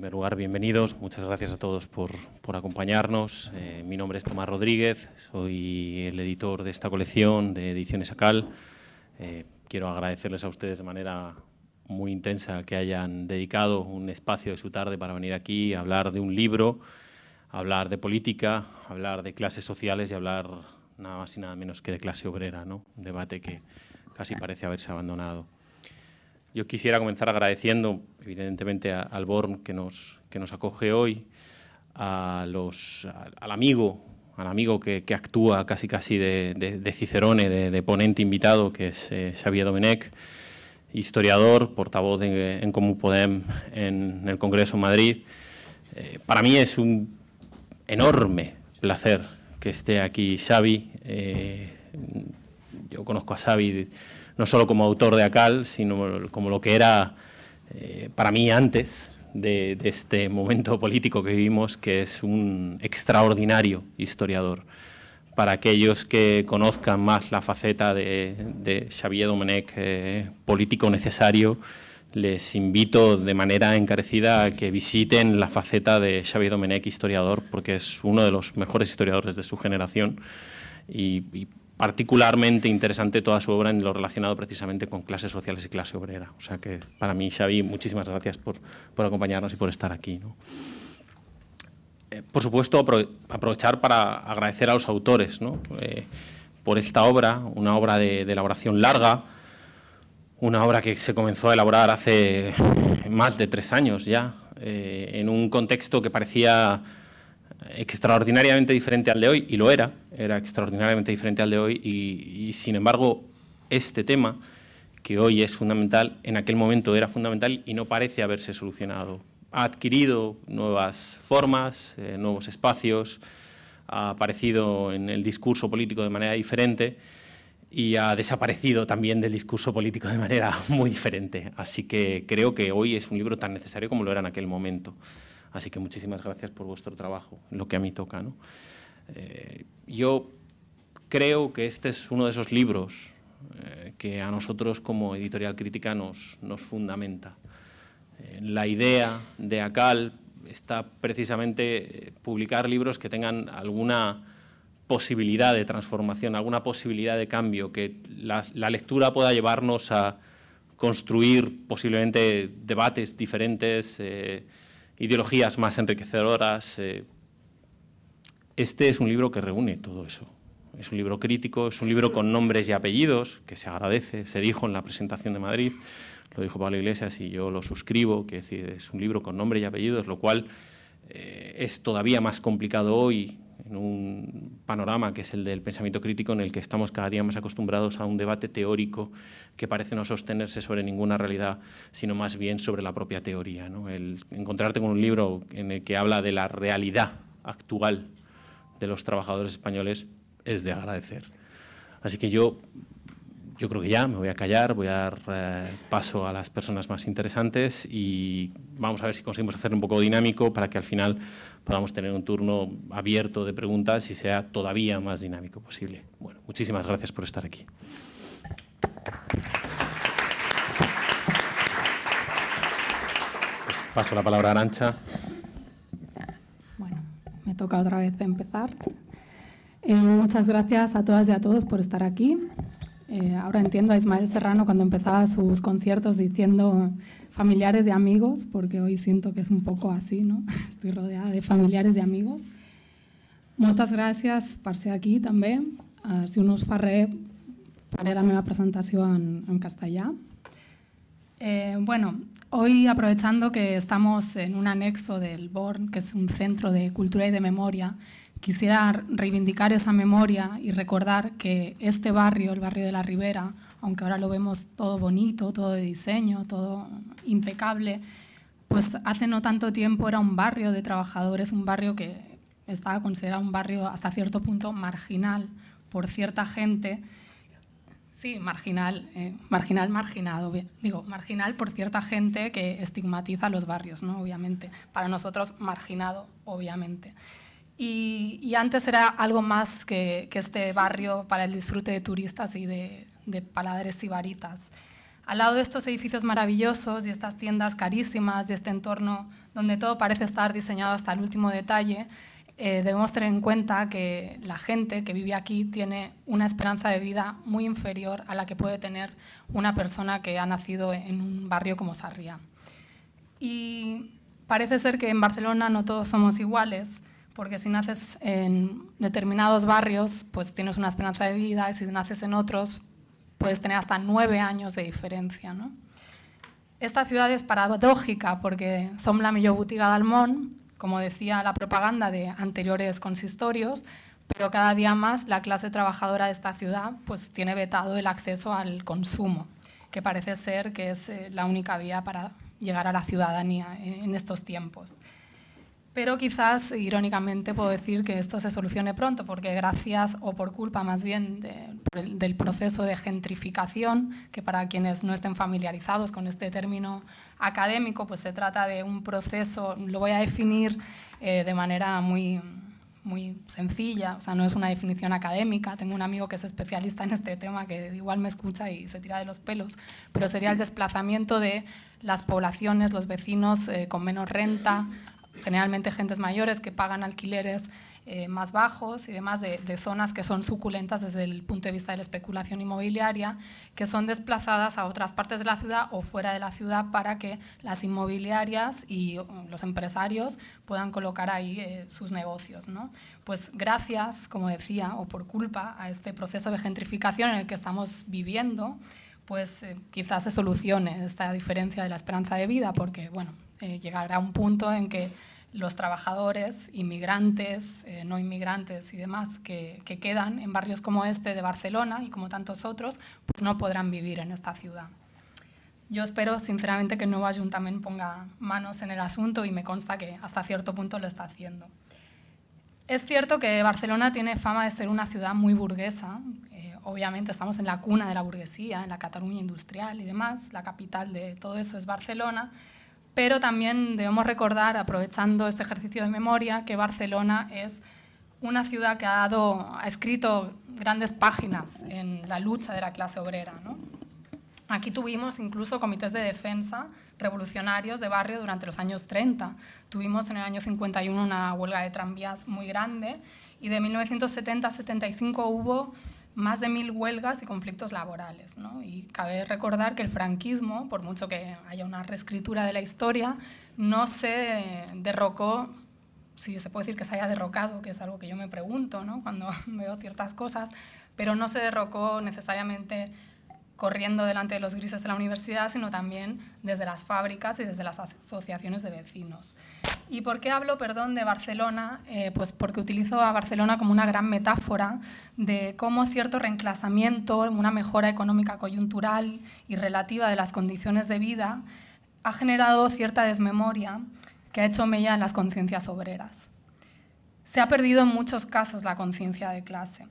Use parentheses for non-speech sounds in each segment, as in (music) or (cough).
primer lugar, bienvenidos. Muchas gracias a todos por, acompañarnos. Eh, mi nombre es Tomás Rodríguez, soy el editor de esta colección de Ediciones Acal. Eh, quiero agradecerles a ustedes de manera muy intensa que hayan dedicado un espacio de su tarde para venir aquí a hablar de un libro, hablar de política, hablar de clases sociales y hablar nada más y nada menos que de clase obrera, ¿no? un debate que casi parece haberse abandonado. Yo quisiera comenzar agradeciendo, evidentemente, al Born que nos, que nos acoge hoy, a los, al amigo, al amigo que, actúa casi casi de, de, Cicerone, de, ponente invitado, que es eh, Xavier Domenech, historiador, portavoz en Comú Podem en el Congreso en Madrid. Eh, para mí es un enorme placer que esté aquí Xavi. Eh, yo conozco a Xavi no solo como autor de Acal, sino como lo que era eh, para mí antes de, este momento político que vivimos, que es un extraordinario historiador. Para aquellos que conozcan más la faceta de, Xavier Domenech, eh, político necesario, les invito de manera encarecida a que visiten la faceta de Xavier Domenech, historiador, porque es uno de los mejores historiadores de su generación y, particularmente interesante toda su obra en lo relacionado precisamente con clases sociales y clase obrera. O sea que para mí, Xavi, muchísimas gracias por, por acompañarnos y por estar aquí. Eh, por supuesto, aprovechar para agradecer a los autores ¿no? Eh, por esta obra, una obra de, elaboración larga, una obra que se comenzó a elaborar hace más de tres años ya, eh, en un contexto que parecía extraordinariamente diferente al de hoy, y lo era, era extraordinariamente diferente al de hoy, y, sin embargo este tema, que hoy es fundamental, en aquel momento era fundamental y no parece haberse solucionado. Ha adquirido nuevas formas, eh, nuevos espacios, ha aparecido en el discurso político de manera diferente y ha desaparecido también del discurso político de manera (laughs) muy diferente. Así que creo que hoy es un libro tan necesario como lo era en aquel momento. Así que muchísimas gracias por vuestro trabajo, lo que a mí toca. Eh, yo creo que este es uno de esos libros eh, que a nosotros como editorial crítica nos, fundamenta. Eh, la idea de ACAL está precisamente publicar libros que tengan alguna posibilidad de transformación, alguna posibilidad de cambio, que la lectura pueda llevarnos a construir posiblemente debates diferentes, ideologías más enriquecedoras. Eh, este es un libro que reúne todo eso. Es un libro crítico, es un libro con nombres y apellidos, que se agradece, se dijo en la presentación de Madrid, lo dijo Pablo Iglesias y yo lo suscribo, que es, es un libro con nombre y apellidos, lo cual eh, es todavía más complicado hoy en un panorama que es el del pensamiento crítico en el que estamos cada día más acostumbrados a un debate teórico que parece no sostenerse sobre ninguna realidad, sino más bien sobre la propia teoría. ¿no? El encontrarte con un libro en el que habla de la realidad actual de los trabajadores españoles es de agradecer. Así que yo yo creo que ya me voy a callar, voy a dar eh, paso a las personas más interesantes y vamos a ver si conseguimos hacer un poco dinámico para que al final podamos tener un turno abierto de preguntas y sea todavía más dinámico posible. Bueno, muchísimas gracias por estar aquí. Pues paso la palabra a Arancha. Bueno, me toca otra vez empezar. Eh, muchas gracias a todas y a todos por estar aquí. Eh, ahora entiendo a Ismael Serrano cuando empezaba sus conciertos diciendo familiares y amigos, porque hoy siento que es un poco así, ¿no? (laughs) Estoy rodeada de familiares y amigos. Moltes gràcies per ser aquí també. Uh, si no us fa la meva presentació en, en. Eh, bueno, hoy aprovechando que estamos en un anexo del BORN, que es un centro de cultura y de memoria, quisiera reivindicar esa memoria y recordar que este barrio, el barrio de la Ribera, aunque ahora lo vemos todo bonito, todo de diseño, todo impecable, pues hace no tanto tiempo era un barrio de trabajadores, un barrio que estaba considerado un barrio hasta cierto punto marginal por cierta gente. Sí, marginal, eh, marginal, marginado. Digo, marginal por cierta gente que estigmatiza los barrios, ¿no? Obviamente. Para nosotros, marginado, obviamente. Y, antes era algo más que, este barrio para el disfrute de turistas y de, paladares y varitas. Al lado de estos edificios maravillosos y estas tiendas carísimas y este entorno donde todo parece estar diseñado hasta el último detalle, eh, debemos tener en cuenta que la gente que vive aquí tiene una esperanza de vida muy inferior a la que puede tener una persona que ha nacido en un barrio como Sarriá. Y parece ser que en Barcelona no todos somos iguales, porque si naces en determinados barrios, pues tienes una esperanza de vida, y si naces en otros, puedes tener hasta nueve años de diferencia. Esta ciudad es paradójica porque som la millor del món, como decía la propaganda de anteriores consistorios, pero cada día más la clase trabajadora de esta ciudad pues, tiene vetado el acceso al consumo, que parece ser que es eh, la única vía para llegar a la ciudadanía en estos tiempos. Pero quizás, irónicamente, puedo decir que esto se solucione pronto, porque gracias, o por culpa más bien del proceso de gentrificación, que para quienes no estén familiarizados con este término académico, pues se trata de un proceso, lo voy a definir eh, de manera muy, muy sencilla, o sea, no es una definición académica. Tengo un amigo que es especialista en este tema que igual me escucha y se tira de los pelos, pero sería el desplazamiento de las poblaciones, los vecinos eh, con menos renta, generalmente gentes mayores que pagan alquileres eh, más bajos y demás de, zonas que son suculentas desde el punto de vista de la especulación inmobiliaria, que son desplazadas a otras partes de la ciudad o fuera de la ciudad para que las inmobiliarias y los empresarios puedan colocar ahí eh, sus negocios. ¿no? Pues gracias, como decía, o por culpa a este proceso de gentrificación en el que estamos viviendo, pues eh, quizás se solucione esta diferencia de la esperanza de vida, porque bueno, llegará un punto en que los trabajadores, inmigrantes, eh, no inmigrantes y demás que, quedan en barrios como este de Barcelona y como tantos otros, pues no podrán vivir en esta ciudad. Yo espero sinceramente que el nuevo ayuntamiento ponga manos en el asunto y me consta que hasta cierto punto lo está haciendo. Es cierto que Barcelona tiene fama de ser una ciudad muy burguesa. Eh, obviamente estamos en la cuna de la burguesía, en la Cataluña industrial y demás. La capital de todo eso es Barcelona pero también debemos recordar, aprovechando este ejercicio de memoria, que Barcelona es una ciudad que ha, dado, escrito grandes páginas en la lucha de la clase obrera. Aquí tuvimos incluso comités de defensa revolucionarios de barrio durante los años 30. Tuvimos en el año 51 una huelga de tranvías muy grande y de 1970 a 75 hubo más de mil huelgas y conflictos laborales. ¿no? Y cabe recordar que el franquismo, por mucho que haya una reescritura de la historia, no se derrocó, si se puede decir que se haya derrocado, que es algo que yo me pregunto ¿no? cuando (laughs) veo ciertas cosas, pero no se derrocó necesariamente corriendo delante de los grises de la universidad, sino también desde las fábricas y desde las asociaciones de vecinos. ¿Y por qué hablo, perdón, de Barcelona? Eh, pues porque utilizo a Barcelona como una gran metáfora de cómo cierto reenclasamiento, una mejora económica coyuntural y relativa de las condiciones de vida ha generado cierta desmemoria que ha hecho mella en las conciencias obreras. Se ha perdido en muchos casos la conciencia de clase.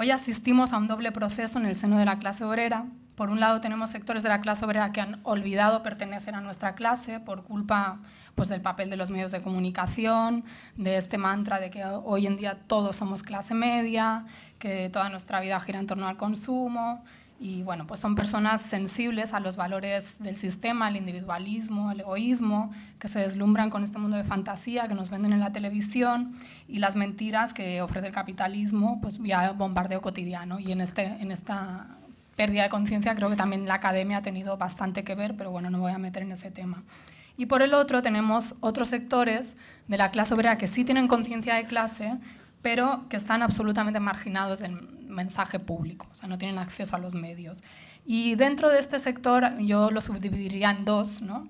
Hoy asistimos a un doble proceso en el seno de la clase obrera. Por un lado tenemos sectores de la clase obrera que han olvidado pertenecer a nuestra clase por culpa pues, del papel de los medios de comunicación, de este mantra de que hoy en día todos somos clase media, que toda nuestra vida gira en torno al consumo, y bueno, pues son personas sensibles a los valores del sistema, el individualismo, el egoísmo, que se deslumbran con este mundo de fantasía que nos venden en la televisión y las mentiras que ofrece el capitalismo pues vía bombardeo cotidiano. Y en, este, en esta pérdida de conciencia creo que también la academia ha tenido bastante que ver, pero bueno, no voy a meter en ese tema. Y por el otro tenemos otros sectores de la clase obrera que sí tienen conciencia de clase, pero que están absolutamente marginados del mensaje público, o sea, no tienen acceso a los medios. Y dentro de este sector yo lo subdividiría en dos, ¿no?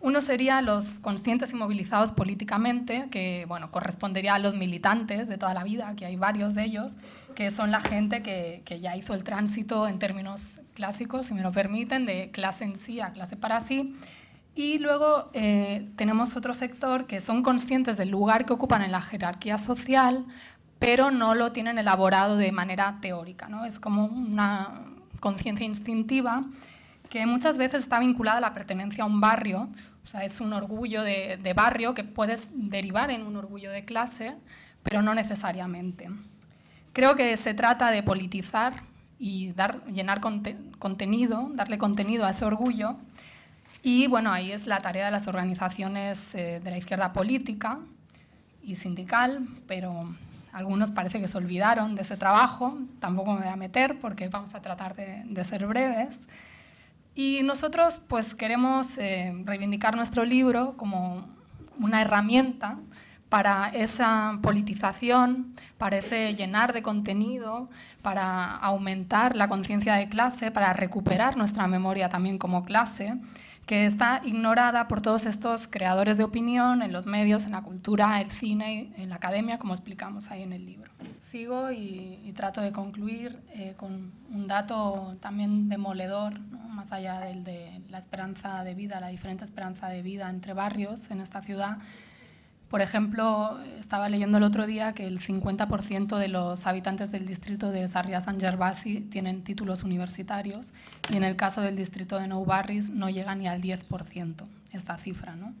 Uno sería los conscientes y movilizados políticamente, que bueno, correspondería a los militantes de toda la vida, que hay varios de ellos, que son la gente que, que, ya hizo el tránsito en términos clásicos, si me lo permiten, de clase en sí a clase para sí. Y luego eh, tenemos otro sector que son conscientes del lugar que ocupan en la jerarquía social, pero no lo tienen elaborado de manera teórica. ¿no? Es como una conciencia instintiva que muchas veces está vinculada a la pertenencia a un barrio, o sea, es un orgullo de, de barrio que puedes derivar en un orgullo de clase, pero no necesariamente. Creo que se trata de politizar y dar, llenar contenido, darle contenido a ese orgullo. Y bueno, ahí es la tarea de las organizaciones eh, de la izquierda política y sindical, pero algunos parece que se olvidaron de ese trabajo, tampoco me voy a meter porque vamos a tratar de, ser breves. Y nosotros pues queremos eh, reivindicar nuestro libro como una herramienta para esa politización, para ese llenar de contenido, para aumentar la conciencia de clase, para recuperar nuestra memoria también como clase que está ignorada por todos estos creadores de opinión en los medios, en la cultura, el cine, en la academia, como explicamos ahí en el libro. Sigo y, trato de concluir eh, con un dato también demoledor, más allá del de la esperanza de vida, la diferente esperanza de vida entre barrios en esta ciudad, por ejemplo, estaba leyendo el otro día que el 50% de los habitantes del distrito de Sarriá San Gervasi tienen títulos universitarios y en el caso del distrito de Nou Barris no llega ni al 10% esta cifra. ¿no?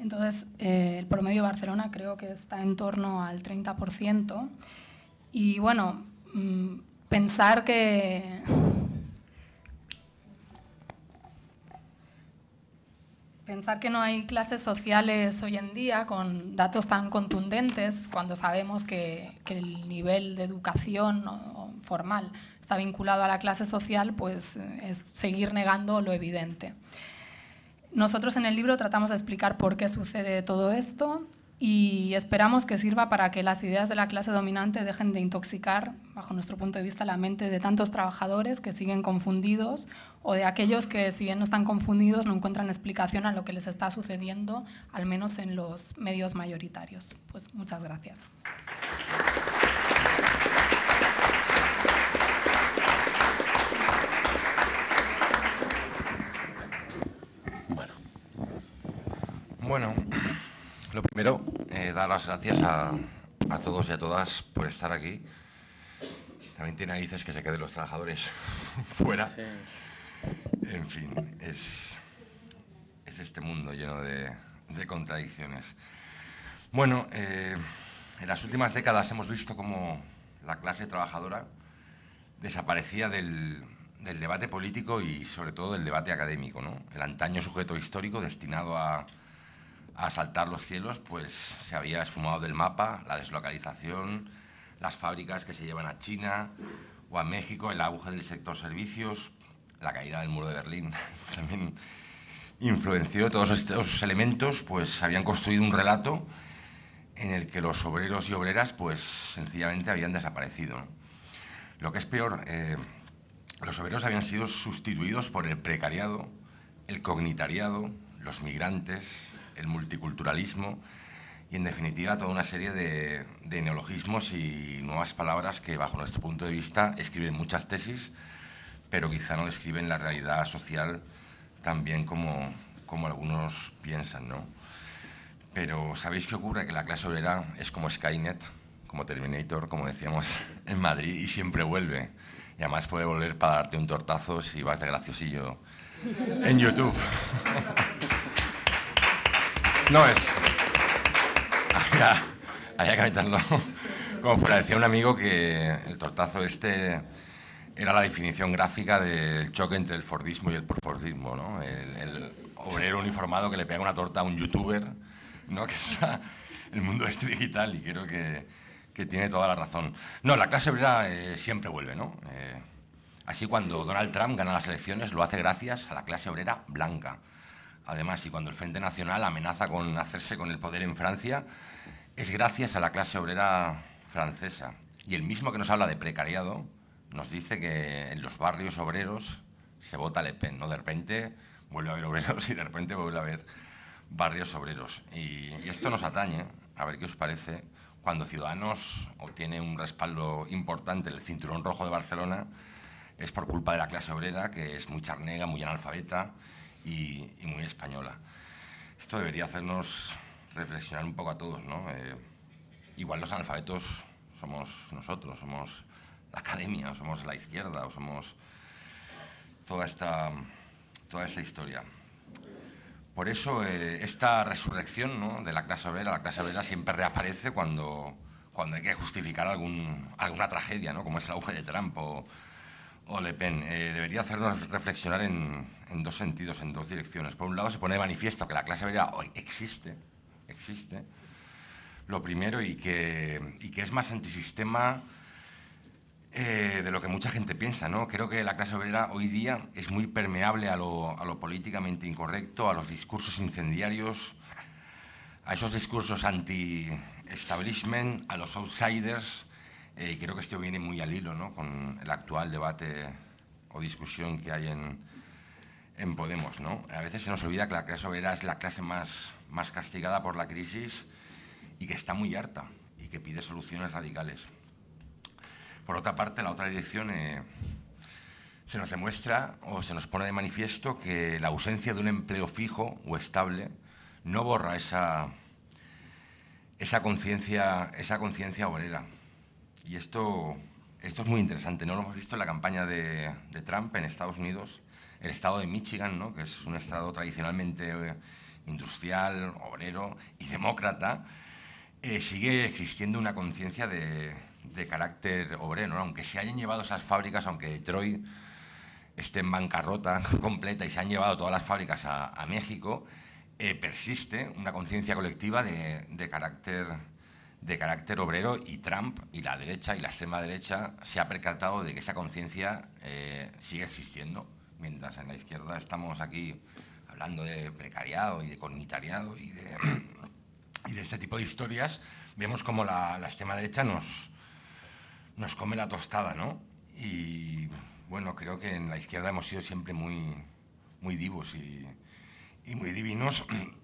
Entonces, eh, el promedio de Barcelona creo que está en torno al 30%. Y bueno, mm, pensar que Pensar que no hay clases sociales hoy en día con datos tan contundentes cuando sabemos que, el nivel de educación formal está vinculado a la clase social, pues es seguir negando lo evidente. Nosotros en el libro tratamos de explicar por qué sucede todo esto y esperamos que sirva para que las ideas de la clase dominante dejen de intoxicar, bajo nuestro punto de vista, la mente de tantos trabajadores que siguen confundidos o de aquellos que, si bien no están confundidos, no encuentran explicación a lo que les está sucediendo, al menos en los medios mayoritarios. Pues muchas gracias. Bueno. Bueno. Lo primero, eh, dar las gracias a, todos y a todas por estar aquí. También tiene narices que se queden los trabajadores (laughs) fuera. En fin, es, es este mundo lleno de, contradicciones. Bueno, eh, en las últimas décadas hemos visto cómo la clase trabajadora desaparecía del, del debate político y sobre todo del debate académico. ¿no? El antaño sujeto histórico destinado a a saltar los cielos, pues se había esfumado del mapa la deslocalización, las fábricas que se llevan a China o a México, el auge del sector servicios, la caída del muro de Berlín (laughs) también influenció. Todos estos elementos pues habían construido un relato en el que los obreros y obreras pues sencillamente habían desaparecido. Lo que es peor, eh, los obreros habían sido sustituidos por el precariado, el cognitariado, los migrantes, el multiculturalismo y, en definitiva, toda una serie de, neologismos y nuevas palabras que, bajo nuestro punto de vista, escriben muchas tesis, pero quizá no describen la realidad social tan bien como, como algunos piensan. ¿no? Pero ¿sabéis qué ocurre? Que la clase obrera es como Skynet, como Terminator, como decíamos (laughs) en Madrid, y siempre vuelve. Y además puede volver para darte un tortazo si vas de graciosillo en YouTube. (laughs) No es. Había, que meterlo. Como fuera, decía un amigo que el tortazo este era la definición gráfica del choque entre el Fordismo y el porfordismo, ¿no? El, obrero uniformado que le pega una torta a un youtuber, ¿no? (laughs) Que es el mundo este digital y creo que, que, tiene toda la razón. No, la clase obrera eh, siempre vuelve, ¿no? Eh, así cuando Donald Trump gana las elecciones lo hace gracias a la clase obrera blanca Además, y cuando el Frente Nacional amenaza con hacerse con el poder en Francia, es gracias a la clase obrera francesa. Y el mismo que nos habla de precariado nos dice que en los barrios obreros se vota Le Pen. ¿no? De repente vuelve a haber obreros y de repente vuelve a haber barrios obreros. Y, y esto nos atañe, a ver qué os parece, cuando Ciudadanos obtiene un respaldo importante en el cinturón rojo de Barcelona, es por culpa de la clase obrera, que es muy charnega, muy analfabeta y, muy española. Esto debería hacernos reflexionar un poco a todos, ¿no? Eh, igual los analfabetos somos nosotros, somos la academia, somos la izquierda, o somos toda esta, toda esta historia. Por eso eh, esta resurrección ¿no? de la clase obrera, la clase obrera siempre reaparece cuando, cuando hay que justificar algún, alguna tragedia, ¿no? como es el auge de Trump o, o Le Pen eh, debería hacernos reflexionar en, dos sentidos, en dos direcciones. Por un lado, se pone de manifiesto que la clase obrera hoy existe, existe, lo primero, y que, y que es más antisistema eh, de lo que mucha gente piensa. ¿no? Creo que la clase obrera hoy día es muy permeable a lo, a lo políticamente incorrecto, a los discursos incendiarios, a esos discursos anti-establishment, a los outsiders, eh, y creo que esto viene muy al hilo ¿no? con el actual debate o discusión que hay en, en Podemos. ¿no? A veces se nos olvida que la clase obrera es la clase más, más castigada por la crisis y que está muy harta y que pide soluciones radicales. Por otra parte, la otra dirección eh, se nos demuestra o se nos pone de manifiesto que la ausencia de un empleo fijo o estable no borra esa, esa conciencia esa obrera. Y esto, esto es muy interesante, ¿no? Lo hemos visto en la campaña de, Trump en Estados Unidos, el estado de Michigan, ¿no? que es un estado tradicionalmente eh, industrial, obrero y demócrata, eh, sigue existiendo una conciencia de, carácter obrero, aunque se hayan llevado esas fábricas, aunque Detroit esté en bancarrota (laughs) completa y se han llevado todas las fábricas a, a México, eh, persiste una conciencia colectiva de, de, carácter, de carácter obrero y Trump y la derecha y la extrema derecha se ha percatado de que esa conciencia eh, sigue existiendo, mientras en la izquierda estamos aquí hablando de precariado y de comunitariado y de, este tipo de historias, vemos como la, extrema derecha nos, nos come la tostada, ¿no? Y bueno, creo que en la izquierda hemos sido siempre muy, muy divos y muy divinos. (clears throat)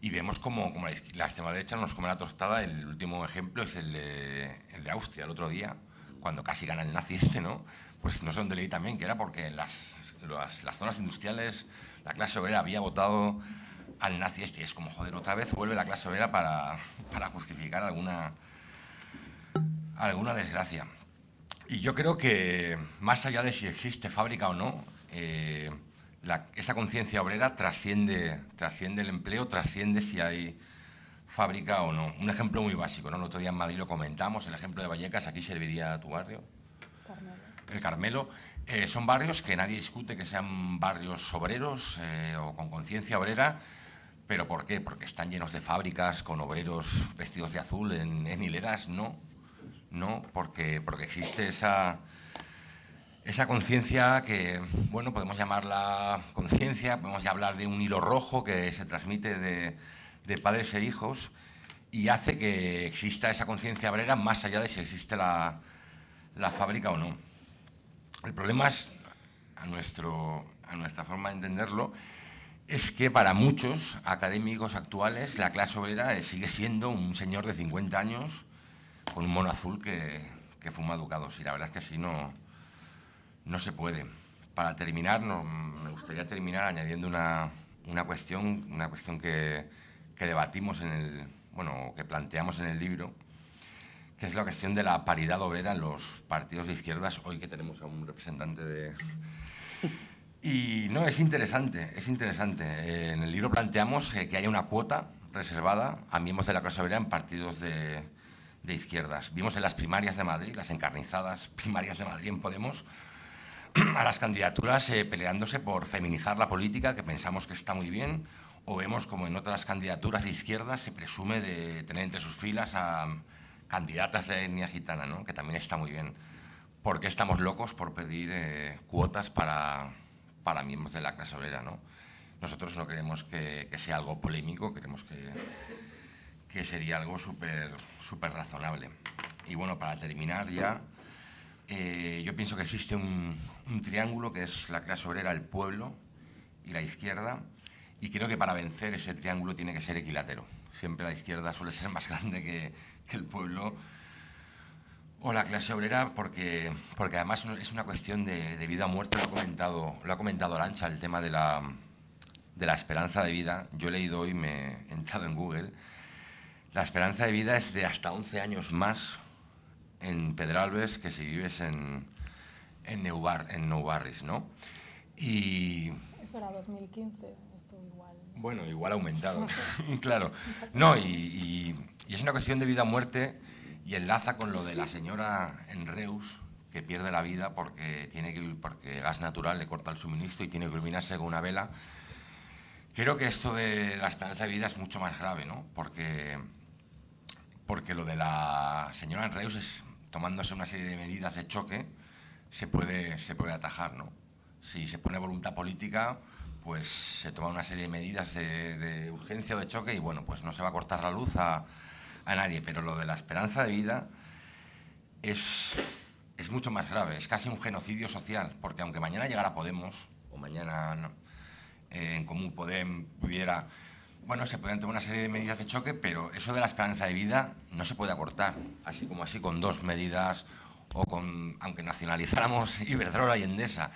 Y vemos como, como la, extrema derecha nos come la tostada. El último ejemplo es el de, Austria, el otro día, cuando casi gana el nazi este, ¿no? Pues no sé dónde leí también, que era porque las, las, las zonas industriales la clase obrera había votado al nazi este. Es como, joder, otra vez vuelve la clase obrera para, para justificar alguna, alguna desgracia. Y yo creo que, más allá de si existe fábrica o no, eh, la, esa conciencia obrera trasciende, trasciende el empleo, trasciende si hay fábrica o no. Un ejemplo muy básico, ¿no? El otro día en Madrid lo comentamos, el ejemplo de Vallecas, aquí serviría tu barrio. Carmelo. El Carmelo. Eh, son barrios que nadie discute que sean barrios obreros eh, o con conciencia obrera, pero ¿por qué? Porque están llenos de fábricas con obreros vestidos de azul en, en hileras, no ¿no? porque, porque existe esa, esa conciencia que, bueno, podemos llamarla conciencia, podemos hablar de un hilo rojo que se transmite de, padres e hijos y hace que exista esa conciencia obrera más allá de si existe la, la, fábrica o no. El problema es, a, nuestro, a nuestra forma de entenderlo, es que para muchos académicos actuales la clase obrera sigue siendo un señor de 50 años con un mono azul que, que fuma educados. Y la verdad es que así no, no se puede. Para terminar, no, me gustaría terminar añadiendo una, una cuestión, una cuestión que, que, debatimos en el, bueno, que planteamos en el libro, que es la cuestión de la paridad obrera en los partidos de izquierdas, hoy que tenemos a un representante de... (laughs) Y no, es interesante, es interesante. En el libro planteamos que haya una cuota reservada a miembros de la clase obrera en partidos de, de izquierdas. Vimos en las primarias de Madrid, las encarnizadas primarias de Madrid en Podemos, (clears throat) a las candidaturas eh, peleándose por feminizar la política, que pensamos que está muy bien, o vemos como en otras candidaturas de izquierdas se presume de tener entre sus filas a candidatas de etnia gitana, ¿no? que también está muy bien. ¿Por qué estamos locos por pedir eh, cuotas para, para miembros de la clase obrera? ¿no? Nosotros no queremos que, que sea algo polémico, queremos que que sería algo súper súper razonable. Y bueno, para terminar ya, eh, yo pienso que existe un, un, triángulo que es la clase obrera, el pueblo y la izquierda, y creo que para vencer ese triángulo tiene que ser equilátero. Siempre la izquierda suele ser más (laughs) grande que, el pueblo o la clase obrera, porque, porque además es una cuestión de, de vida o muerte, lo ha comentado, lo ha comentado Arancha, el tema de la, de la esperanza de vida. Yo he leído hoy, me he entrado en Google, la esperanza de vida es de hasta 11 años más en Pedralbes que si vives en, en, Neubar, en Neubarris, ¿no? Y... Eso era 2015, esto igual. Bueno, igual aumentado, (laughs) (laughs) claro. No, y, y, y, es una cuestión de vida o muerte y enlaza con lo de la señora en Reus, que pierde la vida porque, tiene que, porque gas natural le corta el suministro y tiene que iluminarse con una vela. Creo que esto de la esperanza de vida es mucho más grave, ¿no? Porque, porque lo de la señora Enreus es tomándose una serie de medidas de choque se puede, se puede atajar, ¿no? Si se pone voluntad política, pues se toma una serie de medidas de, urgencia o de choque y bueno, pues no se va a cortar la luz a, a nadie. Pero lo de la esperanza de vida es, es mucho más grave, es casi un genocidio social, porque aunque mañana llegara Podemos, o mañana eh, en Común Podem pudiera, bueno, se pueden tomar una serie de medidas de choque, pero eso de la esperanza de vida no se puede acortar, así como así con dos medidas, o con, aunque nacionalizáramos (laughs) Iberdrola y Endesa.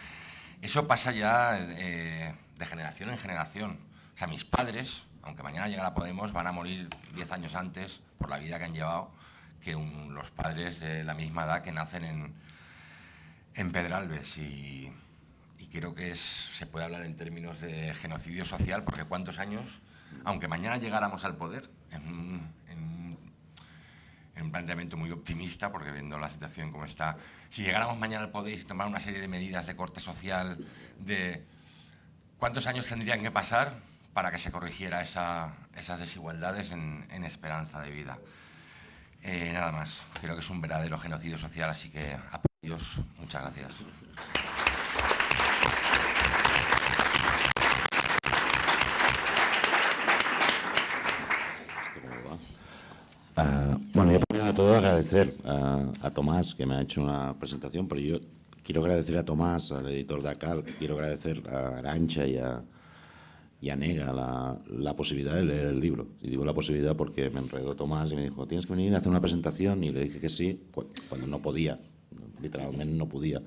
Eso pasa ya eh, de generación en generación. O sea, mis padres, aunque mañana llegara Podemos, van a morir diez años antes por la vida que han llevado que los padres de la misma edad que nacen en, en Pedralbes. Y, creo que se puede hablar en términos de genocidio social, porque cuántos años, aunque mañana llegáramos al poder, en, un planteamiento muy optimista, porque viendo la situación como está, si llegáramos mañana al poder y una serie de medidas de corte social, de cuántos años tendrían que pasar para que se corrigiera esa, esas desigualdades en, esperanza de vida. Eh, nada más, creo que es un verdadero genocidio social, así que apoyos, muchas gracias. Uh, bueno, yo primero de todo agradecer a, a, Tomás que me ha hecho una presentación, pero yo quiero agradecer a Tomás, al editor de ACAL, quiero agradecer a Arancha y a, y anega la, la, posibilidad de leer el libro. Y digo la posibilidad porque me enredó Tomás y me dijo, tienes que venir a hacer una presentación y le dije que sí, cuando no podía, literalmente no podía.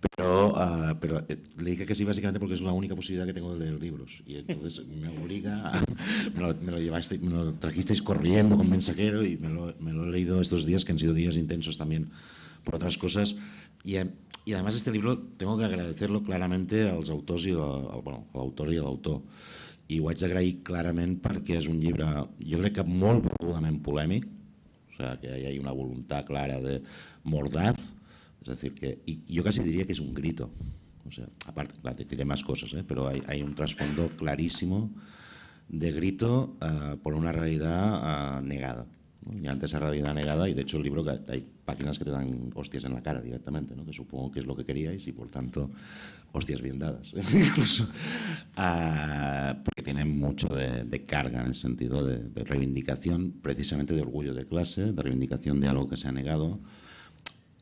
Pero, uh, pero eh, le dije que sí básicamente porque es la única posibilidad que tengo de leer libros. Y entonces me obliga, a, (laughs) me, lo, me, lo, llevaste, me lo trajisteis corriendo con mensajero y me lo, me lo he leído estos días, que han sido días intensos también por otras cosas. Y, i a més este llibre tengo que agradecerlo claramente als autors i al, bueno, a l'autor i a l'autor i ho haig d'agrair clarament perquè és un llibre jo crec que molt volgudament polèmic o sea, que hi ha una voluntat clara de mordaz es decir que, y yo casi diría que es un grito o sea, aparte, claro, te diré más cosas ¿eh? pero hay, hay un trasfondo clarísimo de grito uh, por una realidad uh, negada ¿no? y ante esa realidad negada y de hecho el libro que hay páginas que te dan hostias en la cara directamente, ¿no? que supongo que es lo que queríais y por tanto hostias bien dadas, (laughs) incluso, uh, porque tiene mucho de, de, carga en el sentido de, de, reivindicación, precisamente de orgullo de clase, de reivindicación de algo que se ha negado,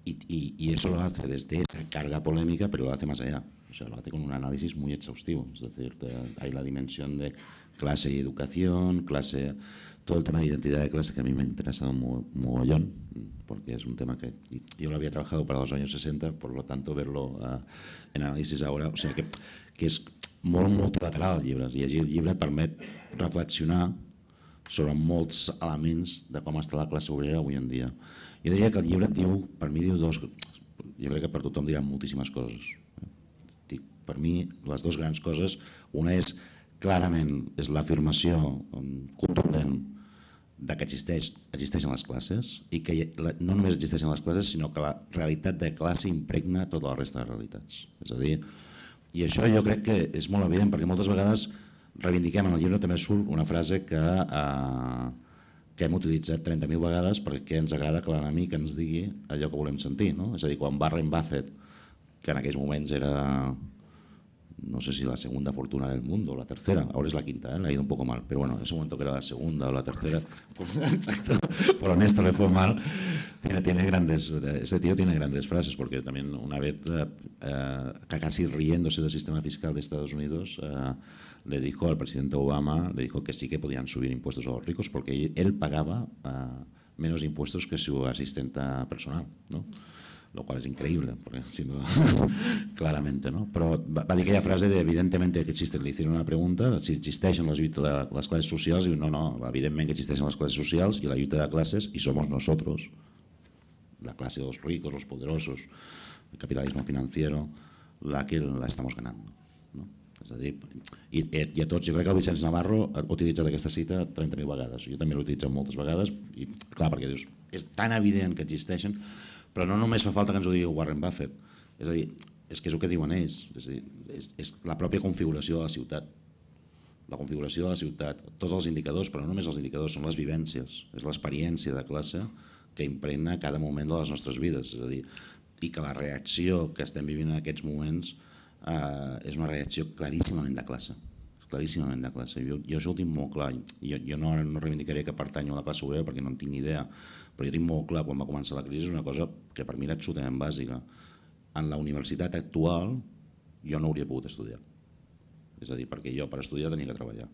y, y, y, eso lo hace desde esa carga polémica, pero lo hace más allá, o sea, lo hace con un análisis muy exhaustivo, es decir, hay la dimensión de clase y educación, clase todo el tema de identidad de clase que a mí me ha interesado un mogollón, porque es un tema que yo lo había trabajado para los años 60, por lo tanto verlo uh, en análisis ahora, o sea que, que és molt multilateral el llibre, llegir el llibre permet reflexionar sobre molts elements de com està la classe obrera avui en dia. Jo diria que el llibre diu, per mi diu dos, jo crec que per tothom dirà moltíssimes coses. Per mi les dues grans coses, una és clarament és l'afirmació contundent de que existeix, existeixen les classes i que no només existeixen les classes, sinó que la realitat de classe impregna tota la resta de realitats. És a dir, i això jo crec que és molt evident perquè moltes vegades reivindiquem en el llibre també surt una frase que, eh, que hem utilitzat 30.000 vegades perquè ens agrada que l'enemic ens digui allò que volem sentir. No? És a dir, quan Warren Buffett, que en aquells moments era no sé si la segunda fortuna del mundo o la tercera, ahora es la quinta, ¿eh? ha ido un poco mal, pero bueno, en ese momento que era la segunda o la tercera, pues, (laughs) por honesto le fue mal, tiene, grandes, este tío tiene grandes frases, porque también una vez, eh, eh, casi riéndose del sistema fiscal de Estados Unidos, eh, le dijo al presidente Obama, le dijo que sí que podían subir impuestos a los ricos, porque él pagaba menos impuestos que su asistenta personal. Lo cual es increíble, porque siendo (laughs) claramente, ¿no? Però va, va dir aquella frase de, evidentemente que existe, le hicieron una pregunta, si existeixen les, les classes socials, i no, no, evidentment que existeixen les classes socials i la lluita de classes, i somos nosotros, la clase de los ricos, los poderosos, el capitalismo financiero, la que la estamos ganando. No? És a dir, i, i a tots, jo crec que el Vicenç Navarro ha utilitzat aquesta cita 30.000 vegades. Jo també l'he utilitzat moltes vegades, i clar, perquè dius, és tan evident que existeixen, Però no només fa falta que ens ho digui Warren Buffett, és a dir, és que és el que diuen ells, és, dir, és, és la pròpia configuració de la ciutat. La configuració de la ciutat, tots els indicadors, però no només els indicadors, són les vivències, és l'experiència de classe que impregna cada moment de les nostres vides, és a dir, i que la reacció que estem vivint en aquests moments eh, és una reacció claríssimament de classe claríssimament de classe. Jo, jo això ho tinc molt clar. Jo, jo no, no reivindicaré que pertanyo a la classe obrera perquè no en tinc ni idea, però jo tinc molt clar quan va començar la crisi és una cosa que per mi era absolutament bàsica. En la universitat actual jo no hauria pogut estudiar. És a dir, perquè jo per estudiar tenia que treballar.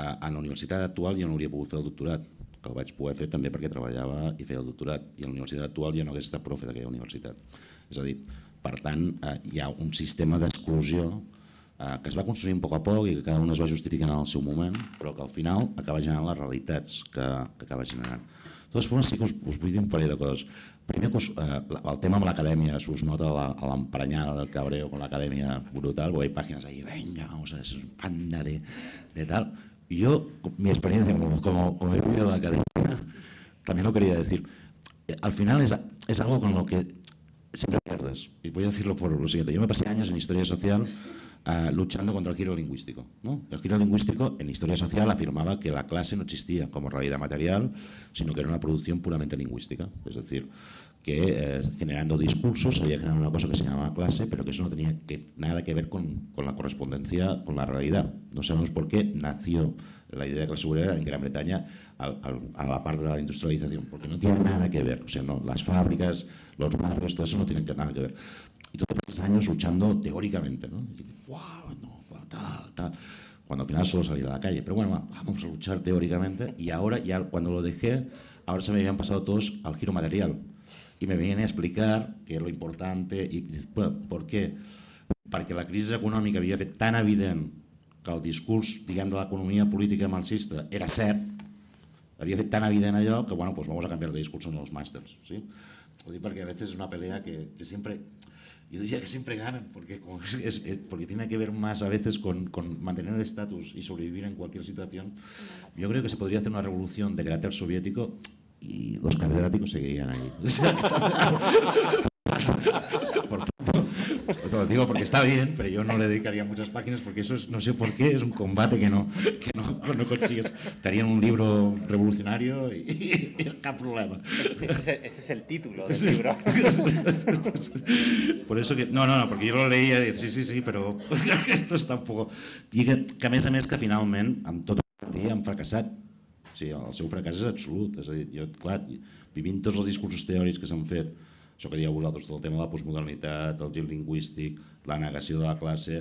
En la universitat actual jo no hauria pogut fer el doctorat, que el vaig poder fer també perquè treballava i feia el doctorat. I a la universitat actual jo no hagués estat profe d'aquella universitat. És a dir, per tant, eh, hi ha un sistema d'exclusió eh, que es va construir un poc a poc i que cada un es va justificant en el seu moment, però que al final acaba generant les realitats que, que acaba generant. Totes formes, sí que us, us un parell de coses. Primer, us, eh, el tema amb l'acadèmia, us nota l'emprenyada del cabreo con l'acadèmia brutal, porque hay páginas ahí, venga, vamos a es un panda de, de tal. Yo, mi experiencia como, como, como he vivido la academia, también lo quería decir. Al final es, es algo con lo que siempre pierdes. Y voy a decirlo por lo siguiente. Yo me pasé años en historia social luchando contra el giro lingüístico. ¿no? El giro lingüístico en historia social afirmaba que la clase no existía como realidad material, sino que era una producción puramente lingüística. Es decir, que eh, generando discursos había generado una cosa que se llamaba clase, pero que eso no tenía que, nada que ver con, la correspondencia con la realidad. No sabemos por qué nació la idea de clase obrera en Gran Bretaña a la parte de la industrialización, porque no tiene nada que ver. O sea, no, las fábricas, los barrios, todo eso no tiene nada que ver. Y todos estos años luchando teóricamente, ¿no? Y dices, wow, no, tal, tal. Cuando al final solo salir a la calle. Pero bueno, vamos a luchar teóricamente. Y ahora, ya cuando lo dejé, ahora se me habían pasado todos al giro material. Y me vienen a explicar que lo importante... I, bueno, per què? Perquè la crisi econòmica havia fet tan evident que el discurs diguem, de l'economia política marxista era cert, havia fet tan evident allò que bueno, pues vamos a cambiar de discurs en els màsters. ¿sí? Ho dic perquè a vegades és una pelea que, que sempre yo diría que siempre ganan, porque, es, es, porque tiene que ver más a veces con, mantener el estatus y sobrevivir en cualquier situación. Yo creo que se podría hacer una revolución de carácter soviético y los catedráticos seguirían ahí. (laughs) Te lo digo porque está bien, pero yo no le dedicaría muchas páginas porque eso es, no sé por qué, es un combate que no, que no, no consigues. Te harían un libro revolucionario y, y cap problema. Ese es, el, ese es el título del libro. (laughs) por eso que... No, no, no, porque yo lo leía y sí, sí, sí, però (laughs) esto està un poco... I que, que a més a més que finalment, amb tot el dia, han fracassat. O sigui, el seu fracàs és absolut. És a dir, jo, clar, vivint tots els discursos teòrics que s'han fet, això que dieu vosaltres, tot el tema de la postmodernitat, el gir lingüístic, la negació de la classe,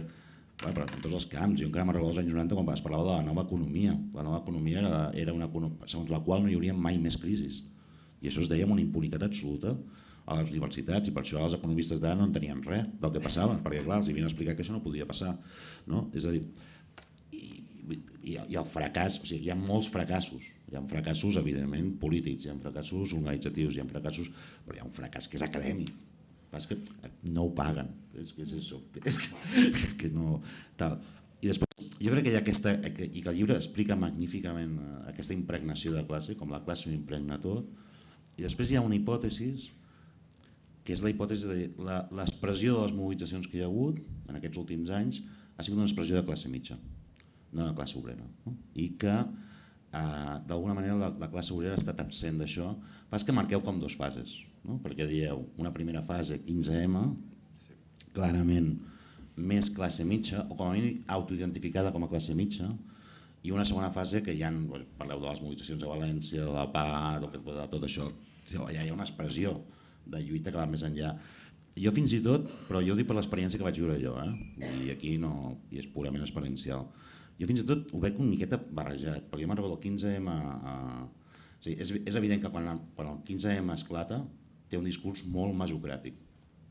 bueno, però en tots els camps. Jo encara me'n recordo als anys 90 quan es parlava de la nova economia. La nova economia era, era una segons la qual no hi hauria mai més crisis. I això es deia amb una impunitat absoluta a les universitats i per això els economistes d'ara no en tenien res del que passava, perquè clar, els havien explicat que això no podia passar. No? És a dir, i, i el fracàs, o sigui, hi ha molts fracassos, hi ha fracassos evidentment polítics, hi ha fracassos organitzatius, hi ha fracassos, però hi ha un fracàs que és acadèmic, és que no ho paguen, és que és això, és que, (laughs) que no... Tal. I després, jo crec que hi ha aquesta, i que el llibre explica magníficament eh, aquesta impregnació de classe, com la classe ho impregna tot, i després hi ha una hipòtesi que és la hipòtesi de l'expressió de les mobilitzacions que hi ha hagut en aquests últims anys ha sigut una expressió de classe mitja no de classe obrera. No? I que eh, d'alguna manera la, la classe obrera ha estat absent d'això. Fas que marqueu com dos fases, no? perquè dieu una primera fase 15M, clarament més classe mitja, o com a mínim autoidentificada com a classe mitja, i una segona fase que ja parleu de les mobilitzacions a València, de la PA, de, de tot això, ja hi ha una expressió de lluita que va més enllà. Jo fins i tot, però jo ho dic per l'experiència que vaig viure jo, eh? i aquí no, i és purament experiencial, jo fins i tot ho veig una miqueta barrejat, perquè jo me'n recordo el 15M... A, a... O sigui, és, és evident que quan, quan el 15M esclata té un discurs molt masocràtic,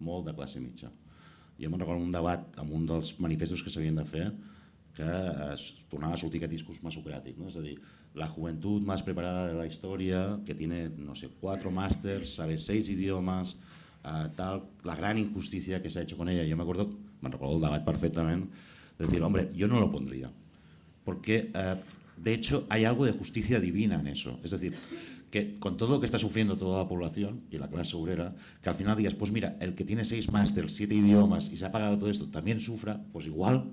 molt de classe mitja. Jo me'n recordo un debat amb un dels manifestos que s'havien de fer que es tornava a sortir aquest discurs masocràtic, ¿no? és a dir, la joventut més preparada de la història, que tiene, no sé, quatre màsters, sabe seis idiomes, eh, tal, la gran injusticia que s'ha hecho con ella. Yo me acuerdo, me recuerdo el debat perfectament, de decir, hombre, yo no lo pondría. Porque eh, de hecho hay algo de justicia divina en eso. Es decir, que con todo lo que está sufriendo toda la población y la clase obrera, que al final digas, pues mira, el que tiene seis másteres, siete idiomas y se ha pagado todo esto, también sufra, pues igual... (laughs)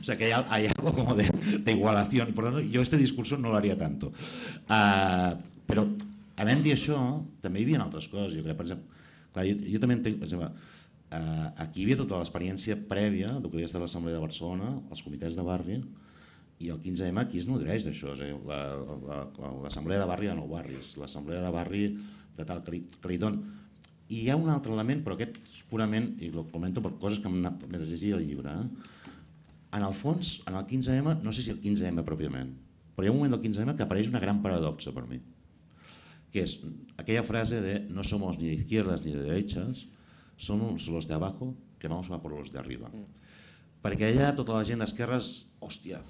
o sea que hay, algo como de, igualación. Por tanto, yo este discurso no lo haría tanto. Uh, però, havent dit això, també hi havia altres coses. Jo crec, per exemple, uh, aquí hi havia tota l'experiència prèvia del que estat l'Assemblea de Barcelona, els comitès de barri, i el 15M aquí es nodreix d'això, l'assemblea la, la, de barri de nou barris, l'assemblea de barri de tal que que don. I hi ha un altre element, però aquest és purament, i ho comento per coses que m'he llegit al llibre, eh? en el fons, en el 15M, no sé si el 15M pròpiament, però hi ha un moment del 15M que apareix una gran paradoxa per mi, que és aquella frase de no somos ni de izquierdas ni de derechas, somos los de abajo que vamos a por los de arriba. Mm. Perquè allà tota la gent d'esquerres, hòstia,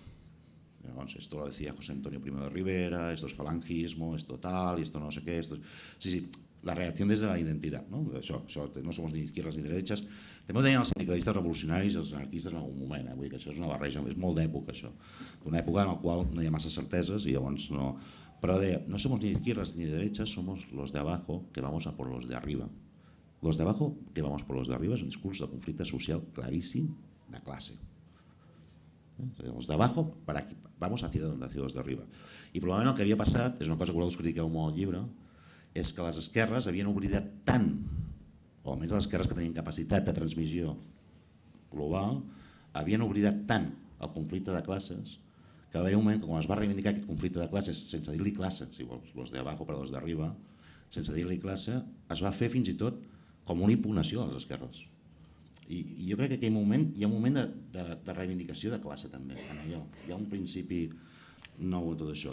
Llavors, esto lo decía José Antonio Primo de Rivera, esto es falangismo, esto tal, esto no sé qué, esto... Sí, sí, la reacció des de la identitat, no? Això, això no som ni izquierdas ni derechas. També ho deien els sindicalistes revolucionaris i els anarquistes en algun moment, eh? vull dir que això és una barreja, és molt d'època això, d'una època en la qual no hi ha massa certeses i llavors no... Però deia, no somos ni izquierdas ni derechas, somos los de abajo que vamos a por los de arriba. Los de abajo que vamos por los de arriba és un discurs de conflicte social claríssim de classe. Los de abajo, para aquí, vamos hacia donde hacia los de arriba. I probablement el que havia passat, és una cosa que vosaltres critiqueu molt al llibre, és que les esquerres havien oblidat tant, o almenys les esquerres que tenien capacitat de transmissió global, havien oblidat tant el conflicte de classes que va un moment que quan es va reivindicar aquest conflicte de classes sense dir-li si vols, los de abajo per los de arriba, sense dir-li classe, es va fer fins i tot com una impugnació a les esquerres. I, i jo crec que aquell moment hi ha un moment de, de, de reivindicació de classe també, en allò. hi ha un principi nou a tot això.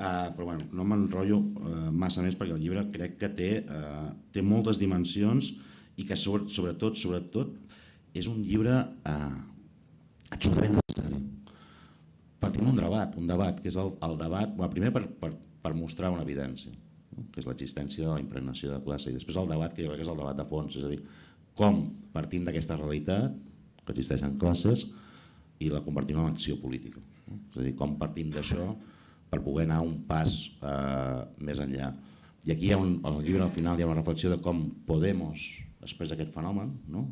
Uh, però bueno, no m'enrotllo uh, massa més perquè el llibre crec que té, uh, té moltes dimensions i que sobre, sobretot, sobretot és un llibre uh, absolutament necessari. Partim un debat, un debat que és el, el debat, bueno, primer per, per, per mostrar una evidència, que és l'existència de la impregnació de classe, i després el debat que jo crec que és el debat de fons, és a dir, com partim d'aquesta realitat, que existeixen classes, i la convertim en acció política. És a dir, com partim d'això per poder anar un pas eh, més enllà. I aquí hi ha un, en el llibre al final hi ha una reflexió de com Podemos després d'aquest fenomen, no?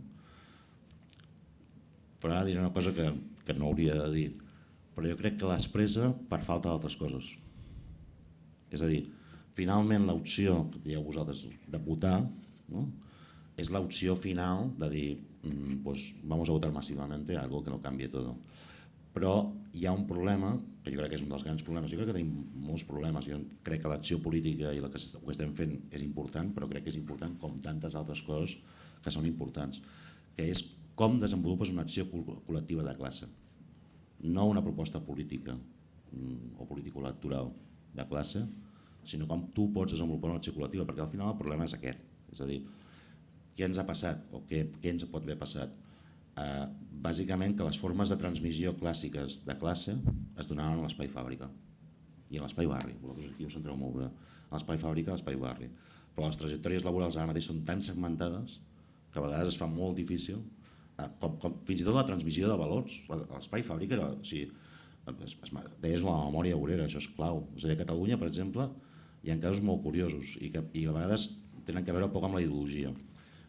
però ara diré una cosa que, que no hauria de dir, però jo crec que l'ha expressa per falta d'altres coses. És a dir, finalment l'opció que dieu vosaltres de votar, no? es la opció final de dir mm, pues vamos a votar masivamente algo que no cambie todo. Però hi ha un problema, que jo crec que és un dels grans problemes, jo crec que tenim molts problemes, jo crec que l'acció política i el que, que estem fent és important, però crec que és important com tantes altres coses que són importants, que és com desenvolupes una acció col·lectiva de classe, no una proposta política mm, o político-electoral de classe, sinó com tu pots desenvolupar una acció col·lectiva, perquè al final el problema és aquest, és a dir, què ens ha passat o què, què ens pot haver passat? Eh, bàsicament que les formes de transmissió clàssiques de classe es donaven a l'espai fàbrica i a l'espai barri, vosaltres aquí us centreu molt bé, a l'espai fàbrica a l'espai barri. Però les trajectòries laborals ara mateix són tan segmentades que a vegades es fa molt difícil, eh, com, com, fins i tot la transmissió de valors. L'espai fàbrica era, o sigui, es, es, deies la memòria obrera, això és clau. És a dir, a Catalunya, per exemple, hi ha casos molt curiosos i que i a vegades tenen que veure poc amb la ideologia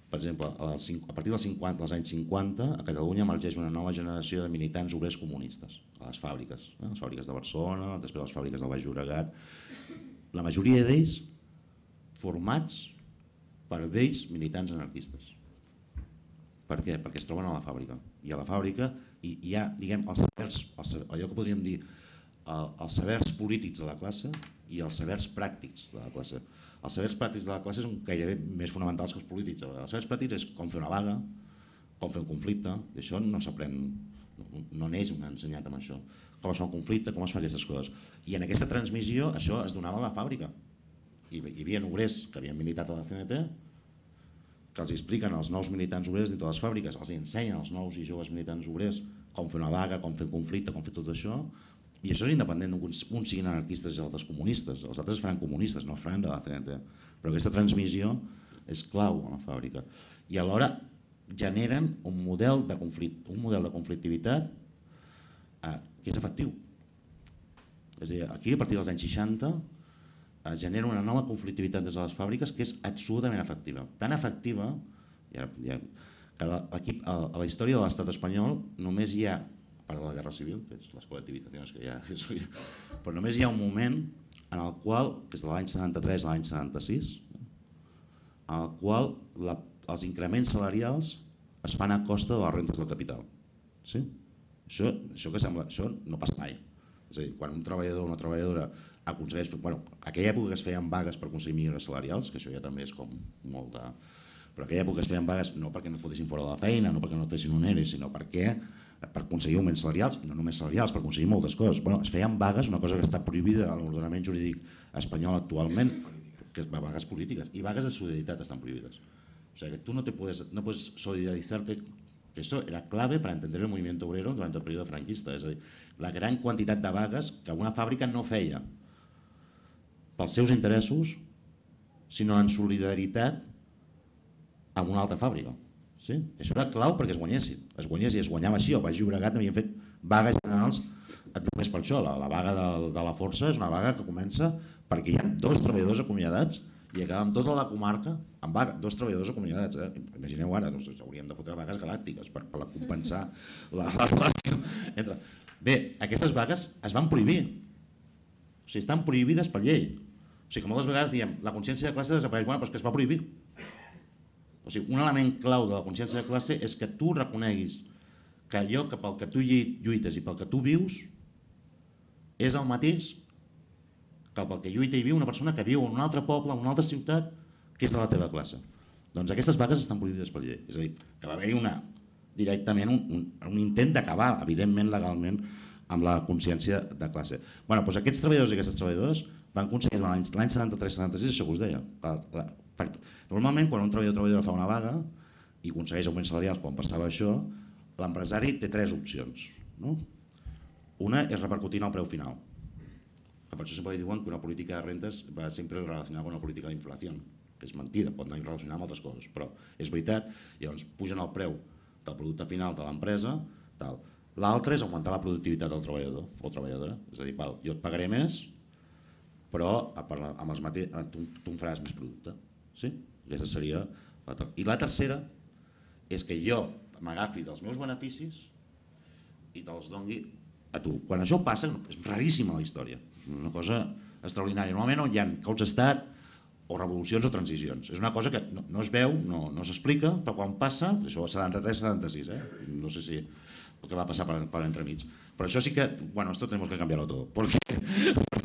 per exemple, a partir dels, 50, dels anys 50 a Catalunya emergeix una nova generació de militants obrers comunistes a les fàbriques, eh? les fàbriques de Barcelona, després les fàbriques del Baix Llobregat. La majoria d'ells formats per vells militants anarquistes. Per què? Perquè es troben a la fàbrica. I a la fàbrica hi, hi ha diguem, els sabers, els, allò que podríem dir els sabers polítics de la classe i els sabers pràctics de la classe els sabers pràctics de la classe són gairebé més fonamentals que els polítics. Els sabers pràctics és com fer una vaga, com fer un conflicte, i això no s'aprèn, no, neix un ensenyat amb això. Com es fa un conflicte, com es fa aquestes coses. I en aquesta transmissió això es donava a la fàbrica. I hi havia obrers que havien militat a la CNT que els expliquen als nous militants obrers dintre de les fàbriques, els ensenyen als nous i joves militants obrers com fer una vaga, com fer un conflicte, com fer tot això, i això és independent d'un uns siguin anarquistes i altres comunistes. Els altres faran comunistes, no faran de la CNT. Però aquesta transmissió és clau a la fàbrica. I alhora generen un model de, conflict, un model de conflictivitat eh, que és efectiu. És a dir, aquí, a partir dels anys 60, es genera una nova conflictivitat des de les fàbriques que és absolutament efectiva. Tan efectiva, ja, ja, que aquí, a, a la història de l'estat espanyol només hi ha, part de la Guerra Civil, que és les col·lectivitzacions que hi ha, però només hi ha un moment en el qual, que és de l'any 73 a l'any 76, en el qual la, els increments salarials es fan a costa de les rentes del capital. Sí? Això, això, que sembla, això no passa mai. És a dir, quan un treballador o una treballadora aconsegueix... Bueno, aquella època que es feien vagues per aconseguir millores salarials, que això ja també és com molt de... Però aquella època es feien vagues no perquè no fotessin fora de la feina, no perquè no fessin un ERE, sinó perquè per aconseguir augments salarials, no només salarials, per aconseguir moltes coses. Bueno, es feien vagues, una cosa que està prohibida a l'ordenament jurídic espanyol actualment, que és vagues polítiques, i vagues de solidaritat estan prohibides. O sea, que tú no te puedes, no puedes solidarizarte Eso era clave para entender el movimiento obrero durante el periodo franquista, és a dir, la gran quantitat de vagues que una fàbrica no feia pels seus interessos, sinó en solidaritat amb una altra fàbrica. Sí? Això era clau perquè es guanyessin. Es guanyés i es guanyava així. El Baix Llobregat havien fet vagues generals només per això. La, la vaga de, de la força és una vaga que comença perquè hi ha dos treballadors acomiadats i acabem tota la comarca amb vaga, dos treballadors acomiadats. Eh? Imagineu ara, doncs, hauríem de fotre vagues galàctiques per, per compensar la, la relació entre... Bé, aquestes vagues es van prohibir. O sigui, estan prohibides per llei. O sigui, que moltes vegades diem, la consciència de classe desapareix, bueno, però és que es va prohibir. O sigui, un element clau de la consciència de classe és que tu reconeguis que allò que pel que tu lluites i pel que tu vius és el mateix que pel que lluita i viu una persona que viu en un altre poble, en una altra ciutat, que és de la teva classe. Doncs aquestes vagues estan prohibides per llei. És a dir, que va haver-hi una, directament un, un, un intent d'acabar, evidentment, legalment, amb la consciència de classe. bueno, doncs aquests treballadors i aquestes treballadores van aconseguir l'any 73-76, això que us deia. Per, normalment, quan un treballador o treballadora fa una vaga i aconsegueix augments salarials quan passava això, l'empresari té tres opcions. No? Una és repercutir en el preu final, que per això sempre diuen que una política de rentes va sempre relacionada amb una política d'inflació, que és mentida, pot anar relacionada amb altres coses, però és veritat, llavors pugen el preu del producte final de l'empresa, tal. L'altre és augmentar la productivitat del treballador o treballadora, és a dir, val, jo et pagaré més, però amb els mate... tu, tu em faràs més producte. Sí? Aquesta seria la. I la tercera és que jo m'agafi dels meus beneficis i te'ls dongui a tu. Quan això passa, és raríssima la història, una cosa extraordinària. Normalment no hi ha cops d'estat o revolucions o transicions. És una cosa que no, no es veu, no, no s'explica, però quan passa, això 73-76, eh? no sé si el que va passar per, per entremig. Però això sí que, bueno, esto tenemos que cambiarlo todo, porque,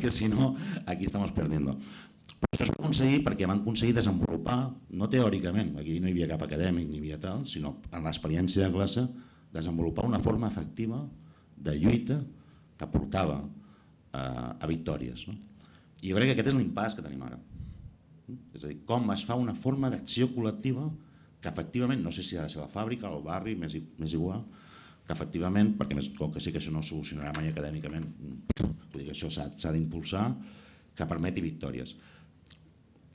porque si no, aquí estamos perdiendo. Però això es va aconseguir perquè van aconseguir desenvolupar, no teòricament, aquí no hi havia cap acadèmic ni hi havia tal, sinó en l'experiència de classe, desenvolupar una forma efectiva de lluita que portava eh, a victòries. No? I jo crec que aquest és l'impàs que tenim ara. És a dir, com es fa una forma d'acció col·lectiva que efectivament, no sé si ha de ser la fàbrica, el barri, més, més igual, que efectivament, perquè més, com que sé que això no es solucionarà mai acadèmicament, vull dir que això s'ha d'impulsar, que permeti victòries.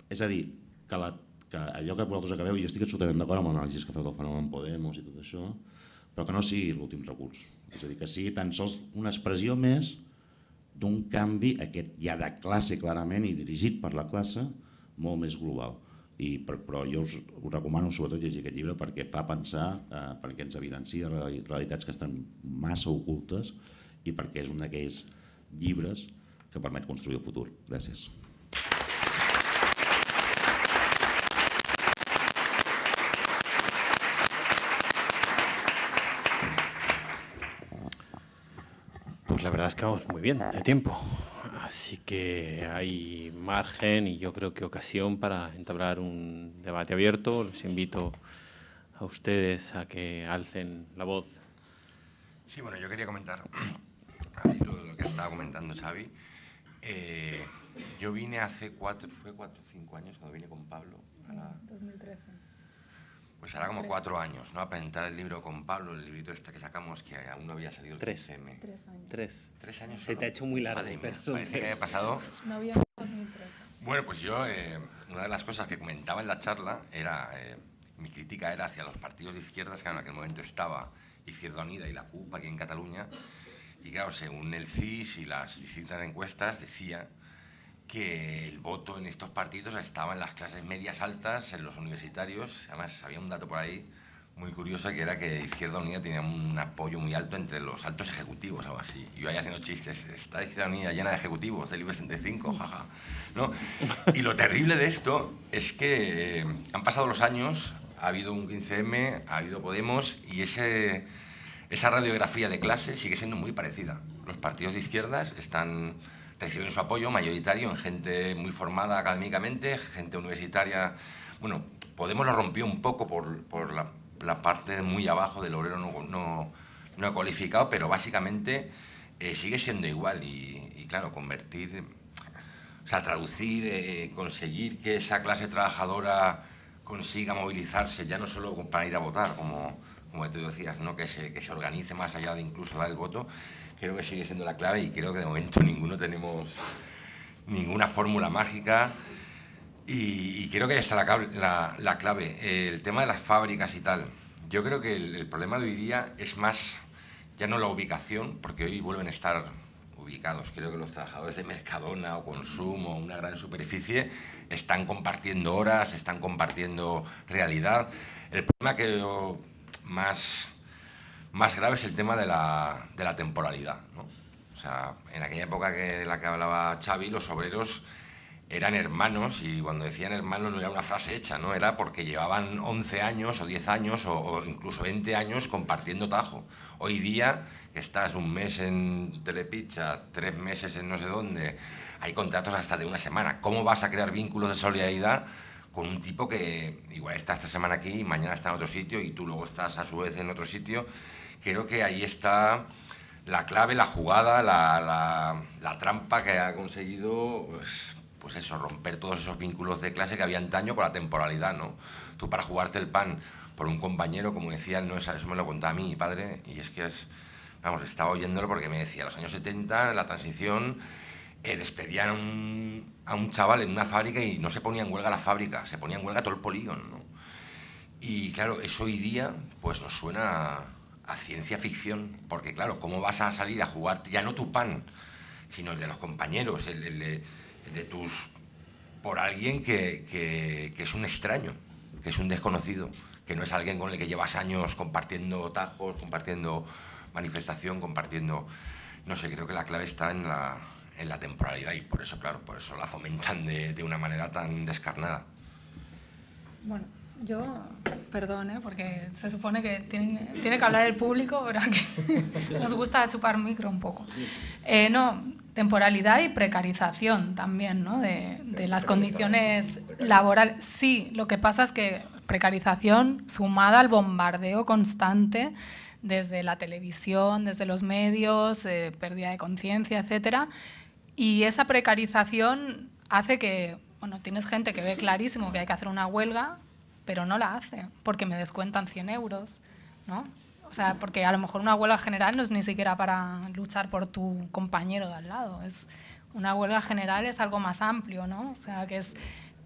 És a dir, que, la, que allò que vosaltres acabeu, i estic absolutament d'acord amb l'anàlisi que feu del fenomen Podemos i tot això, però que no sigui l'últim recurs. És a dir, que sigui tan sols una expressió més d'un canvi aquest ja de classe clarament i dirigit per la classe molt més global i per, però jo us, us recomano sobretot llegir aquest llibre perquè fa pensar, eh, perquè ens evidencia realitats que estan massa ocultes i perquè és un d'aquells llibres que permet construir el futur. Gràcies. Pues la verdad es que vamos muy bien de tiempo. Así que hay margen y yo creo que ocasión para entablar un debate abierto. Les invito a ustedes a que alcen la voz. Sí, bueno, yo quería comentar de lo que estaba comentando Xavi. Eh, yo vine hace cuatro, fue cuatro o cinco años cuando vine con Pablo. A 2013. Pues hará como cuatro años, ¿no? A presentar el libro con Pablo, el librito este que sacamos, que aún no había salido el Tres. TCM. Tres años. Tres. ¿Tres años Se solo? te ha hecho muy largo, Madre mía, pero son parece que tres. haya pasado. No había 2013. Bueno, pues yo, eh, una de las cosas que comentaba en la charla era, eh, mi crítica era hacia los partidos de izquierdas que en aquel momento estaba Izquierda Unida y la CUP aquí en Cataluña, Y claro, según el CIS y las distintas encuestas, decía que el voto en estos partidos estaba en las clases medias altas, en los universitarios. Además, había un dato por ahí muy curioso que era que Izquierda Unida tenía un apoyo muy alto entre los altos ejecutivos, algo así. Y yo ahí haciendo chistes, está Izquierda Unida llena de ejecutivos del IBEX 65, (laughs) jaja. ¿no? Y lo terrible de esto es que han pasado los años, ha habido un 15M, ha habido Podemos y ese, esa radiografía de clase sigue siendo muy parecida. Los partidos de izquierdas están reciben su apoyo mayoritario en gente muy formada académicamente, gente universitaria. Bueno, Podemos lo rompió un poco por, por la, la, parte muy abajo del obrero no, no, no cualificado, pero básicamente eh, sigue siendo igual. Y, y, claro, convertir, o sea, traducir, eh, conseguir que esa clase trabajadora consiga movilizarse, ya no solo para ir a votar, como, como tú decías, ¿no? que, se, que se organice más allá de incluso dar el voto, creo que sigue siendo la clave y creo que de momento ninguno tenemos ninguna fórmula mágica y, y, creo que ahí está la, la, la, clave. El tema de las fábricas y tal. Yo creo que el, el, problema de hoy día es más ya no la ubicación, porque hoy vuelven a estar ubicados. Creo que los trabajadores de Mercadona o Consumo, una gran superficie, están compartiendo horas, están compartiendo realidad. El problema que más más grave es el tema de la, de la temporalidad. ¿no? O sea, en aquella época que, la que hablaba Xavi, los obreros eran hermanos y cuando decían hermanos no era una frase hecha, ¿no? era porque llevaban 11 años o 10 años o, o, incluso 20 años compartiendo tajo. Hoy día, que estás un mes en Telepicha, tres meses en no sé dónde, hay contratos hasta de una semana. ¿Cómo vas a crear vínculos de solidaridad con un tipo que igual está esta semana aquí y mañana está en otro sitio y tú luego estás a su vez en otro sitio? Creo que ahí está la clave, la jugada, la, la, la trampa que ha conseguido, pues, pues, eso, romper todos esos vínculos de clase que había antaño con la temporalidad, ¿no? Tú para jugarte el pan por un compañero, como decía, no, eso me lo contaba a mí, padre, y es que es, vamos, estaba oyéndolo porque me decía, los años 70, la transición, eh, despedían a un, a un chaval en una fábrica y no se ponía en huelga la fábrica, se ponía en huelga todo el polígono, ¿no? Y claro, eso hoy día, pues nos suena a ciencia ficción, porque claro, ¿cómo vas a salir a jugar ya no tu pan, sino el de los compañeros, el, de, tus... por alguien que, que, que, es un extraño, que es un desconocido, que no es alguien con el que llevas años compartiendo tajos, compartiendo manifestación, compartiendo... No sé, creo que la clave está en la, en la temporalidad y por eso, claro, por eso la fomentan de, de una manera tan descarnada. Bueno, yo, perdón, ¿eh? porque se supone que tiene, tiene, que hablar el público, pero (laughs) que nos gusta chupar micro un poco. Eh, no, temporalidad y precarización también, ¿no? De, de, las condiciones laborales. Sí, lo que pasa es que precarización sumada al bombardeo constante desde la televisión, desde los medios, eh, pérdida de conciencia, etcétera. Y esa precarización hace que, bueno, tienes gente que ve clarísimo que hay que hacer una huelga, pero no la hace porque me descuentan 100 euros, ¿no? O sea, porque a lo mejor una huelga general no es ni siquiera para luchar por tu compañero de al lado, es una huelga general es algo más amplio, ¿no? O sea, que es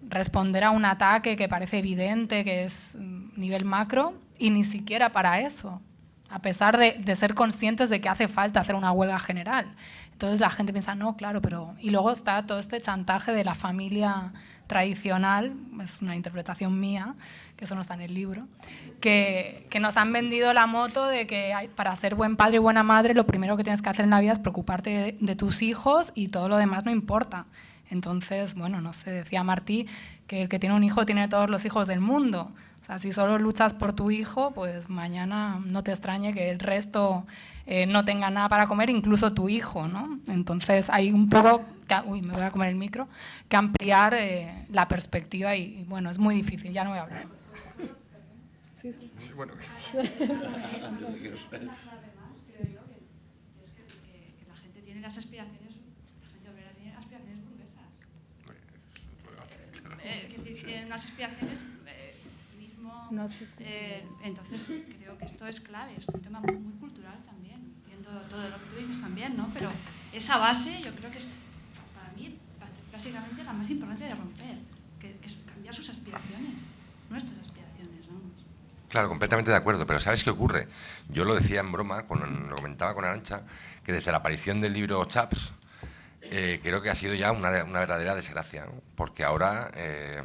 responder a un ataque que parece evidente, que es nivel macro, y ni siquiera para eso, a pesar de, de ser conscientes de que hace falta hacer una huelga general. Entonces la gente piensa, no, claro, pero... Y luego está todo este chantaje de la familia tradicional, es una interpretación mía, que eso no está en el libro, que, que nos han vendido la moto de que hay, para ser buen padre y buena madre lo primero que tienes que hacer en la es preocuparte de, de tus hijos y todo lo demás no importa. Entonces, bueno, no sé, decía Martí que el que tiene un hijo tiene todos los hijos del mundo. O sea, si solo luchas por tu hijo, pues mañana no te extrañe que el resto eh, no tenga nada para comer, incluso tu hijo, ¿no? Entonces hay un poco, que, uy, me voy a comer el micro, que ampliar eh, la perspectiva y, y, bueno, es muy difícil, ya no voy a hablar. Sí, sí. sí bueno. (laughs) (laughs) las aspiraciones, la gente obrera tiene aspiraciones burguesas. Eh, que decir, tienen unas aspiraciones eh, mismo. No sé si eh, entonces creo que esto es clave, es un tema muy, muy cultural todo lo que tú dices también, ¿no? Pero esa base yo creo que es para mí básicamente la más importante de romper, que, es cambiar sus aspiraciones, nuestras aspiraciones, vamos. Claro, completamente de acuerdo, pero ¿sabes qué ocurre? Yo lo decía en broma, con, lo comentaba con Arancha, que desde la aparición del libro Chaps, eh, creo que ha sido ya una, verdadera desgracia, porque ahora eh,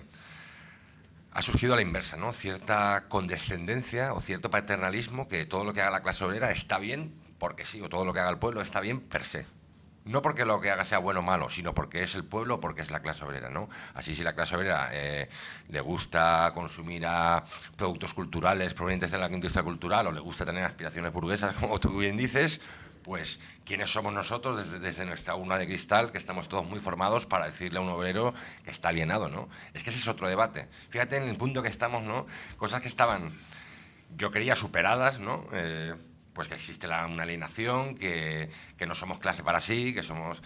ha surgido a la inversa, ¿no? Cierta condescendencia o cierto paternalismo que todo lo que haga la clase obrera está bien porque sí, o todo lo que haga el pueblo está bien per se. No porque lo que haga sea bueno o malo, sino porque es el pueblo o porque es la clase obrera, ¿no? Así si la clase obrera eh, le gusta consumir productos culturales provenientes de la industria cultural o le gusta tener aspiraciones burguesas, (laughs) como tú bien dices, pues quiénes somos nosotros desde, desde, nuestra urna de cristal, que estamos todos muy formados para decirle a un obrero que está alienado, ¿no? Es que ese es otro debate. Fíjate en el punto que estamos, ¿no? Cosas que estaban, yo creía, superadas, ¿no? Eh, pues que existe la, una alienación, que, que, no somos clase para sí, que somos...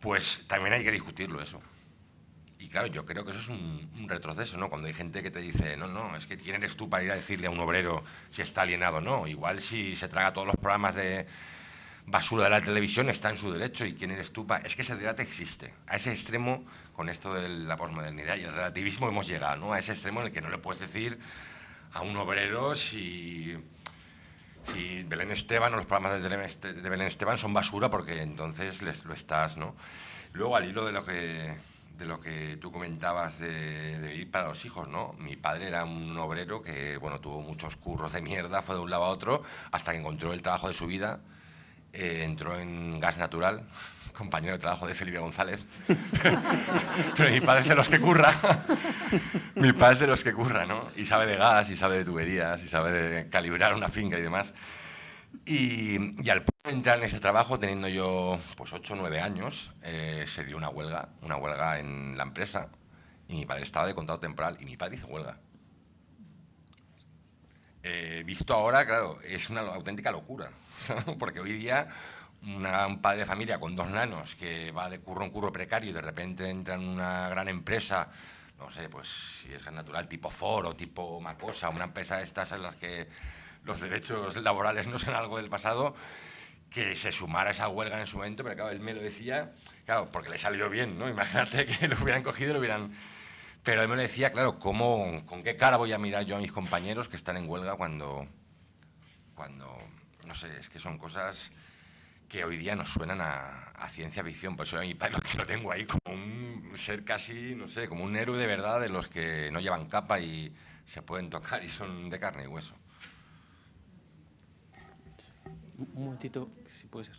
Pues también hay que discutirlo eso. Y claro, yo creo que eso es un, un, retroceso, ¿no? Cuando hay gente que te dice, no, no, es que ¿quién eres tú para ir a decirle a un obrero si está alienado o no? Igual si se traga todos los programas de basura de la televisión está en su derecho y quién eres tú para... Es que ese debate existe. A ese extremo, con esto de la posmodernidad y el relativismo hemos llegado, ¿no? A ese extremo en el que no le puedes decir a un obrero si si Belén Esteban o los programas de, Belén Esteban son basura porque entonces les, lo estás, ¿no? Luego, al hilo de lo que, de lo que tú comentabas de, ir para los hijos, ¿no? Mi padre era un obrero que, bueno, tuvo muchos curros de mierda, fue de un lado a otro, hasta que encontró el trabajo de su vida, eh, entró en gas natural, compañero de trabajo de Felipe González, (laughs) pero, mi padre es de los que curra, (laughs) mi padre es de los que curra, ¿no? Y sabe de gas, y sabe de tuberías, y sabe de calibrar una finca y demás. Y, al entrar en ese trabajo, teniendo yo pues 8 o 9 años, eh, se dio una huelga, una huelga en la empresa, y mi padre estaba de contado temporal, y mi padre hizo huelga. Eh, visto ahora, claro, es una auténtica locura, (laughs) porque hoy día un padre de familia con dos nanos que va de curro en curro precario y de repente entra en una gran empresa, no sé, pues si es natural, tipo Foro, tipo Macosa, una empresa de estas en las que los derechos laborales no son algo del pasado, que se sumara a esa huelga en su momento, pero claro, él me lo decía, claro, porque le salió bien, ¿no? Imagínate (laughs) que lo hubieran cogido y lo hubieran... Pero él me lo decía, claro, ¿cómo, ¿con qué cara voy a mirar yo a mis compañeros que están en huelga cuando, cuando, no sé, es que son cosas que hoy día nos suenan a, ciencia ficción. Por eso a mi padre (laughs) lo, tengo ahí como un ser casi, no sé, como un héroe de verdad de los que no llevan capa y se pueden tocar y son de carne y hueso. Un momentito, si puede ser.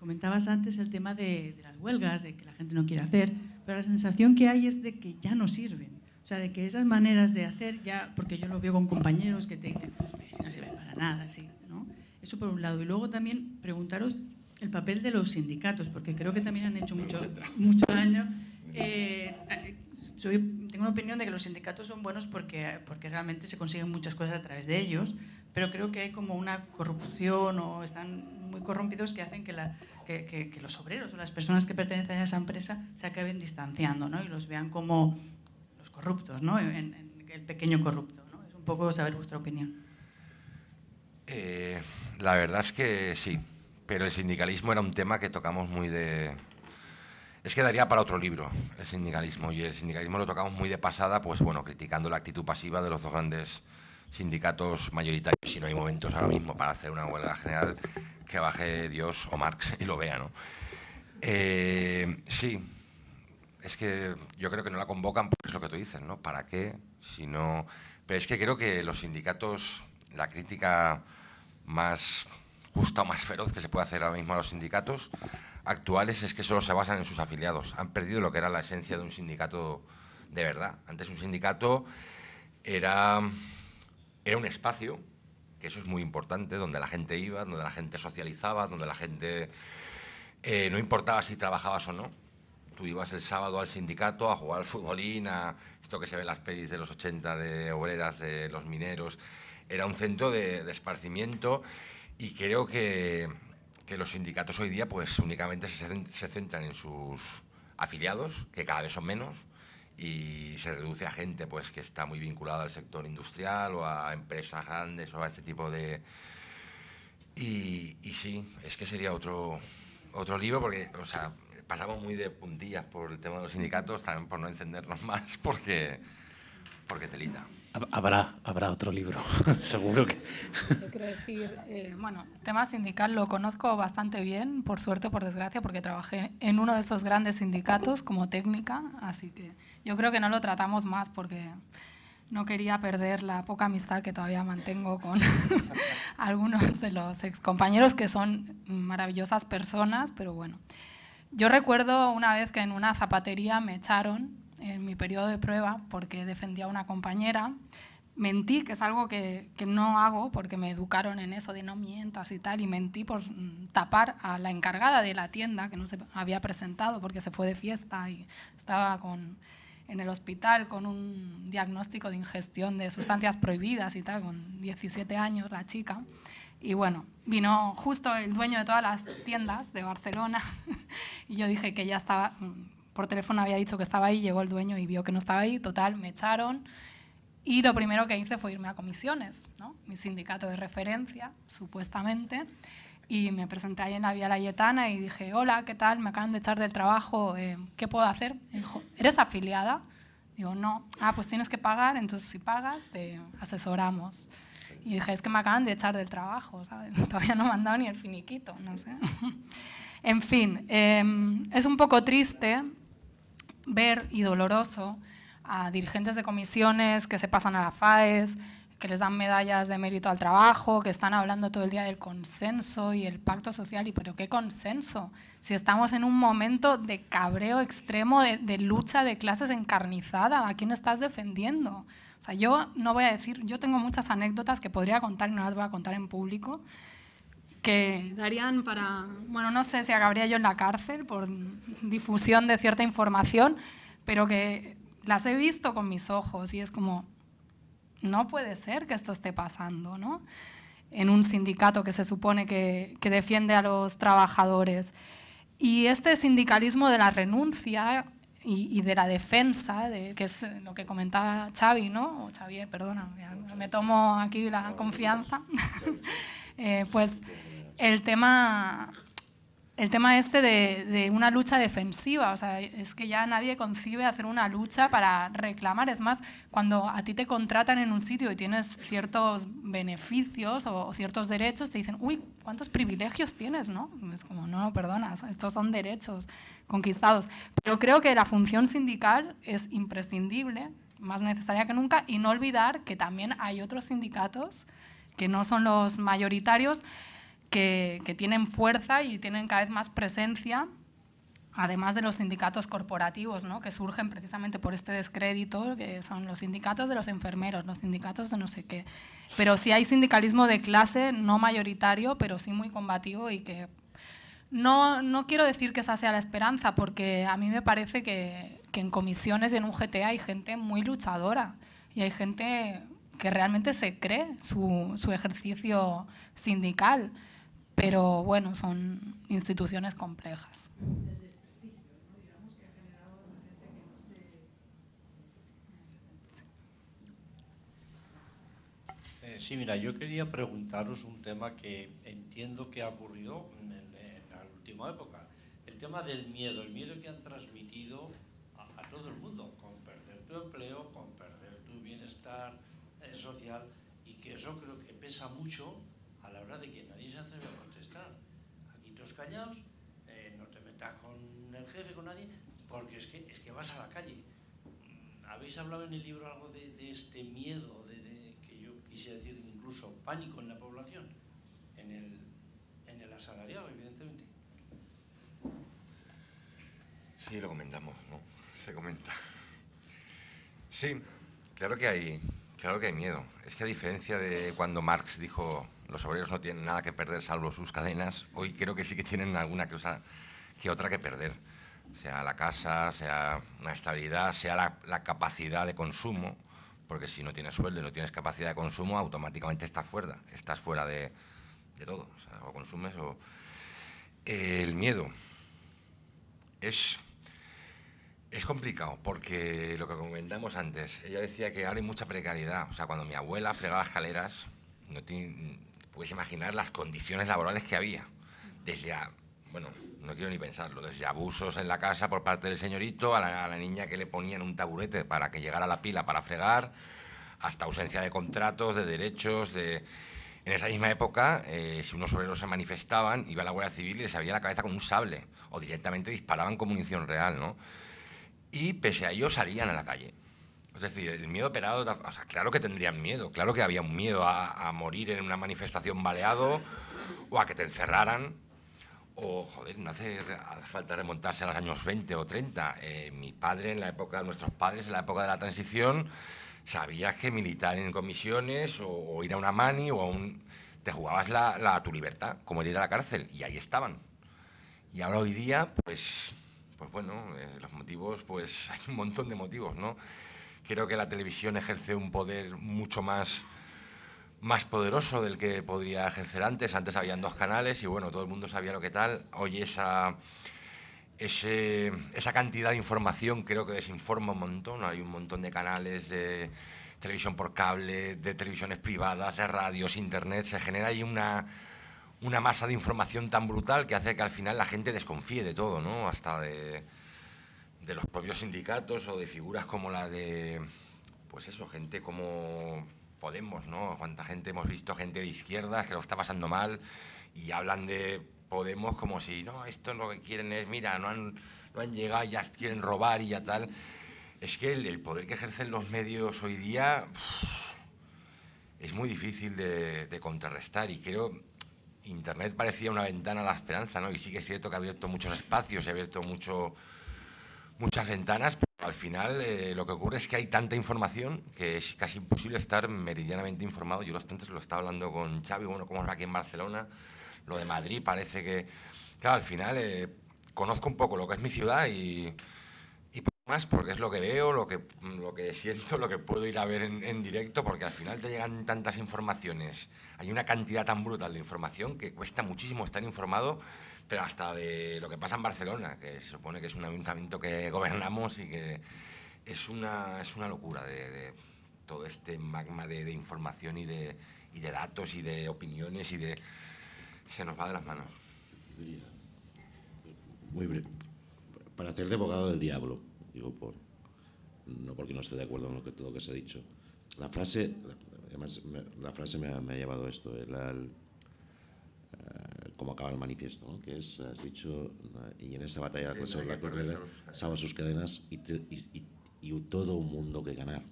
comentabas antes el tema de, de las huelgas, de que la gente no quiere hacer, pero la sensación que hay es de que ya no sirven. O sea, de que esas maneras de hacer ya, porque yo lo veo con compañeros que te dicen, no sirve para nada, sí, ¿no? Eso por un lado. Y luego también preguntaros el papel de los sindicatos, porque creo que también han hecho mucho, mucho daño. Eh, soy, tengo la opinión de que los sindicatos son buenos porque, porque realmente se consiguen muchas cosas a través de ellos, pero creo que hay como una corrupción o están muy corrompidos que hacen que, la, que, que, los obreros o las personas que pertenecen a esa empresa se acaben distanciando ¿no? y los vean como corruptos, ¿no? en, en el pequeño corrupto. ¿no? Es un poco saber vuestra opinión. Eh, la verdad es que sí, pero el sindicalismo era un tema que tocamos muy de... Es que daría para otro libro el sindicalismo y el sindicalismo lo tocamos muy de pasada, pues bueno, criticando la actitud pasiva de los dos grandes sindicatos mayoritarios. Si no hay momentos ahora mismo para hacer una huelga general, que baje Dios o Marx y lo vea, ¿no? Eh, sí, es que yo creo que no la convocan porque es lo que tú dices, ¿no? ¿Para qué? Si no... Pero es que creo que los sindicatos, la crítica más justa o más feroz que se puede hacer ahora mismo a los sindicatos actuales es que solo se basan en sus afiliados. Han perdido lo que era la esencia de un sindicato de verdad. Antes un sindicato era, era un espacio, que eso es muy importante, donde la gente iba, donde la gente socializaba, donde la gente eh, no importaba si trabajabas o no. Tú ibas el sábado al sindicato a jugar al futbolín, a esto que se ve en las pedis de los 80 de obreras, de los mineros, era un centro de, esparcimiento y creo que, que, los sindicatos hoy día pues únicamente se, se, centran en sus afiliados, que cada vez son menos, y se reduce a gente pues que está muy vinculada al sector industrial o a empresas grandes o a este tipo de... Y, y sí, es que sería otro, otro libro porque, o sea, pasamos muy de puntillas por el tema de los sindicatos, también por no encendernos más, porque, porque telita. Habrá, habrá otro libro, (laughs) seguro que. quiero decir, eh, bueno, tema sindical lo conozco bastante bien, por suerte o por desgracia, porque trabajé en uno de esos grandes sindicatos como técnica, así que yo creo que no lo tratamos más porque no quería perder la poca amistad que todavía mantengo con (laughs) algunos de los excompañeros que son maravillosas personas, pero bueno. Yo recuerdo una vez que en una zapatería me echaron en mi periodo de prueba porque defendía a una compañera. Mentí, que es algo que, no hago porque me educaron en eso de no mientas y tal, y mentí por mm, tapar a la encargada de la tienda que no se había presentado porque se fue de fiesta y estaba con, en el hospital con un diagnóstico de ingestión de sustancias prohibidas y tal, con 17 años la chica. Y bueno, vino justo el dueño de todas las tiendas de Barcelona (laughs) y yo dije que ya estaba, por teléfono había dicho que estaba ahí, llegó el dueño y vio que no estaba ahí, total, me echaron. Y lo primero que hice fue irme a comisiones, ¿no? mi sindicato de referencia, supuestamente, y me presenté ahí en la Vía Layetana y dije, hola, ¿qué tal? Me acaban de echar del trabajo, eh, ¿qué puedo hacer? Dijo, ¿eres afiliada? Digo, no. Ah, pues tienes que pagar, entonces si pagas, te asesoramos. Y dije, es que me acaban de echar del trabajo, ¿sabes? (laughs) Todavía no me han dado ni el finiquito, no sé. (laughs) en fin, em, es un poco triste ver y doloroso a dirigentes de comisiones que se pasan a la FAES, que les dan medallas de mérito al trabajo, que están hablando todo el día del consenso y el pacto social. ¿Y pero qué consenso? Si estamos en un momento de cabreo extremo, de, de lucha de clases encarnizada, ¿a quién estás defendiendo? O sea, yo no voy a decir, yo tengo muchas anécdotas que podría contar y no las voy a contar en público, que darían para, bueno, no sé si acabaría yo en la cárcel por difusión de cierta información, pero que las he visto con mis ojos y es como, no puede ser que esto esté pasando, ¿no? En un sindicato que se supone que, que defiende a los trabajadores. Y este sindicalismo de la renuncia y, de la defensa, de, que es lo que comentaba Xavi, ¿no? O Xavi, perdona, me tomo aquí la confianza. (laughs) eh, pues el tema, el tema este de, una lucha defensiva, o sea, es que ya nadie concibe hacer una lucha para reclamar. Es más, cuando a ti te contratan en un sitio y tienes ciertos beneficios o, o ciertos derechos, te dicen, uy, ¿cuántos privilegios tienes? ¿no? Es como, no, perdona, estos son derechos conquistados. Pero creo que la función sindical es imprescindible, más necesaria que nunca, y no olvidar que también hay otros sindicatos que no son los mayoritarios, que, que tienen fuerza y tienen cada vez más presencia además de los sindicatos corporativos, ¿no? que surgen precisamente por este descrédito, que son los sindicatos de los enfermeros, los sindicatos de no sé qué. Pero sí hay sindicalismo de clase, no mayoritario, pero sí muy combativo y que no, no quiero decir que esa sea la esperanza, porque a mí me parece que, que en comisiones y en un GT hay gente muy luchadora y hay gente que realmente se cree su, su ejercicio sindical, pero bueno, son instituciones complejas. Sí, mira, yo quería preguntaros un tema que entiendo que ha ocurrido en, la última época. El tema del miedo, el miedo que han transmitido a, todo el mundo, con perder tu empleo, con perder tu bienestar eh, social, y que eso creo que pesa mucho a la hora de que nadie se atreve a Aquí todos callados, eh, no te metas con el jefe, con nadie, porque es que, es que vas a la calle. Mm, ¿Habéis hablado en el libro algo de, de este miedo, de, quisiera decir incluso pánico en la población, en el, en el asalariado, evidentemente. Sí, lo comentamos, ¿no? Se comenta. Sí, claro que hay, claro que hay miedo. Es que a diferencia de cuando Marx dijo los obreros no tienen nada que perder salvo sus cadenas, hoy creo que sí que tienen alguna cosa que otra que perder. Sea la casa, sea una estabilidad, sea la, capacidad de consumo, porque si no tienes sueldo y no tienes capacidad de consumo, automáticamente estás fuera, estás fuera de, todo, o, sea, o, consumes o... el miedo. Es, es complicado, porque lo que comentamos antes, ella decía que ahora hay mucha precariedad, o sea, cuando mi abuela fregaba escaleras, no te puedes imaginar las condiciones laborales que había, desde a bueno, no quiero ni pensarlo, desde abusos en la casa por parte del señorito, a la, a niña que le ponían un taburete para que llegara la pila para fregar, hasta ausencia de contratos, de derechos, de... En esa misma época, eh, si unos obreros se manifestaban, iba la Guardia Civil y les abría la cabeza con un sable, o directamente disparaban con munición real, ¿no? Y pese a ello salían a la calle. Es decir, el miedo operado, o sea, claro que tendrían miedo, claro que había un miedo a, a morir en una manifestación baleado o a que te encerraran. O, joder, no hace, hace falta remontarse a los años 20 o 30. Eh, mi padre, en la época nuestros padres, en la época de la transición, sabía que militar en comisiones o, o ir a una mani o a un... Te jugabas la, la- tu libertad, como el ir a la cárcel, y ahí estaban. Y ahora hoy día, pues, pues bueno, eh, los motivos, pues (laughs) hay un montón de motivos, ¿no? Creo que la televisión ejerce un poder mucho más, más poderoso del que podría ejercer antes. Antes habían dos canales y bueno, todo el mundo sabía lo que tal. Hoy esa, esa cantidad de información creo que desinforma un montón. Hay un montón de canales de televisión por cable, de televisiones privadas, de radios, internet. Se genera ahí una, una masa de información tan brutal que hace que al final la gente desconfíe de todo, ¿no? Hasta de, de los propios sindicatos o de figuras como la de, pues eso, gente como Podemos, ¿no? Cuánta gente hemos visto, gente de izquierdas que lo está pasando mal y hablan de Podemos como si, no, esto lo que quieren es, mira, no han, no han llegado, ya quieren robar y ya tal. Es que el, el poder que ejercen los medios hoy día es muy difícil de, de contrarrestar y creo Internet parecía una ventana a la esperanza, ¿no? Y sí que es cierto que ha abierto muchos espacios y ha abierto mucho, muchas ventanas, pero al final eh, lo que ocurre es que hay tanta información que es casi imposible estar meridianamente informado. Yo los antes lo estaba hablando con Xavi, bueno, cómo es aquí en Barcelona, lo de Madrid parece que... Claro, al final eh, conozco un poco lo que es mi ciudad y, y poco más porque es lo que veo, lo que, lo que siento, lo que puedo ir a ver en, en directo, porque al final te llegan tantas informaciones, hay una cantidad tan brutal de información que cuesta muchísimo estar informado, pero hasta de lo que pasa en Barcelona, que se supone que es un ayuntamiento que gobernamos y que es una, es una locura de, todo este magma de, información y de, y de datos y de opiniones y de... Se nos va de las manos. Muy breve. Para hacer de abogado del diablo, digo por no porque no esté de acuerdo con todo lo que se ha dicho. La frase, además, la frase me ha, llevado esto, el, cómo acaba el manifiesto, ¿no? que es, has dicho, y en esa batalla hay la carrera, salva sus cadenas. y, te- y- y- y todo un mundo que ganar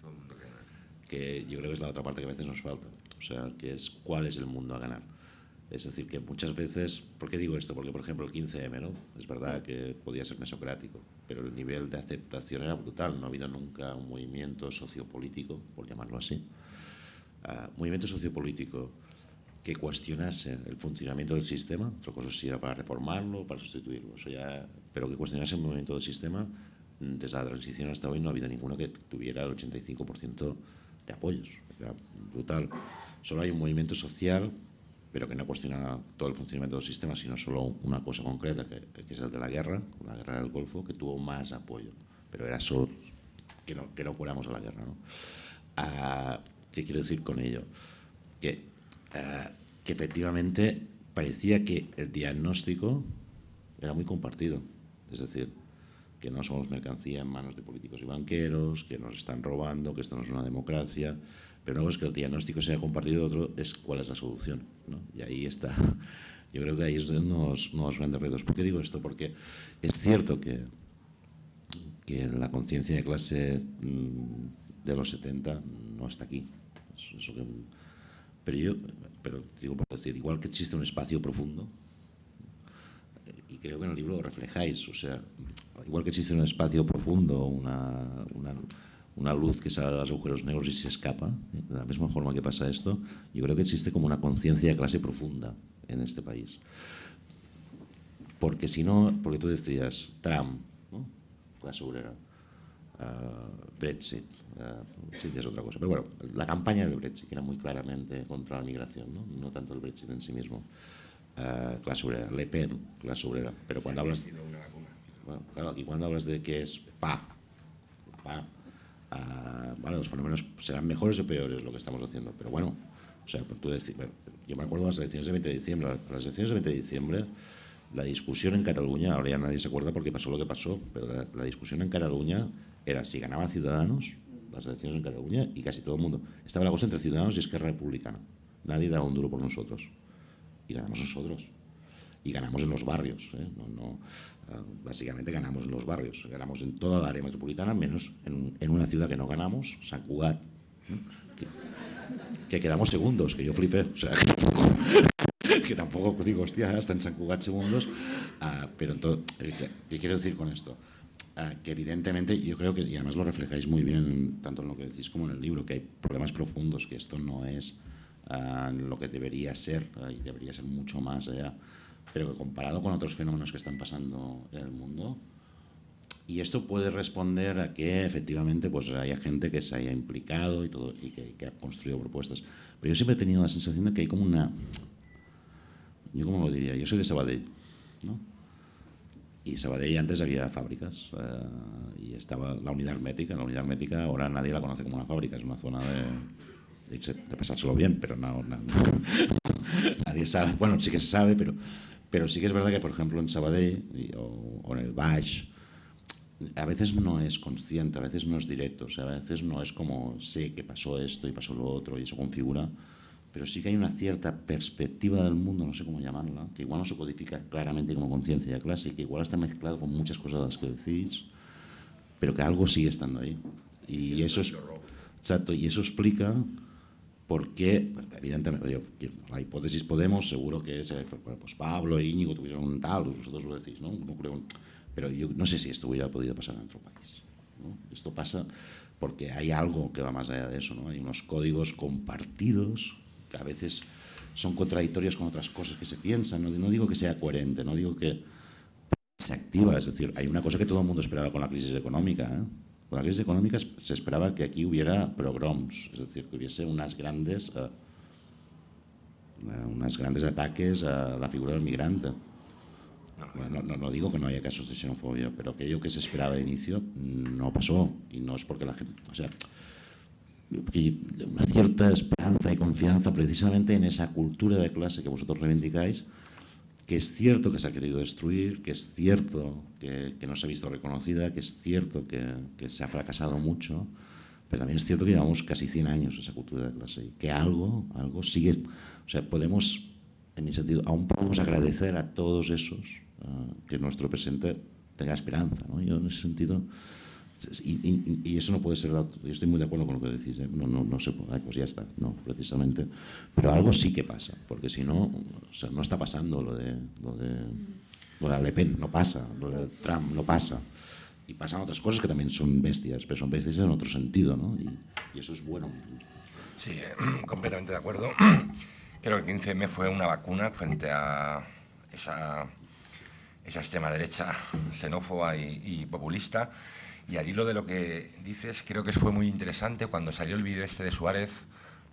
Todo mundo que- que yo creo que es la otra parte que a veces nos falta. O sea, que es cuál es el mundo a ganar. Es decir, que muchas veces, ¿por qué digo esto? Porque, por ejemplo, el 15M, ¿no? Es verdad que podía ser mesocrático, pero el nivel de aceptación era brutal. No ha habido nunca un movimiento sociopolítico, por llamarlo así, ah, movimiento sociopolítico que cuestionase el funcionamiento del sistema, otra cosa si era para reformarlo para sustituirlo, eso ya, pero que cuestionase el movimiento del sistema, mm, desde la transición hasta hoy no ha habido ninguno que tuviera el 85% de apoyos, era brutal. Solo hay un movimiento social, pero que no cuestiona todo el funcionamiento del sistema, sino solo una cosa concreta, que, que es el de la guerra, la guerra del Golfo, que tuvo más apoyo, pero era solo que no, que no fuéramos a la guerra. ¿no? Ah, ¿Qué quiero decir con ello? Que, ah, que efectivamente parecía que el diagnóstico era muy compartido. Es decir, que no somos mercancía en manos de políticos y banqueros, que nos están robando, que esto no es una democracia. Pero no es que el diagnóstico sea compartido, otro es cuál es la solución. Y ahí está. (laughs) Yo creo que ahí es uno de los, grandes retos. ¿Por qué digo esto? Porque es cierto que, que la conciencia de clase mm, de los 70 no está aquí. Eso que- pero yo, pero digo por decir, igual que existe un espacio profundo, y creo que en el libro lo reflejáis, o sea, igual que existe un espacio profundo, una, una, luz que sale de los agujeros negros y se escapa, ¿eh? de la misma forma que pasa esto, yo creo que existe como una conciencia de clase profunda en este país. Porque si no, porque tú decías, Trump, ¿no? clase obrera, ah, Brexit, sí, es otra cosa. Pero bueno, la campaña del Brexit, que era muy claramente contra la migración, no, no tanto el Brexit en sí mismo. Ah, clase obrera, Le Pen, clase obrera. Pero cuando hablas, bueno, claro, y cuando hablas de que es pa, pa, ah, vale, los fenómenos serán mejores o peores lo que estamos haciendo, pero bueno, o sea, tú deci- bueno, yo me acuerdo de las elecciones de 20 de diciembre, las elecciones de 20 de diciembre la discusión en Cataluña, ahora ya nadie se acuerda porque pasó lo que pasó, pero la, la discusión en Cataluña era si ganaba Ciudadanos las elecciones en Cataluña y casi todo el mundo. Estaba la cosa entre Ciudadanos y Esquerra Republicana. Nadie daba un duro por nosotros. Y ganamos nosotros. Y ganamos en los barrios. ¿eh? No, no, ah, básicamente ganamos en los barrios. Ganamos en toda la área metropolitana, menos en, en una ciudad que no ganamos, San Cugat. ¿eh? Que, que, quedamos segundos, que yo flipé. O sea, (laughs) que tampoco digo, hostia, hasta en San Cugat segundos. Uh, pero todo, ¿qué quiero decir con esto? Uh, que evidentemente yo creo que, y además lo reflejáis muy bien, tanto en lo que decís como en el libro, que hay problemas profundos, que esto no es uh, lo que debería ser, y debería ser mucho más allá, pero que comparado con otros fenómenos que están pasando en el mundo, y esto puede responder a que efectivamente pues haya gente que se haya implicado y todo y que, que, ha construido propuestas. Pero yo siempre he tenido la sensación de que hay como una... Yo cómo lo diría, yo soy de Sabadell, ¿no? Y Sabadell antes había fábricas y estaba la unidad hermética. La unidad hermética ahora nadie la conoce como una fábrica, es una zona de, de, de pasárselo bien, pero no, no, (laughs) nadie sabe. Bueno, sí que se sabe, pero, pero sí que es verdad que, por ejemplo, en Sabadell o, o en el Baix, a veces no es consciente, a veces no es directo, o sea, a veces no es como sé que pasó esto y pasó lo otro y eso configura, pero sí que hay una cierta perspectiva del mundo, no sé cómo llamarla, que igual no se codifica claramente como conciencia que igual está mezclado con muchas cosas de las que decís, pero que algo sigue estando ahí. Y eso es, exacto, y eso explica por qué, evidentemente, yo, la hipótesis Podemos, seguro que es, pues Pablo e Íñigo tuvieron tal, vosotros lo decís, ¿no? no creo, pero yo no sé si esto hubiera podido pasar en otro país. ¿no? Esto pasa porque hay algo que va más allá de eso, ¿no? Hay unos códigos compartidos a veces son contradictorios con otras cosas que se piensan. No, no digo que sea coherente, no digo que se activa. Es decir, hay una cosa que todo el mundo esperaba con la crisis económica. ¿eh? Con la crisis económica se esperaba que aquí hubiera pogroms, es decir, que hubiese unas grandes, uh, unas grandes ataques a la figura del migrante. No, no, no, digo que no haya casos de xenofobia, pero aquello que se esperaba de inicio no pasó. Y no es porque la gente. O sea, una cierta esperanza y confianza precisamente en esa cultura de clase que vosotros reivindicáis, que es cierto que se ha querido destruir, que es cierto que, que no se ha visto reconocida, que es cierto que, que, se ha fracasado mucho, pero también es cierto que llevamos casi 100 años esa cultura de clase y que algo, algo sigue. O sea, podemos, en mi sentido, aún podemos agradecer a todos esos uh, que nuestro presente tenga esperanza. ¿no? Yo en ese sentido. Y, eso no puede ser, yo estoy muy de acuerdo con lo que decís, ¿eh? no, no, no sé, pues ya está, no, precisamente, pero algo sí que pasa, porque si no, no está pasando lo de, lo de, lo de Le Pen, no pasa, lo de Trump no pasa, y pasan otras cosas que también son bestias, pero son bestias en otro sentido, ¿no? Y, y eso es bueno. Sí, eh, (clears throat) completamente de acuerdo. (clears throat) Creo que el 15M fue una vacuna frente a esa, esa extrema derecha xenófoba y populista. Y al hilo de lo que dices, creo que fue muy interesante cuando salió el vídeo este de Suárez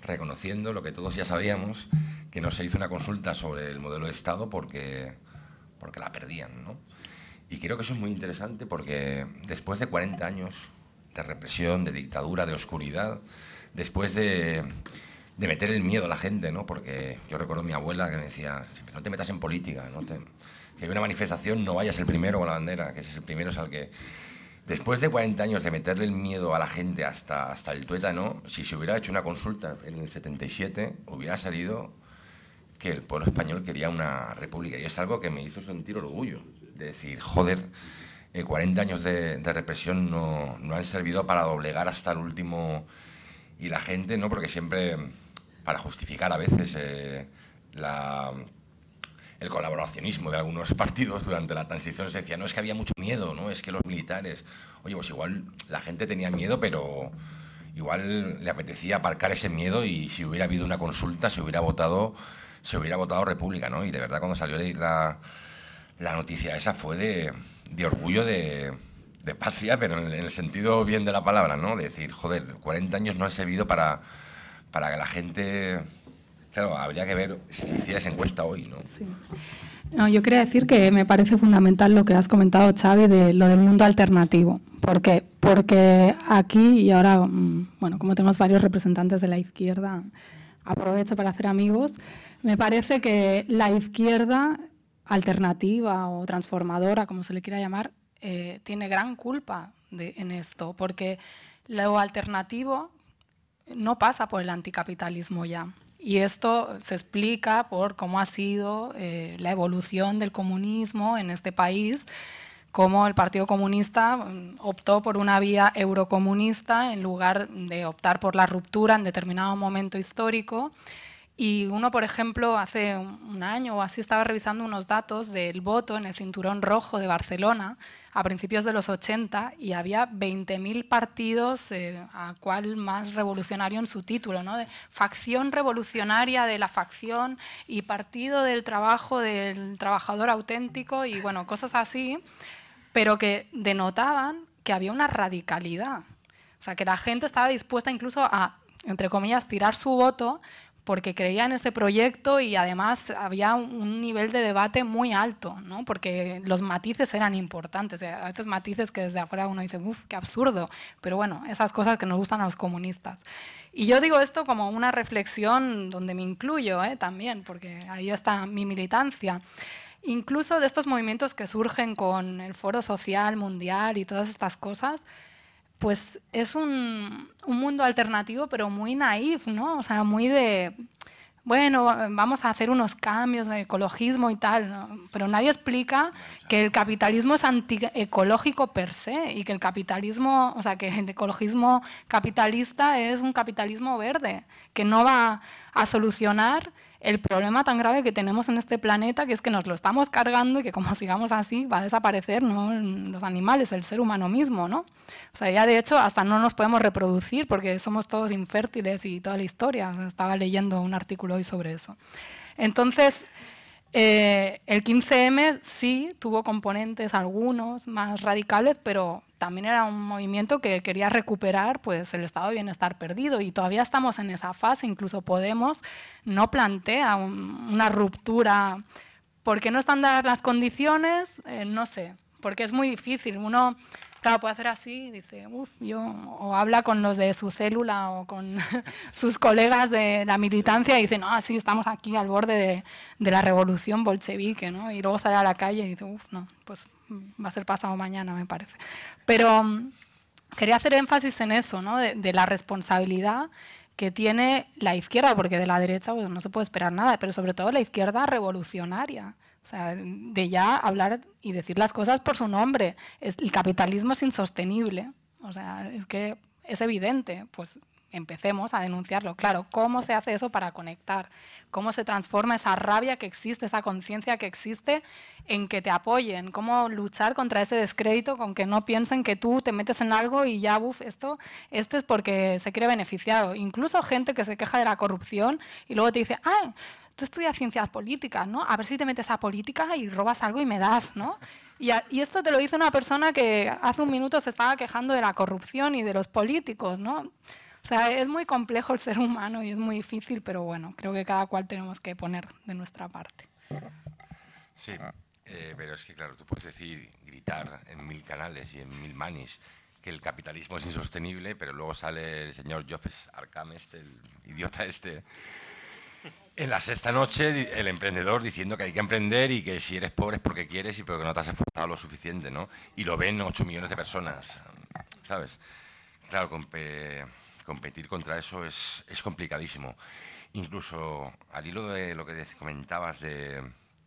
reconociendo lo que todos ya sabíamos, que no se hizo una consulta sobre el modelo de Estado porque, porque la perdían. ¿no? Y creo que eso es muy interesante porque después de 40 años de represión, de dictadura, de oscuridad, después de, de meter el miedo a la gente, ¿no? porque yo recuerdo a mi abuela que me decía, no te metas en política, ¿no? te, si hay una manifestación no vayas el primero con la bandera, que es el primero es al que Después de 40 años de meterle el miedo a la gente hasta, hasta el tuétano, si se hubiera hecho una consulta en el 77, hubiera salido que el pueblo español quería una república. Y es algo que me hizo sentir orgullo, de decir, joder, eh, 40 años de, de represión no, no, han servido para doblegar hasta el último... Y la gente, ¿no? Porque siempre, para justificar a veces eh, la el colaboracionismo de algunos partidos durante la transición se decía, no, es que había mucho miedo, no, es que los militares, oye, pues igual la gente tenía miedo, pero igual le apetecía aparcar ese miedo y si hubiera habido una consulta se hubiera votado, se hubiera votado República, ¿no? Y de verdad cuando salió la, la noticia esa fue de, de orgullo de, de, patria, pero en el sentido bien de la palabra, ¿no? De decir, joder, 40 años no han servido para, para que la gente Claro, habría que ver si hicieras encuesta hoy, ¿no? No, yo quería decir que me parece fundamental lo que has comentado, Xavi, de lo del mundo alternativo. Porque aquí, y ahora, mm, bueno, como tenemos varios representantes de la izquierda, aprovecho para hacer amigos, me parece que la izquierda alternativa o transformadora, como se le quiera llamar, eh, tiene gran culpa en esto, porque lo alternativo no pasa por el anticapitalismo ya. Y esto se explica por cómo ha sido eh, la evolución del comunismo en este país, cómo el Partido Comunista mm, optó por una vía eurocomunista en lugar de optar por la ruptura en determinado momento histórico. Y uno, por ejemplo, hace un año o así estaba revisando unos datos del voto en el Cinturón Rojo de Barcelona a principios de los 80 y había 20.000 partidos, eh, a cual más revolucionario en su título, ¿no? de facción revolucionaria de la facción y partido del trabajo del trabajador auténtico y bueno, cosas así, pero que denotaban que había una radicalidad. O sea, que la gente estaba dispuesta incluso a, entre comillas, tirar su voto porque creía en ese proyecto y además había un nivel de debate muy alto, ¿no? porque los matices eran importantes. A veces matices que desde afuera uno dice, uff, qué absurdo, pero bueno, esas cosas que nos gustan a los comunistas. Y yo digo esto como una reflexión donde me incluyo ¿eh? también, porque ahí está mi militancia. Incluso de estos movimientos que surgen con el Foro Social Mundial y todas estas cosas, pues es un, mundo alternativo, pero muy naif, ¿no? O sea, muy de, bueno, vamos a hacer unos cambios de ecologismo y tal, pero nadie explica que el capitalismo es antiecológico per se y que el capitalismo, o sea, que el ecologismo capitalista es un capitalismo verde, que no va a solucionar el problema tan grave que tenemos en este planeta, que es que nos lo estamos cargando y que como (laughs) sigamos así va a desaparecer ¿no? los animales, el ser humano mismo. ¿no? O sea, ya de hecho hasta no nos podemos reproducir porque somos todos infértiles y toda la historia. estaba leyendo un artículo hoy sobre eso. Entonces, eh, el 15M sí tuvo componentes algunos más radicales, pero también era un movimiento que quería recuperar pues, el estado de bienestar perdido y todavía estamos en esa fase, incluso Podemos no plantea una ruptura. ¿Por qué no están dadas las condiciones? Eh, no sé, porque es muy difícil. Uno Claro, puede hacer así, dice, uff, yo, o habla con los de su célula o con (laughs) sus colegas de la militancia y dice, no, sí, estamos aquí al borde de, de la revolución bolchevique, ¿no? Y luego sale a la calle y dice, uff, no, pues va a ser pasado mañana, me parece. Pero mm, quería hacer énfasis en eso, ¿no? De, de la responsabilidad que tiene la izquierda, porque de la derecha pues, no se puede esperar nada, pero sobre todo la izquierda revolucionaria. O sea, de ya hablar y decir las cosas por su nombre. el capitalismo es insostenible. O sea, es que es evidente. Pues empecemos a denunciarlo. Claro, ¿cómo se hace eso para conectar? ¿Cómo se transforma esa rabia que existe, esa conciencia que existe en que te apoyen? ¿Cómo luchar contra ese descrédito, con que no piensen que tú te metes en algo y ya, buf, esto este es porque se quiere beneficiar? Incluso gente que se queja de la corrupción y luego te dice, ah, tú estudias ciencias políticas, ¿no? A ver si te metes a política y robas algo y me das, ¿no? Y, esto te lo dice una persona que hace un minuto se estaba quejando de la corrupción y de los políticos, ¿no? O sea, es muy complejo el ser humano y es muy difícil, pero bueno, creo que cada cual tenemos que poner de nuestra parte. Sí, eh, pero es que claro, tú puedes decir, gritar en mil canales y en mil manis que el capitalismo es insostenible, pero luego sale el señor Joffes Arcames, el idiota este, en la sexta noche, el emprendedor diciendo que hay que emprender y que si eres pobre es porque quieres y porque no te has esforzado lo suficiente, ¿no? Y lo ven 8 millones de personas, ¿sabes? Claro, competir contra eso es, es, complicadísimo. Incluso al hilo de lo que comentabas de,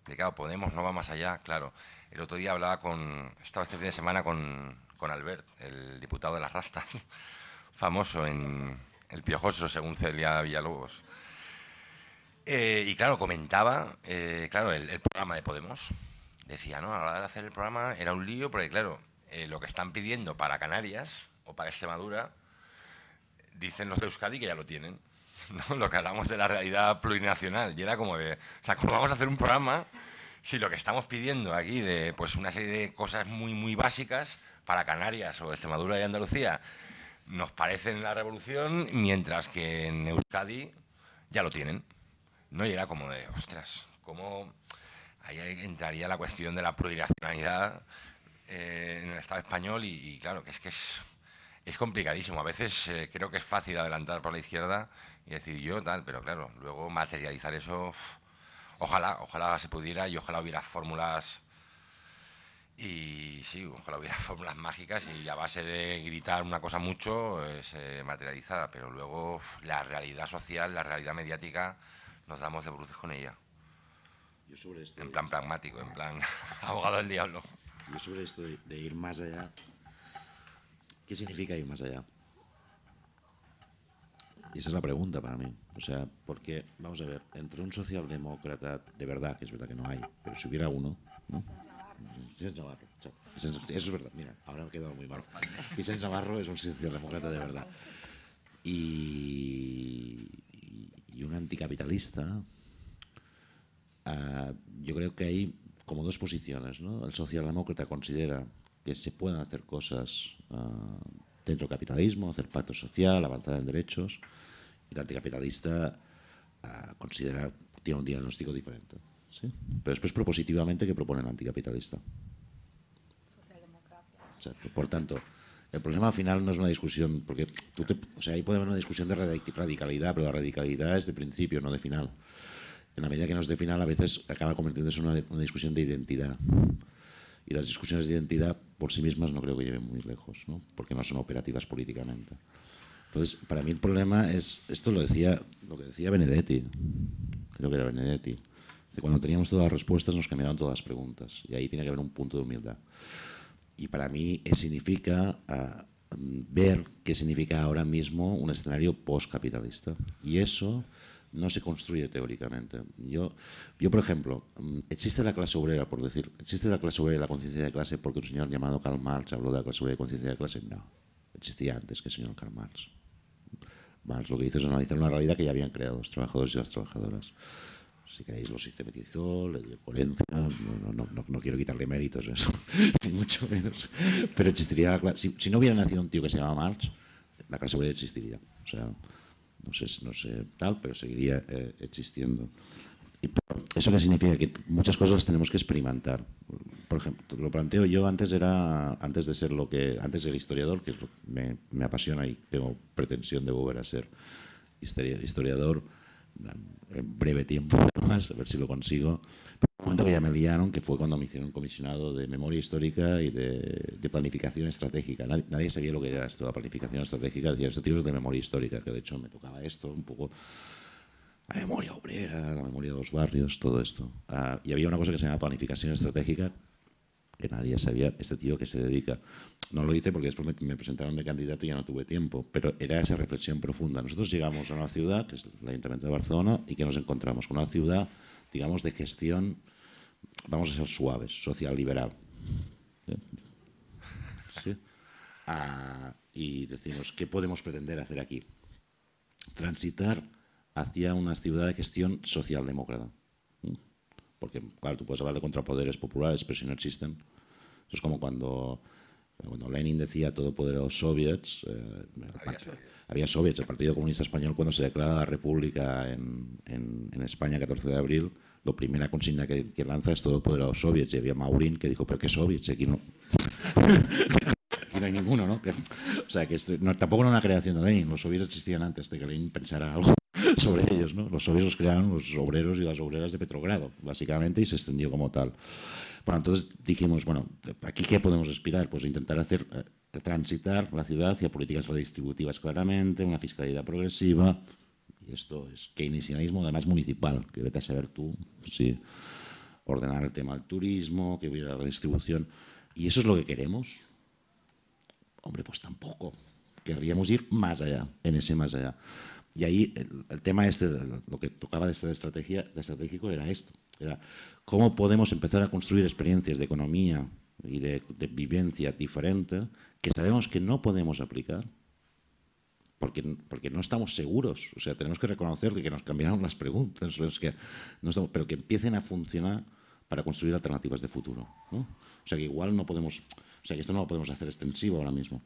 de que Podemos no va más allá, claro. El otro día hablaba con, estaba este fin de semana con, con Albert, el diputado de las Rastas, (laughs) famoso en El Piojoso, según Celia Villalobos eh, y claro, comentaba, eh, claro, el, programa de Podemos. Decía, ¿no? A la hora de hacer el programa era un lío, porque claro, eh, lo que están pidiendo para Canarias o para Extremadura, dicen los de Euskadi que ya lo tienen. (laughs) ¿no? Lo que hablamos de la realidad plurinacional. Y era como de, o sea, ¿cómo vamos a hacer un programa si lo que estamos pidiendo aquí de pues una serie de cosas muy, muy básicas para Canarias o Extremadura y Andalucía nos parecen la revolución, mientras que en Euskadi ya lo tienen? ¿No? Y era como de, ostras, ¿cómo ahí entraría la cuestión de la plurinacionalidad eh, en el Estado español? Y, claro, que es que es, complicadísimo. A veces eh, creo que es fácil adelantar por la izquierda y decir yo tal, pero claro, luego materializar eso Ojalá, ojalá se pudiera y ojalá hubiera fórmulas y sí, ojalá hubiera (laughs) fórmulas mágicas y a base de gritar una cosa mucho eh, se materializara, pero luego la realidad social, la realidad mediática, nos damos de bruces con ella. en plan pragmático, en plan (laughs) abogado del diablo. Yo sobre esto de ir más allá, ¿qué significa ir más allá? Y esa es la pregunta para mí. O sea, porque, vamos a ver, entre un socialdemócrata de verdad, que es verdad que no hay, pero si hubiera uno, ¿no? Vicente Navarro. Eso es verdad, mira, ahora me he quedado muy malo. Vicente Navarro es un socialdemócrata de verdad. Y, y un anticapitalista, uh, yo creo que hay como dos posiciones. ¿no? El socialdemócrata considera que se pueden hacer cosas uh, dentro del capitalismo, hacer pacto social, avanzar en derechos. Y el anticapitalista uh, considera, tiene un diagnóstico diferente. ¿sí? Pero después propositivamente, ¿qué propone el anticapitalista? Socialdemocracia. Por tanto, el problema final no es una discusión, porque tú te, o sea, ahí puede haber una discusión de radicalidad, pero la radicalidad es de principio, no de final. En la medida que no es de final, a veces acaba convirtiéndose en una, una discusión de identidad. Y las discusiones de identidad por sí mismas no creo que lleven muy lejos, ¿no? porque no son operativas políticamente. Entonces, para mí el problema es, esto lo decía, lo que decía Benedetti, creo que era Benedetti, que cuando teníamos todas las respuestas nos cambiaron todas las preguntas y ahí tiene que haber un punto de humildad. Y para mí significa uh, ver qué significa ahora mismo un escenario postcapitalista. Y eso no se construye teóricamente. Yo, yo, por ejemplo, mm, existe la clase obrera, por decir, existe la clase obrera y la conciencia de clase porque un señor llamado Karl Marx habló de la clase obrera y conciencia de clase. No, existía antes que el señor Karl Marx. Marx lo que hizo es analizar una realidad que ya habían creado los trabajadores y las trabajadoras si queréis, lo sistematizó, le dio coherencia, no, no, no, no, quiero quitarle méritos (laughs) eso, ni mucho menos, pero existiría, si, si, no hubiera nacido un tío que se llama Marx, la clase obrera existiría, o sea, no sé, no sé tal, pero seguiría eh, existiendo. Y ¿Eso qué significa? Que muchas cosas las tenemos que experimentar. Por ejemplo, lo planteo yo antes era antes de ser lo que antes ser historiador, que es lo que me, me apasiona y tengo pretensión de volver a ser historiador en breve tiempo, (laughs) además, a ver si lo consigo. Pero un momento que ya me liaron, que fue cuando me hicieron comisionado de memoria histórica y de, de planificación estratégica. Nadie, nadie, sabía lo que era esto, la planificación estratégica. Decía, este tío es de memoria histórica, que de hecho me tocaba esto, un poco la memoria obrera, la memoria de los barrios, todo esto. Uh, y había una cosa que se llama planificación estratégica, que nadie sabía, este tío que se dedica. No lo hice porque después me, me, presentaron de candidato y ya no tuve tiempo, pero era esa reflexión profunda. Nosotros llegamos a una ciudad, que es el Ayuntamiento de Barcelona, y que nos encontramos con una ciudad, digamos, de gestión, vamos a ser suaves, social liberal. Ah, y decimos, ¿qué podemos pretender hacer aquí? Transitar hacia una ciudad de gestión socialdemócrata porque claro, tú puedes hablar de contrapoderes populares, pero si no existen, eso es como cuando, cuando Lenin decía todo poder a los soviets, eh, había, soviets. había, soviets. el Partido Comunista Español cuando se declara la República en, en, en España, 14 de abril, la primera consigna que, que, lanza es todo poder a los soviets, y había Maurín que dijo, pero ¿qué soviets? Aquí no... (laughs) Aquí no hay ninguno, ¿no? Que, o sea, que esto, no, tampoco era una creación de Lenin, los soviets existían antes de que Lenin pensara algo (laughs) sobre ellos. ¿no? Los soviets los crearon los obreros y las obreras de Petrogrado, básicamente, y se extendió como tal. Bueno, entonces dijimos, bueno, ¿aquí qué podemos aspirar? Pues intentar hacer, eh, transitar la ciudad hacia políticas redistributivas claramente, una fiscalidad progresiva, y esto es keynesianismo además municipal, que vete a saber tú, sí, ordenar el tema del turismo, que hubiera redistribución. ¿Y eso es lo que queremos? Hombre, pues tampoco. Querríamos ir más allá, en ese más allá. Y ahí el, el, tema este, lo que tocaba de esta estrategia, de estratégico era esto, era cómo podemos empezar a construir experiencias de economía y de, de vivencia diferente que sabemos que no podemos aplicar porque, porque no estamos seguros. O sea, tenemos que reconocer que nos cambiaron las preguntas, que no estamos, pero que empiecen a funcionar para construir alternativas de futuro. ¿no? O sea, que igual no podemos, o sea, que esto no lo podemos hacer extensivo ahora mismo.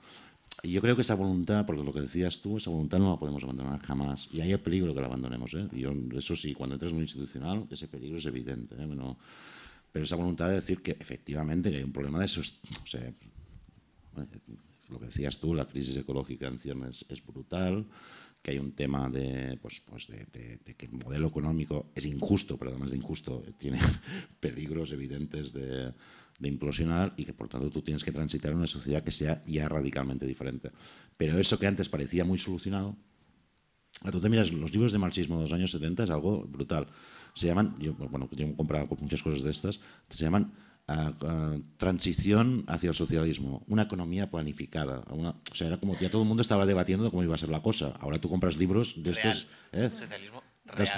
Yo creo que esa voluntad, porque lo que decías tú, esa voluntad no la podemos abandonar jamás. Y hay el peligro que la abandonemos. ¿eh? Yo, eso sí, cuando entras en un institucional, ese peligro es evidente. ¿eh? No, pero esa voluntad de decir que efectivamente que hay un problema de eso. O sea, lo que decías tú, la crisis ecológica en ciernes es brutal, que hay un tema de, pues, pues de, que el modelo económico es injusto, pero además de injusto tiene (laughs) peligros evidentes de, implosionar y que por tanto tú tienes que transitar en una sociedad que sea ya radicalmente diferente. Pero eso que antes parecía muy solucionado, tú te miras los libros de marxismo de los años 70 es algo brutal. Se llaman, yo, bueno, yo he comprado muchas cosas de estas, se llaman transición hacia el socialismo, una economía planificada. o sea, era como que ya todo el mundo estaba debatiendo de cómo iba a ser la cosa. Ahora tú compras libros de estos. ¿eh? Socialismo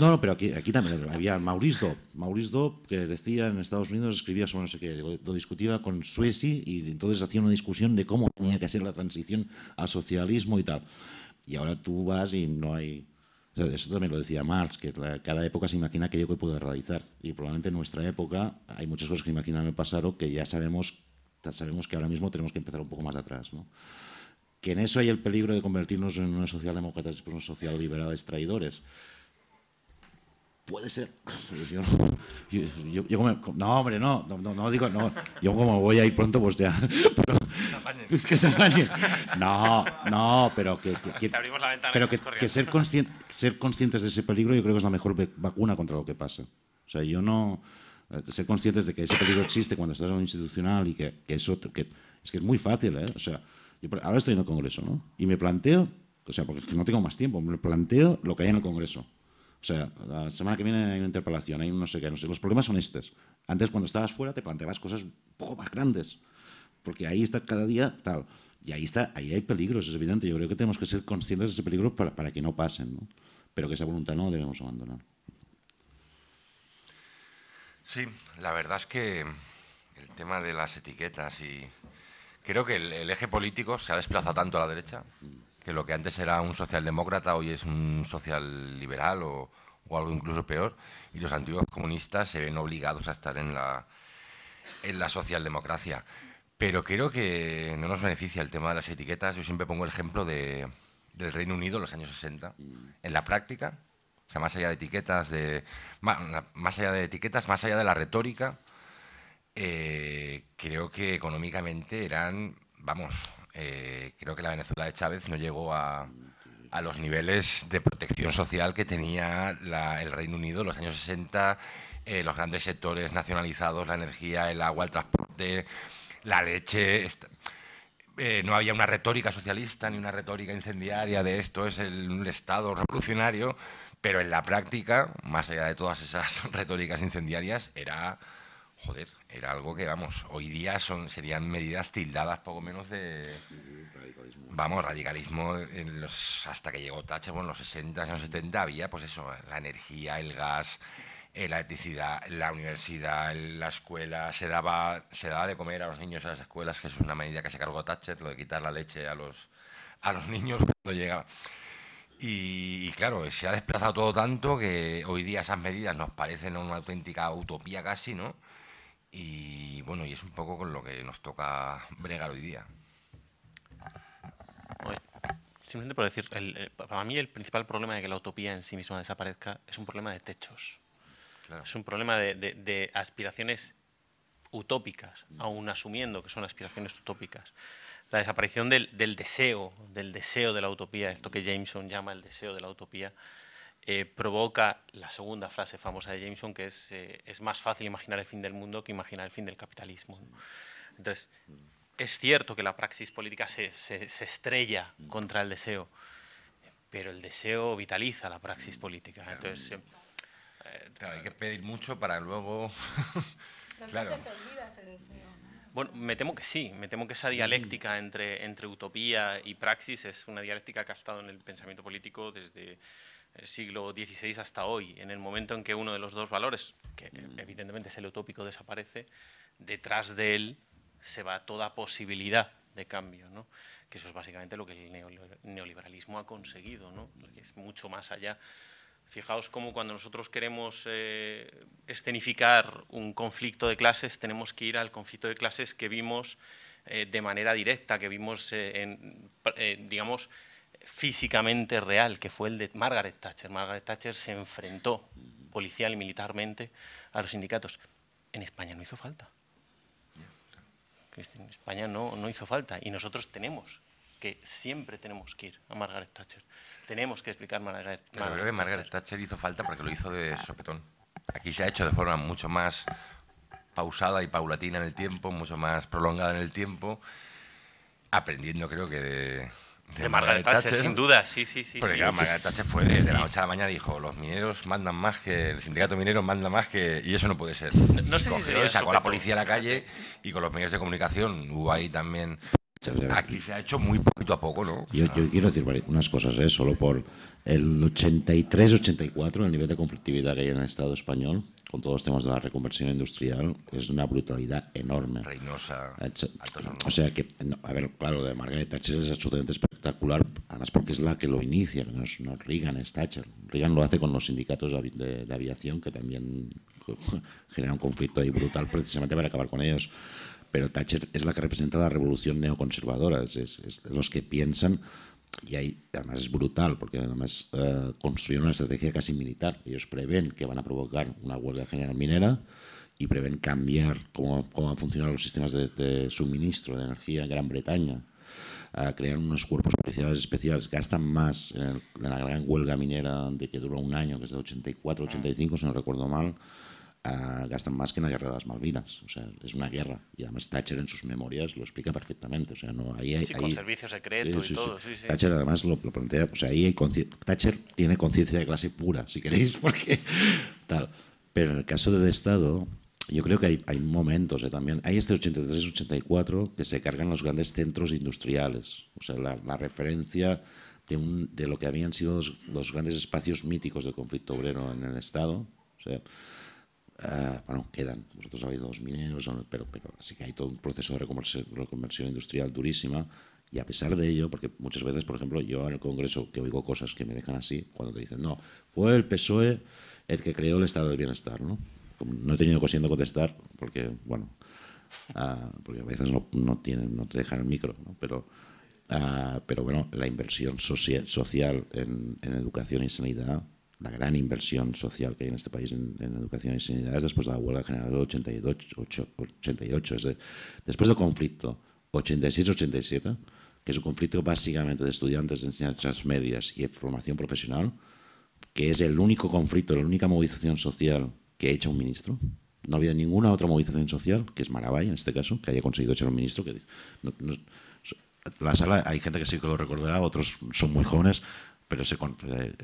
No, no, pero aquí, aquí también había Maurice Dobb. Maurice que decía en Estados Unidos, escribía sobre no sé qué, lo, discutía con Suesi y entonces hacía una discusión de cómo tenía que ser la transición al socialismo y tal. Y ahora tú vas y no hay eso también lo decía Marx, que cada época se imagina aquello que puede realizar. Y probablemente en nuestra época hay muchas cosas que imaginan en el pasado que ya sabemos, sabemos que ahora mismo tenemos que empezar un poco más atrás. ¿no? Que en eso hay el peligro de convertirnos en una socialdemócrata y unos socialliberales traidores. Puede ser. (laughs) no, hombre, no, no, digo, no. Yo como voy a ir pronto, pues ya. (laughs) es que se No, no, pero que, pero que, ser, ser conscientes de ese peligro yo creo que es la mejor vacuna contra lo que pasa. O sea, yo no... Eh, ser conscientes de que ese peligro existe cuando estás en un institucional y que, eso... Que, es que es muy fácil, ¿eh? O sea, ahora estoy en el Congreso, ¿no? Y me planteo, o sea, porque no tengo más tiempo, me planteo lo que hay en el Congreso. O sea, la semana que viene hay una interpelación, hay un no sé qué, no sé. Los problemas son estos. Antes, cuando estabas fuera, te planteabas cosas un poco más grandes porque ahí está cada día tal. Y ahí, está, ahí hay peligros, es evidente. Yo creo que tenemos que ser conscientes de ese peligro para, para que no pasen, ¿no? pero que esa voluntad no debemos abandonar. Sí, la verdad es que el tema de las etiquetas y creo que el, eje político se ha desplazado tanto a la derecha que lo que antes era un socialdemócrata hoy es un social liberal o, algo incluso peor y los antiguos comunistas se ven obligados a estar en la, en la socialdemocracia. Pero creo que no nos beneficia el tema de las etiquetas. Yo siempre pongo el ejemplo de, del Reino Unido en los años 60. En la práctica, o sea, más allá de etiquetas, de, más allá de etiquetas, más allá de la retórica, eh, creo que económicamente eran, vamos, eh, creo que la Venezuela de Chávez no llegó a, a los niveles de protección social que tenía el Reino Unido en los años 60, eh, los grandes sectores nacionalizados, la energía, el agua, el transporte la leche... Eh, no había una retórica socialista ni una retórica incendiaria de esto es el, Estado revolucionario, pero en la práctica, más allá de todas esas (laughs) retóricas incendiarias, era, joder, era algo que, vamos, hoy día son, serían medidas tildadas poco menos de... Vamos, radicalismo, en los, hasta que llegó Thatcher, bueno, en los 60, los 70 había, pues eso, la energía, el gas, eh, la electricidad, la universidad, la escuela, se daba, se daba de comer a los niños en las escuelas, que es una medida que se cargó Thatcher, lo de quitar la leche a los, a los (laughs) niños cuando llegaba. Y, claro, se ha desplazado todo tanto que hoy día esas medidas nos parecen una auténtica utopía casi, ¿no? Y bueno, y es un poco con lo que nos toca bregar hoy día. Simplemente por decir, eh, para mí el principal problema de que la utopía en sí misma desaparezca es un problema de techos. Es un problema de, aspiraciones utópicas, mm. aún asumiendo que son aspiraciones utópicas. La desaparición del, deseo, del deseo de la utopía, esto que Jameson llama el deseo de la utopía, eh, provoca la segunda frase famosa de Jameson, que es, eh, es más fácil imaginar el fin del mundo que imaginar el fin del capitalismo. Entonces, es cierto que la praxis política se, se, se estrella contra el deseo, pero el deseo vitaliza la praxis política. Entonces, eh, hay que pedir mucho para luego... (laughs) claro. se olvida ese deseo. Bueno, me temo que sí, me temo que esa dialéctica entre, entre utopía y praxis es una dialéctica que ha estado en el pensamiento político desde el siglo XVI hasta hoy. En el momento en que uno de los dos valores, que evidentemente es el utópico, desaparece, detrás de él se va toda posibilidad de cambio, ¿no? que eso es básicamente lo que el neoliberalismo ha conseguido, ¿no? es mucho más allá Fijaos cómo cuando nosotros queremos eh, escenificar un conflicto de clases, tenemos que ir al conflicto de clases que vimos eh, de manera directa, que vimos, eh, digamos, físicamente real, que fue el de Margaret Thatcher. Margaret Thatcher se enfrentó policial y militarmente a los sindicatos. En España no hizo falta. En España no, no hizo falta y nosotros tenemos que siempre tenemos que ir a Margaret Thatcher. Tenemos que explicar Margaret, Pero creo que Margaret Thatcher hizo falta porque lo hizo de sopetón. Aquí se ha hecho de forma mucho más pausada y paulatina en el tiempo, mucho más prolongada en el tiempo, aprendiendo creo que de, De Margaret Thatcher, sin duda, sí, sí, sí. Porque sí. claro, Margaret Thatcher fue de, de la noche a la mañana dijo, los mineros mandan más que, el sindicato minero manda más que, y eso no puede ser. no sé si Cogió y sacó a la policía a la calle y con los medios de comunicación hubo ahí también... Aquí se ha hecho muy poquito a poco, ¿no? Yo, yo quiero decir unas cosas, ¿eh? solo por el 83-84, el nivel de conflictividad que hay en el Estado español, con todos los temas de la reconversión industrial, es una brutalidad enorme. Reynosa, Hornos. O sea que, no, a ver, claro, de Margaret Thatcher es absolutamente espectacular, además porque es la que lo inicia, no es, no Reagan, es Thatcher. Reagan lo hace con los sindicatos de, de- de aviación, que también (laughs) genera un conflicto ahí brutal precisamente para acabar con ellos. Pero Thatcher es la que representa la revolución neoconservadora, es, es- es los que piensan, y ahí además es brutal, porque además eh, construyen una estrategia casi militar. Ellos prevén que van a provocar una huelga general minera y prevén cambiar cómo, cómo van a funcionar los sistemas de, de suministro de energía en Gran Bretaña. Ah, crean unos cuerpos policiales especiales, gastan más en, el- en la gran huelga minera de que duró un año, que es de 84, 85, si no recuerdo mal, ah, gastan más que en la guerra de las Malvinas. O sea, es una guerra. Y además Thatcher en sus memorias lo explica perfectamente. O sea, no, ahí hay, Sí, con ahí- servicio secreto y todo, sí, sí. Thatcher además lo, lo plantea, o sea, ahí hay Thatcher tiene conciencia de clase pura, si queréis, (laughs) porque tal. Pero en el caso del Estado, yo creo que hay, hay momentos eh, también. Hay este 83-84 que se cargan los grandes centros industriales, o sea, la, la referencia de, un- de lo que habían sido los, los grandes espacios míticos del conflicto obrero en el Estado. O sea, Ah, bueno, quedan. Vosotros sabéis los mineros, pero, pero sí que hay todo un proceso de reconversión, industrial durísima. Y a pesar de ello, porque muchas veces, por ejemplo, yo en el Congreso que oigo cosas que me dejan así, cuando te dicen, no, fue el PSOE el que creó el estado del bienestar, ¿no? No he tenido ocasión de contestar, porque, bueno, ah, porque a veces no, no, tienen, no te dejan el micro, ¿no? Pero, ah, pero bueno, la inversión socia- social en, en educación y sanidad la gran inversión social que hay en este país en, en educación y sanidad es después de la huelga general del 88, ocho- 88 es de- después del conflicto 86-87, que es un conflicto básicamente de estudiantes de enseñanzas medias y de formación profesional, que es el único conflicto, la única movilización social que ha hecho un ministro. No había ninguna otra movilización social, que es Marabay en este caso, que haya conseguido echar un ministro. Que no- no- la sala, hay gente que sí que lo recordará, otros son muy jóvenes, pero se, eh,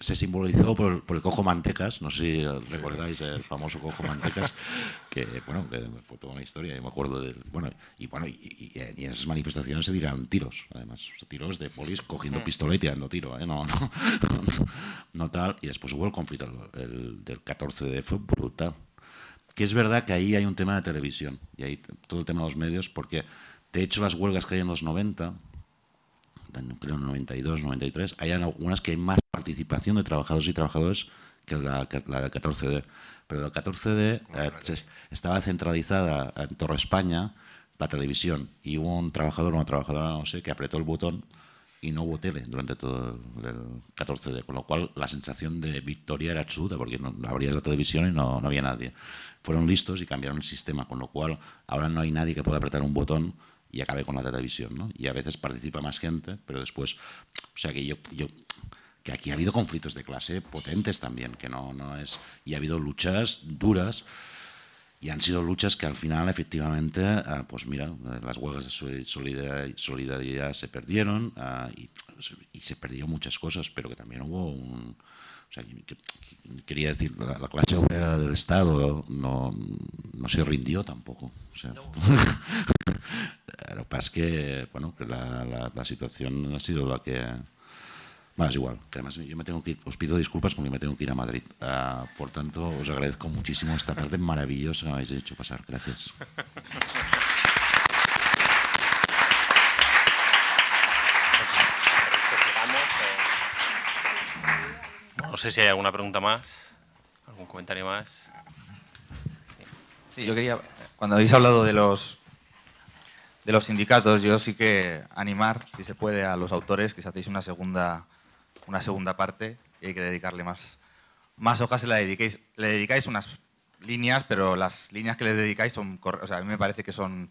se simbolizó por, el- por el cojo mantecas, no sé si recordáis el famoso cojo mantecas, (laughs) que bueno, que fue toda una historia, yo me acuerdo de, bueno, y bueno, y, y- y en esas manifestaciones se tiraron tiros, además, tiros de polis cogiendo pistola y tirando tiro, ¿eh? no, no, (laughs) no tal, y después hubo el conflicto el, el del 14D, fue brutal, que es verdad que ahí hay un tema de televisión, y ahí todo el tema de los medios, porque de hecho las huelgas que hay en los 90, en, creo en 92, 93, hay algunas que hay más participación de trabajadores y trabajadoras que la, que la del 14D. Pero la 14D eh, se- estaba centralizada en Torre España, la televisión, y hubo un trabajador o una trabajadora, no sé, que apretó el botón y no hubo tele durante todo el, el 14D, con lo cual la sensación de victoria era absoluta, porque no, abrías la televisión y no, no había nadie. Fueron listos y cambiaron el sistema, con lo cual ahora no hay nadie que pueda apretar un botón y acabe con la televisión, ¿no? Y a veces participa más gente, pero después, o sea que yo, yo que aquí ha habido conflictos de clase potentes también, que no, no es, y ha habido luchas duras, y han sido luchas que al final efectivamente, ah, pues mira, las huelgas de soli- solidaridad, se perdieron ah, y, se perdió muchas cosas, pero que también hubo un... O sea, que- que- que- quería decir, la, la clase obrera del Estado no, no se rindió tampoco. O sea, Lo que pasa es que, bueno, que la, la- la situación ha sido la que... Bueno, es igual, que además yo me tengo que ir, os pido disculpas porque me tengo que ir a Madrid. Ah, por tanto, os agradezco muchísimo esta tarde maravillosa que me habéis hecho pasar. Gracias. No sé si hay alguna pregunta más, algún comentario más. Sí, yo quería, cuando habéis hablado de los de los sindicatos, yo sí que animar, si se puede, a los autores que si hacéis una segunda una segunda parte y hay que dedicarle más más hojas, la dediquéis, le dedicáis unas líneas, pero las líneas que le dedicáis son, o sea, a mí me parece que son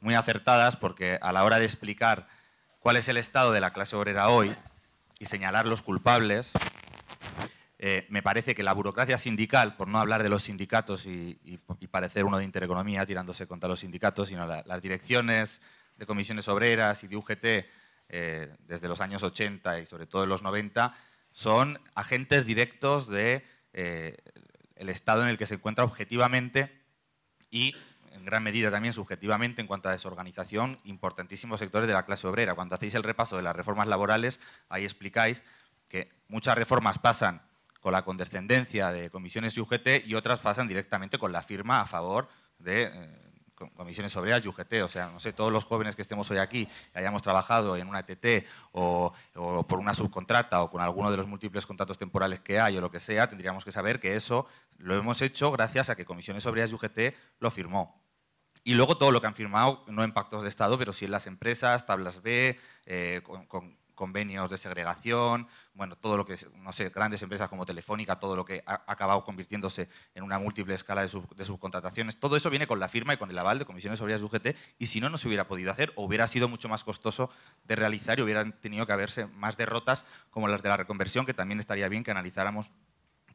muy acertadas porque a la hora de explicar cuál es el estado de la clase obrera hoy y señalar los culpables, eh, me parece que la burocracia sindical, por no hablar de los sindicatos y, parecer uno de intereconomía tirándose contra los sindicatos, sino las direcciones de comisiones obreras y de UGT eh, desde los años 80 y sobre todo en los 90, son agentes directos del de, el estado en el que se encuentra objetivamente y en gran medida también subjetivamente en cuanto a desorganización, importantísimos sectores de la clase obrera. Cuando hacéis el repaso de las reformas laborales, ahí explicáis que muchas reformas pasan con la condescendencia de comisiones y UGT y otras pasan directamente con la firma a favor de eh, comisiones obreras y UGT. O sea, no sé, todos los jóvenes que estemos hoy aquí hayamos trabajado en una TT o, o, por una subcontrata o con alguno de los múltiples contratos temporales que hay o lo que sea, tendríamos que saber que eso lo hemos hecho gracias a que comisiones obreras y UGT lo firmó. Y luego todo lo que han firmado, no en pactos de Estado, pero sí en las empresas, tablas B, eh, con, convenios de segregación, bueno, todo lo que, no sé, grandes empresas como Telefónica, todo lo que ha acabado convirtiéndose en una múltiple escala de, subcontrataciones, todo eso viene con la firma y con el aval de comisiones obreras de UGT y si no, no se hubiera podido hacer o hubiera sido mucho más costoso de realizar y hubieran tenido que haberse más derrotas como las de la reconversión, que también estaría bien que analizáramos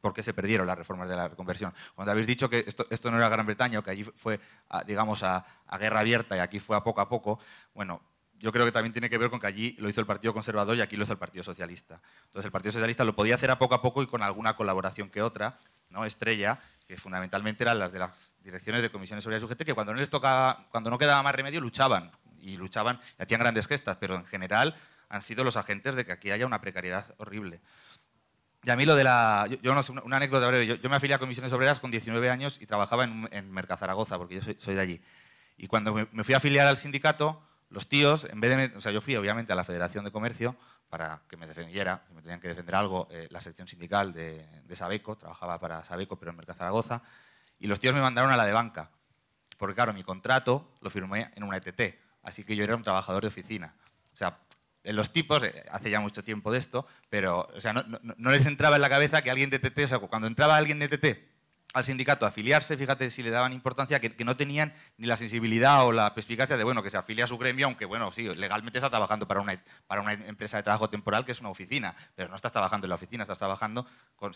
por qué se perdieron las reformas de la reconversión. Cuando habéis dicho que esto, no era Gran Bretaña, que allí fue, digamos, a, guerra abierta y aquí fue a poco a poco, bueno, yo creo que también tiene que ver con que allí lo hizo el Partido Conservador y aquí lo hizo el Partido Socialista. Entonces el Partido Socialista lo podía hacer a poco a poco y con alguna colaboración que otra, ¿no? estrella, que fundamentalmente eran las de las direcciones de comisiones sobre UGT, que cuando no les tocaba, cuando no quedaba más remedio luchaban y luchaban y hacían grandes gestas, pero en general han sido los agentes de que aquí haya una precariedad horrible. Y a mí lo de la... Yo, no sé, una anécdota breve. Yo, me afilié a Comisiones Obreras con 19 años y trabajaba en, en Mercazaragoza, porque yo soy, de allí. Y cuando me, fui a afiliar al sindicato, los tíos, en vez de... O sea, yo fui obviamente a la Federación de Comercio para que me defendiera, me tenían que defender algo, eh, la sección sindical de, Sabeco, trabajaba para Sabeco, pero en Mercazaragoza, y los tíos me mandaron a la de banca, porque claro, mi contrato lo firmé en una ETT, así que yo era un trabajador de oficina. O sea, los tipos, eh, hace ya mucho tiempo de esto, pero o sea, no, les entraba en la cabeza que alguien de TT, o sea, cuando entraba alguien de TT al sindicato afiliarse, fíjate si le daban importancia, que, no tenían ni la sensibilidad o la perspicacia de, bueno, que se afilia a su gremio, aunque, bueno, sí, legalmente está trabajando para una, para una empresa de trabajo temporal que es una oficina, pero no estás trabajando en la oficina, estás trabajando con, o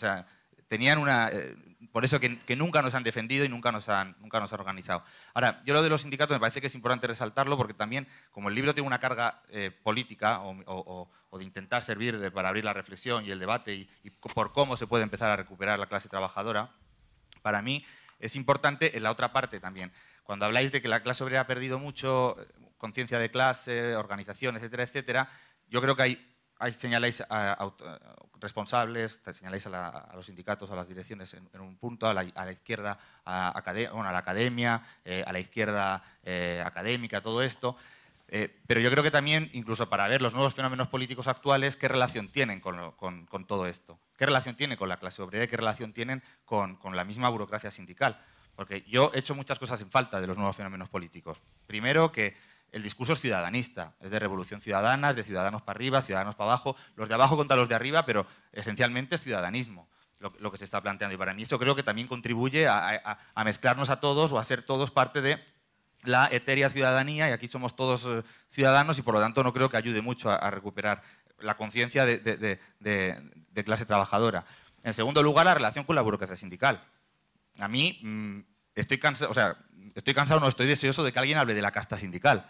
tenían una... Eh, por eso que, nunca nos han defendido y nunca nos han, nunca nos han organizado. Ahora, yo lo de los sindicatos me parece que es importante resaltarlo porque también, como el libro tiene una carga eh, política o, de intentar servir para abrir la reflexión y el debate y, por cómo se puede empezar a recuperar la clase trabajadora, para mí es importante en la otra parte también. Cuando habláis de que la clase obrera ha perdido mucho, eh, conciencia de clase, organización, etcétera, etcétera, yo creo que hay ahí señaláis a, responsables, señaláis a, los sindicatos, a las direcciones en, un punto, a la, izquierda a, la academia, eh, a la izquierda eh, académica, todo esto. Eh, pero yo creo que también, incluso para ver los nuevos fenómenos políticos actuales, qué relación tienen con, todo esto. ¿Qué relación tiene con la clase obrera y qué relación tienen con, la misma burocracia sindical? Porque yo he hecho muchas cosas en falta de los nuevos fenómenos políticos. Primero, que el discurso es ciudadanista, es de revolución ciudadana, es de ciudadanos para arriba, ciudadanos para abajo, los de abajo contra los de arriba, pero esencialmente es ciudadanismo lo, que se está planteando. Y para mí eso creo que también contribuye a, mezclarnos a todos o a ser todos parte de la etérea ciudadanía, y aquí somos todos eh, ciudadanos y por lo tanto no creo que ayude mucho a, recuperar la conciencia de, clase trabajadora. En segundo lugar, la relación con la burocracia sindical. A mí mm, estoy cansado, o sea, estoy cansado, no estoy deseoso de que alguien hable de la casta sindical.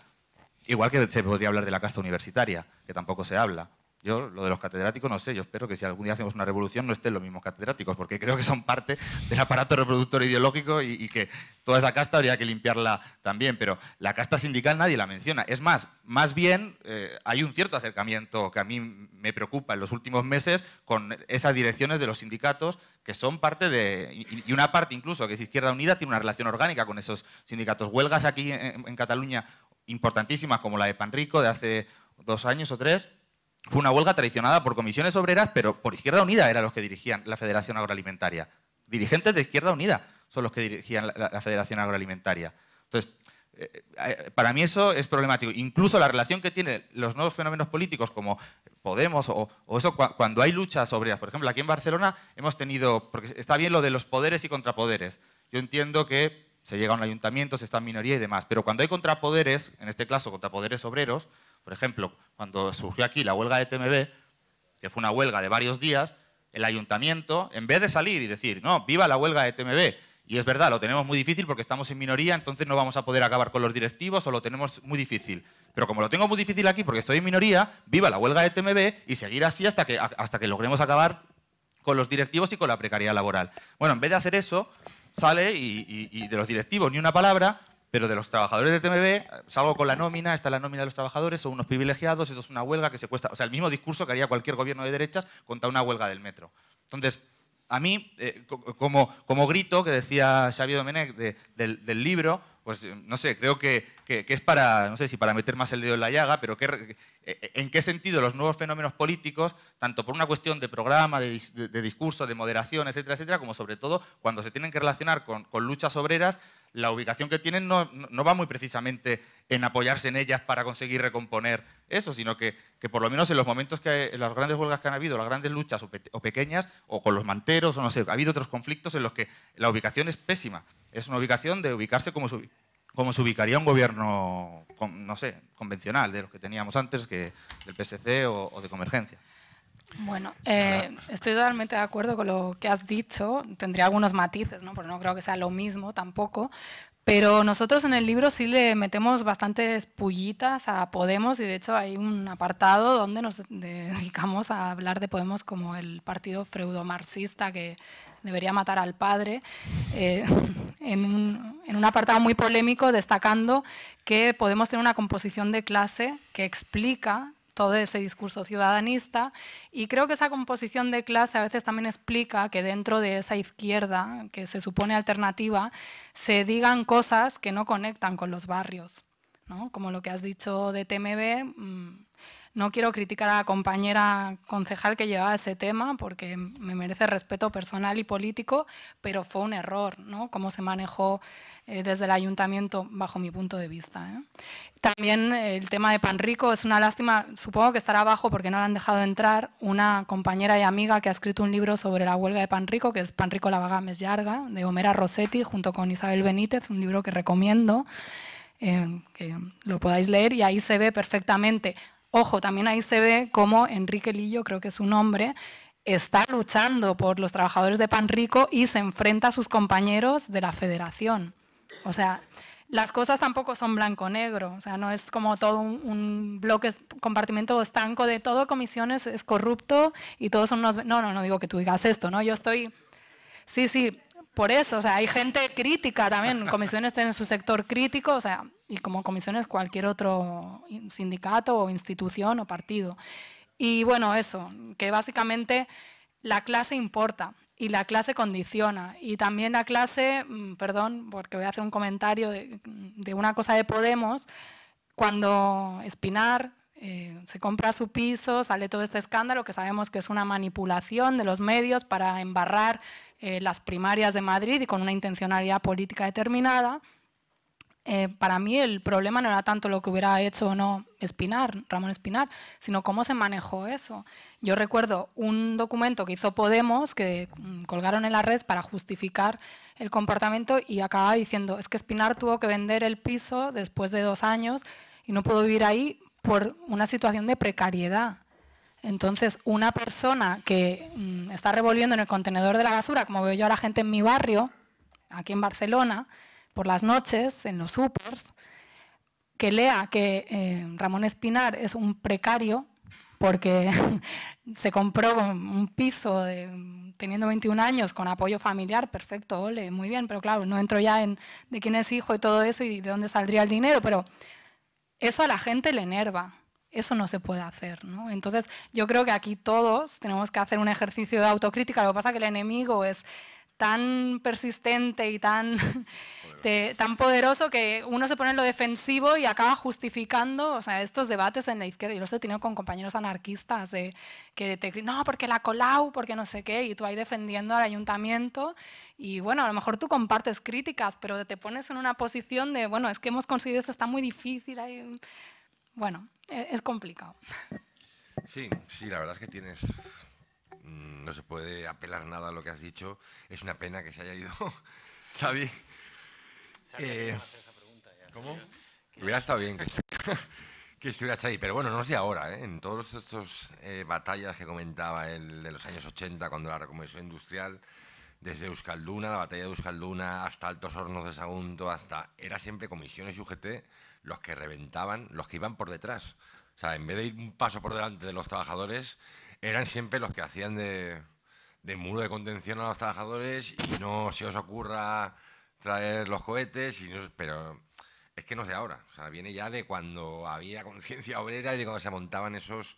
Igual que se podría hablar de la casta universitaria, que tampoco se habla. Yo, lo de los catedráticos, no sé, yo espero que si algún día hacemos una revolución no estén los mismos catedráticos, porque creo que son parte del aparato reproductor ideológico y, que toda esa casta habría que limpiarla también, pero la casta sindical nadie la menciona. Es más, más bien eh, hay un cierto acercamiento que a mí me preocupa en los últimos meses con esas direcciones de los sindicatos que son parte de, y una parte incluso, que es Izquierda Unida, tiene una relación orgánica con esos sindicatos. Huelgas aquí en Cataluña importantísimas como la de Panrico de hace dos años o tres, fue una huelga traicionada por comisiones obreras, pero por Izquierda Unida eran los que dirigían la Federación Agroalimentaria. Dirigentes de Izquierda Unida son los que dirigían la, Federación Agroalimentaria. Entonces, eh, eh, para mí eso es problemático. Incluso la relación que tienen los nuevos fenómenos políticos como Podemos o, eso cuando hay luchas obreras. Por ejemplo, aquí en Barcelona hemos tenido, porque está bien lo de los poderes y contrapoderes. Yo entiendo que se llega a un ayuntamiento, se está en minoría y demás. Pero cuando hay contrapoderes, en este caso contrapoderes obreros, por ejemplo, cuando surgió aquí la huelga de TMB, que fue una huelga de varios días, el ayuntamiento, en vez de salir y decir, no, viva la huelga de TMB, y es verdad, lo tenemos muy difícil porque estamos en minoría, entonces no vamos a poder acabar con los directivos o lo tenemos muy difícil. Pero como lo tengo muy difícil aquí porque estoy en minoría, viva la huelga de TMB y seguir así hasta que, hasta que logremos acabar con los directivos y con la precariedad laboral. Bueno, en vez de hacer eso, sale y, de los directivos ni una palabra, pero de los trabajadores de TMB salgo con la nómina, está la nómina de los trabajadores, son unos privilegiados, esto es una huelga que se cuesta, o sea, el mismo discurso que haría cualquier gobierno de derechas contra una huelga del metro. Entonces, a mí, eh, como, como, grito que decía Xavier Domenech del, libro, pues no sé, creo que, es para, no sé si para meter más el dedo en la llaga, pero que, eh, en qué sentido los nuevos fenómenos políticos, tanto por una cuestión de programa, de, discurso, de moderación, etcétera, etcétera, como sobre todo cuando se tienen que relacionar con, con luchas obreras, la ubicación que tienen no, va muy precisamente en apoyarse en ellas para conseguir recomponer eso, sino que, por lo menos en los momentos que en las grandes huelgas que han habido, las grandes luchas o, pequeñas, o con los manteros, o no sé, ha habido otros conflictos en los que la ubicación es pésima. Es una ubicación de ubicarse como se, como ubicaría un gobierno, no sé, convencional, de los que teníamos antes, que del PSC o de Convergencia. Bueno, eh, estoy totalmente de acuerdo con lo que has dicho. Tendría algunos matices, ¿no? porque no creo que sea lo mismo tampoco. Pero nosotros en el libro sí le metemos bastantes pullitas a Podemos y de hecho hay un apartado donde nos (laughs) dedicamos a hablar de Podemos como el partido freudo-marxista que debería matar al padre, eh, (laughs) en, un, en un apartado muy polémico destacando que Podemos tener una composición de clase que explica todo ese discurso ciudadanista y creo que esa composición de clase a veces también explica que dentro de esa izquierda que se supone alternativa se digan cosas que no conectan con los barrios, ¿no? como lo que has dicho de TMB. Mm, no quiero criticar a la compañera concejal que llevaba ese tema porque me merece respeto personal y político, pero fue un error, ¿no? Cómo se manejó eh, desde el ayuntamiento, bajo mi punto de vista. ¿eh? También el tema de Panrico es una lástima, supongo que estará abajo porque no la han dejado entrar, una compañera y amiga que ha escrito un libro sobre la huelga de Panrico, que es Panrico la vaga mes de Homera Rossetti, junto con Isabel Benítez, un libro que recomiendo. Eh, que lo podáis leer y ahí se ve perfectamente Ojo, también ahí se ve cómo Enrique Lillo, creo que es su nombre, está luchando por los trabajadores de Pan Rico y se enfrenta a sus compañeros de la federación. O sea, las cosas tampoco son blanco-negro, o sea, no es como todo un, bloque, compartimento estanco de todo comisiones es corrupto y todos son unos... No, no, no digo que tú digas esto, ¿no? Yo estoy... Sí, sí, por eso, o sea, hay gente crítica también, comisiones tienen su sector crítico, o sea, y como comisiones cualquier otro sindicato o institución o partido. Y bueno, eso, que básicamente la clase importa y la clase condiciona. Y también la clase, mm, perdón, porque voy a hacer un comentario de, una cosa de Podemos, cuando Espinar eh, se compra su piso, sale todo este escándalo que sabemos que es una manipulación de los medios para embarrar eh, las primarias de Madrid y con una intencionalidad política determinada. Eh, para mí el problema no era tanto lo que hubiera hecho o no Espinar, Ramón Espinar, sino cómo se manejó eso. Yo recuerdo un documento que hizo Podemos que mm, colgaron en la red para justificar el comportamiento y acababa diciendo, es que Espinar tuvo que vender el piso después de dos años y no pudo vivir ahí por una situación de precariedad. Entonces, una persona que mm, está revolviendo en el contenedor de la basura, como veo yo a la gente en mi barrio, aquí en Barcelona, por las noches, en los supers, que lea que eh, Ramón Espinar es un precario porque (laughs) se compró un piso teniendo 21 años con apoyo familiar, perfecto, ole, muy bien, pero claro, no entro ya en de quién es hijo y todo eso y de dónde saldría el dinero, pero eso a la gente le enerva. Eso no se puede hacer. ¿no? Entonces, yo creo que aquí todos tenemos que hacer un ejercicio de autocrítica. Lo que pasa es que el enemigo es tan persistente y tan, (laughs) tan poderoso que uno se pone en lo defensivo y acaba justificando o sea, estos debates en la izquierda. Yo los he tenido con compañeros anarquistas de, que te no, porque la Colau, porque no sé qué, y tú ahí defendiendo al ayuntamiento. Y bueno, a lo mejor tú compartes críticas, pero te pones en una posición de, bueno, es que hemos conseguido esto, está muy difícil. Bueno, e, es complicado. Sí, sí, la verdad es que tienes... Mm, no se puede apelar nada a lo que has dicho. Es una pena que se haya ido (laughs) Xavi. Eh, ¿Cómo? Hubiera estado bien que, (laughs) que estuvieras ahí, pero bueno, no es de ahora, ¿eh? En todos estos eh, batallas que comentaba él de los años 80, cuando la reconversión industrial, desde Euskalduna, la batalla de Euskalduna, hasta Altos Hornos de Sagunto, hasta... Era siempre comisiones y UGT los que reventaban, los que iban por detrás. O sea, en vez de ir un paso por delante de los trabajadores, eran siempre los que hacían de, de muro de contención a los trabajadores y no se os ocurra traer los cohetes, y no- pero es que no es de ahora, o sea, viene ya de cuando había (laughs) conciencia obrera y de cuando se montaban esos,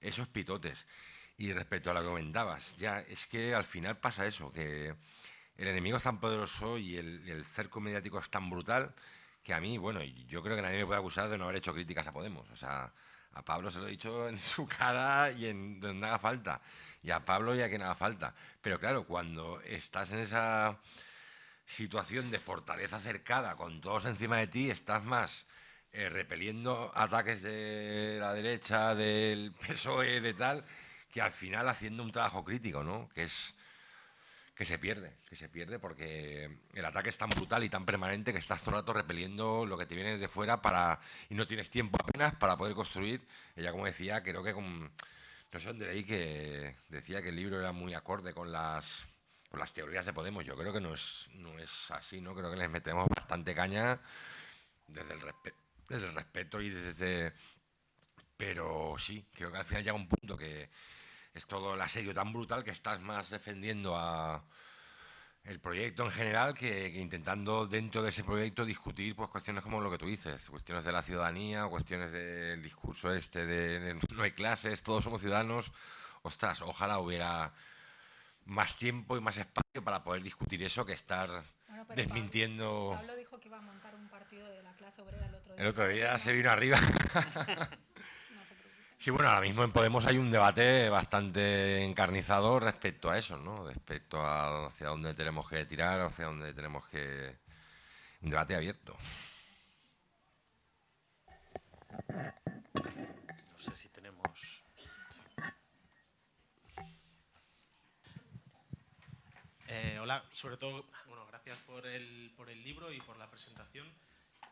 esos pitotes. Y respecto a lo que comentabas, ya es que al final pasa eso, que el enemigo es tan poderoso y el, el cerco mediático es tan brutal que a mí, bueno, yo creo que nadie me puede acusar de no haber hecho críticas a Podemos. O sea, a Pablo se lo he dicho en su cara y en donde haga falta. Y a Pablo y a quien haga falta. Pero claro, cuando estás en esa situación de fortaleza cercada con todos encima de ti, estás más eh, repeliendo ataques de la derecha, del (laughs) PSOE, de tal, que al final haciendo un trabajo crítico, ¿no? Que es que se pierde, que se pierde porque el ataque es tan brutal y tan permanente que estás todo el rato repeliendo lo que te viene de fuera para y no tienes tiempo apenas para poder construir. Ella, como decía, creo que con, no sé dónde leí que decía que el libro era muy acorde con las con las teorías de Podemos. Yo creo que no es no es así, ¿no? Creo que les metemos bastante caña desde el respeto desde el respeto y desde pero sí, creo que al final llega un punto que es todo el asedio tan brutal que estás más defendiendo a el proyecto en general que, que intentando dentro de ese proyecto discutir pues cuestiones como lo que tú dices, cuestiones de la ciudadanía, cuestiones del discurso este de no hay clases, todos somos ciudadanos. Ostras, ojalá hubiera más tiempo y más espacio para poder discutir eso que estar Bueno, desmintiendo. Pablo, Pablo dijo que iba a montar un partido de la clase obrera el otro día. El otro día se vino arriba. (laughs) Sí, bueno, ahora mismo en Podemos hay un debate bastante encarnizado respecto a eso, ¿no? Respecto a hacia dónde tenemos que tirar, hacia dónde tenemos que... Un debate abierto. No sé si tenemos. Eh, hola, sobre todo, bueno, gracias por el, por el libro y por la presentación.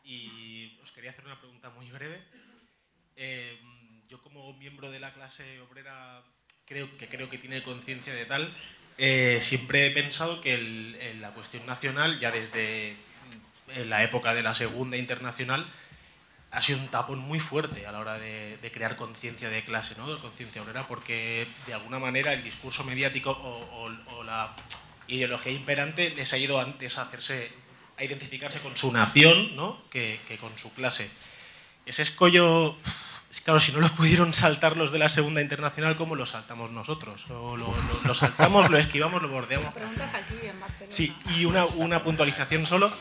Y os quería hacer una pregunta muy breve. Eh, yo como miembro de la clase obrera, creo que creo que tiene conciencia de tal, eh, siempre he pensado que la cuestión nacional, ya desde en la época de la Segunda Internacional, ha sido un tapón muy fuerte a la hora de, crear conciencia de clase, ¿no? de conciencia obrera, porque de alguna manera el discurso mediático o, la ideología imperante les ha ido antes a hacerse a identificarse con su nación ¿no? que con su clase. Ese escollo, es claro, si no lo pudieron saltar los de la Segunda Internacional, ¿cómo lo saltamos nosotros? O lo, lo- lo saltamos, lo esquivamos, lo bordeamos. Preguntas aquí en Barcelona. Sí, y una, una puntualización solo.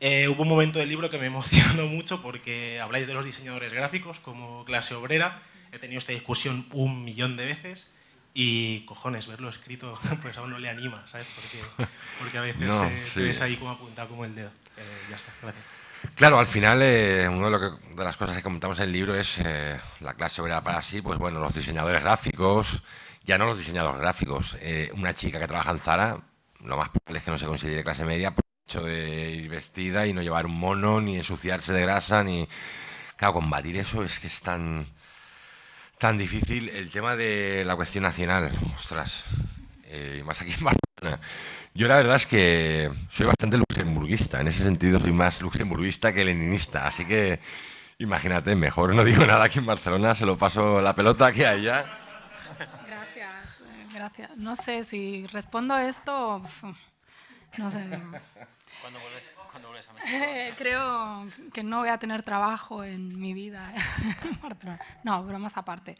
Eh, hubo un momento del libro que me emocionó (laughs) mucho porque habláis de los diseñadores gráficos como clase obrera. He tenido esta discusión un millón de veces y, cojones, verlo escrito (laughs) pues a uno le anima, ¿sabes? Porque, porque a veces No, eh, sí. te ves ahí como apuntado como el dedo. Eh, ya está, gracias. Claro, al final, eh, una de, de las cosas que comentamos en el libro es eh, la clase obrera para sí, pues bueno, los diseñadores gráficos, ya no los diseñadores gráficos, eh, una chica que trabaja en Zara, lo más probable es que no se considere clase media por el hecho de ir vestida y no llevar un mono, ni ensuciarse de grasa, ni... Claro, combatir eso es que es tan, tan difícil. El tema de la cuestión nacional, ostras, eh, más aquí en Barcelona. Yo la verdad es que soy bastante luxemburguista, en ese sentido soy más luxemburguista que leninista, así que imagínate, mejor no digo nada aquí en Barcelona, se lo paso la pelota que hay ya. Gracias, eh, gracias. No sé si respondo a esto, no sé. ¿Cuándo vuelves, cuándo vuelves a (laughs) Eh, creo que no voy a tener trabajo en mi vida. (laughs) en Barcelona. no, bromas aparte.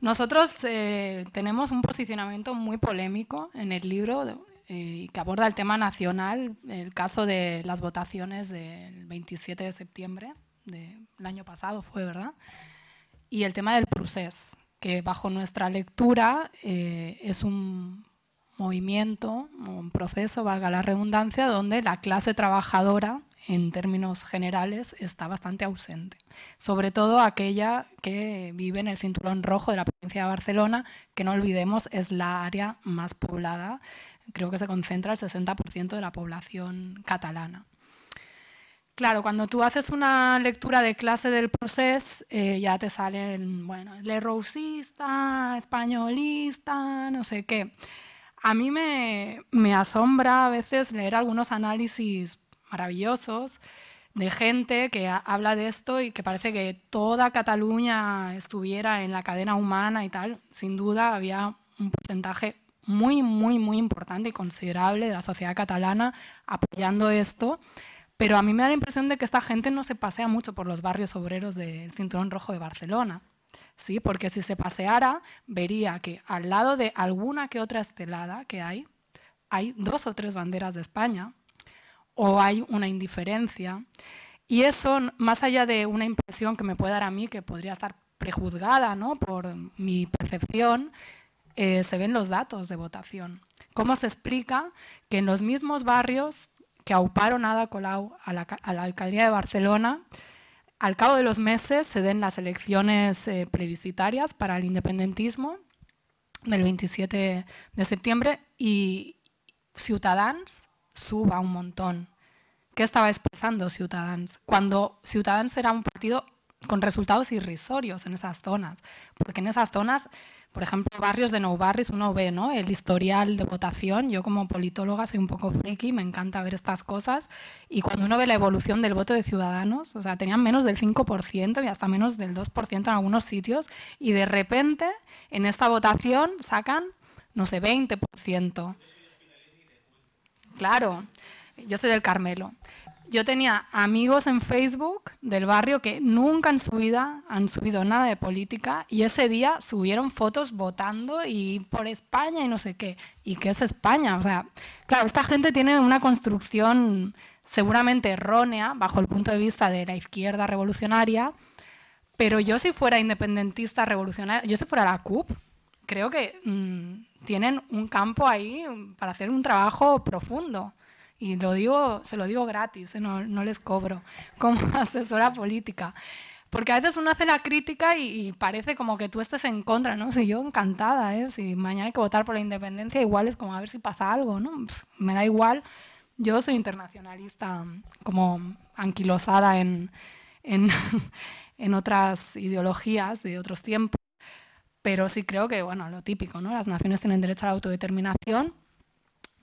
Nosotros eh, tenemos un posicionamiento muy polémico en el libro eh, que aborda el tema nacional, el caso de las votaciones del 27 de septiembre del año pasado, fue, ¿verdad? Y el tema del procés, que bajo nuestra lectura eh, es un movimiento, un proceso, valga la redundancia, donde la clase trabajadora, en términos generales, está bastante ausente. Sobre todo aquella que vive en el cinturón rojo de la provincia de Barcelona, que no olvidemos es la área más poblada, creo que se concentra el 60% de la población catalana. Claro, cuando tú haces una lectura de clase del proceso, eh, ya te salen, bueno, lerrousista, españolista, no sé qué. A mí me, me asombra a veces leer algunos análisis maravillosos de gente que habla de esto y que parece que toda Cataluña estuviera en la cadena humana y tal. Sin duda había un porcentaje muy, muy, muy importante y considerable de la sociedad catalana apoyando esto. Pero a mí me da la impresión de que esta gente no se pasea mucho por los barrios obreros del Cinturón Rojo de Barcelona. ¿sí? Porque si se paseara, vería que al lado de alguna que otra estelada que hay, hay dos o tres banderas de España, o hay una indiferencia. Y eso, más allá de una impresión que me puede dar a mí, que podría estar prejuzgada ¿no? por mi percepción, eh, se ven los datos de votación. ¿Cómo se explica que en los mismos barrios que auparon a Ada Colau a la, alcaldía de Barcelona, al cabo de los meses se den las elecciones eh, plebiscitarias para el independentismo del 27 de septiembre y Ciutadans suba un montón. ¿Qué estaba expresando Ciutadans? Cuando Ciutadans era un partido con resultados irrisorios en esas zonas, porque en esas zonas por ejemplo, barrios de no barrios, uno ve ¿no? el historial de votación. Yo como politóloga soy un poco friki, me encanta ver estas cosas. Y cuando uno ve la evolución del voto de ciudadanos, o sea, tenían menos del 5% y hasta menos del 2% en algunos sitios. Y de repente, en esta votación sacan, no sé, 20%. Claro, yo soy del Carmelo yo tenía amigos en Facebook del barrio que nunca en su vida han subido nada de política y ese día subieron fotos votando y por España y no sé qué. ¿Y qué es España? O sea, claro, esta gente tiene una construcción seguramente errónea bajo el punto de vista de la izquierda revolucionaria, pero yo si fuera independentista revolucionaria, yo si fuera la CUP, creo que mm, tienen un campo ahí para hacer un trabajo profundo y lo digo, se lo digo gratis, ¿eh? no, no, les cobro, (laughs) como asesora política. Porque a veces uno hace la crítica y, parece como que tú estés en contra, ¿no? Si yo encantada, ¿eh? Si mañana hay que votar por la independencia, igual es como a ver si pasa algo, ¿no? me da igual. Yo soy internacionalista, como anquilosada en, en, (laughs) en otras ideologías de otros tiempos, pero sí creo que, bueno, lo típico, ¿no? Las naciones tienen derecho a la autodeterminación,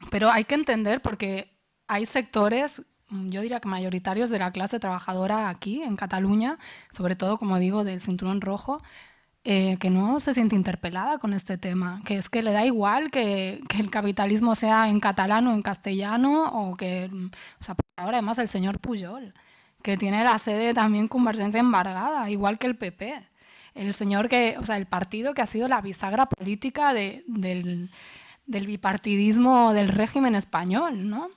pero hay que entender porque hay sectores, mm, yo diría que mayoritarios de la clase trabajadora aquí, en Cataluña, sobre todo, como digo, del cinturón rojo, eh, que no se siente interpelada con este tema, que es que le da igual que, el capitalismo sea en catalán o en castellano, o que, mm, o sea, ahora además el señor Pujol, que tiene la sede también convergencia embargada, igual que el PP. El señor que, o sea, el partido que ha sido la bisagra política del, del bipartidismo del régimen español, ¿no?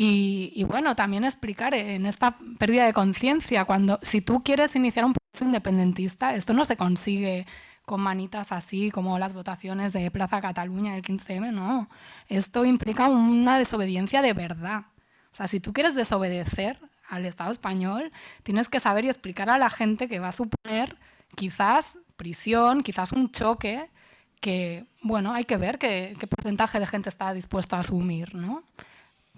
Y, bueno, también explicar en esta pérdida de conciencia, cuando si tú quieres iniciar un proceso independentista, esto no se consigue con manitas así como las votaciones de Plaza Cataluña del 15M, no. Esto implica una desobediencia de verdad. O sea, si tú quieres desobedecer al Estado español, tienes que saber y explicar a la gente que va a suponer quizás prisión, quizás un choque, que, bueno, hay que ver qué, porcentaje de gente está dispuesto a asumir, ¿no?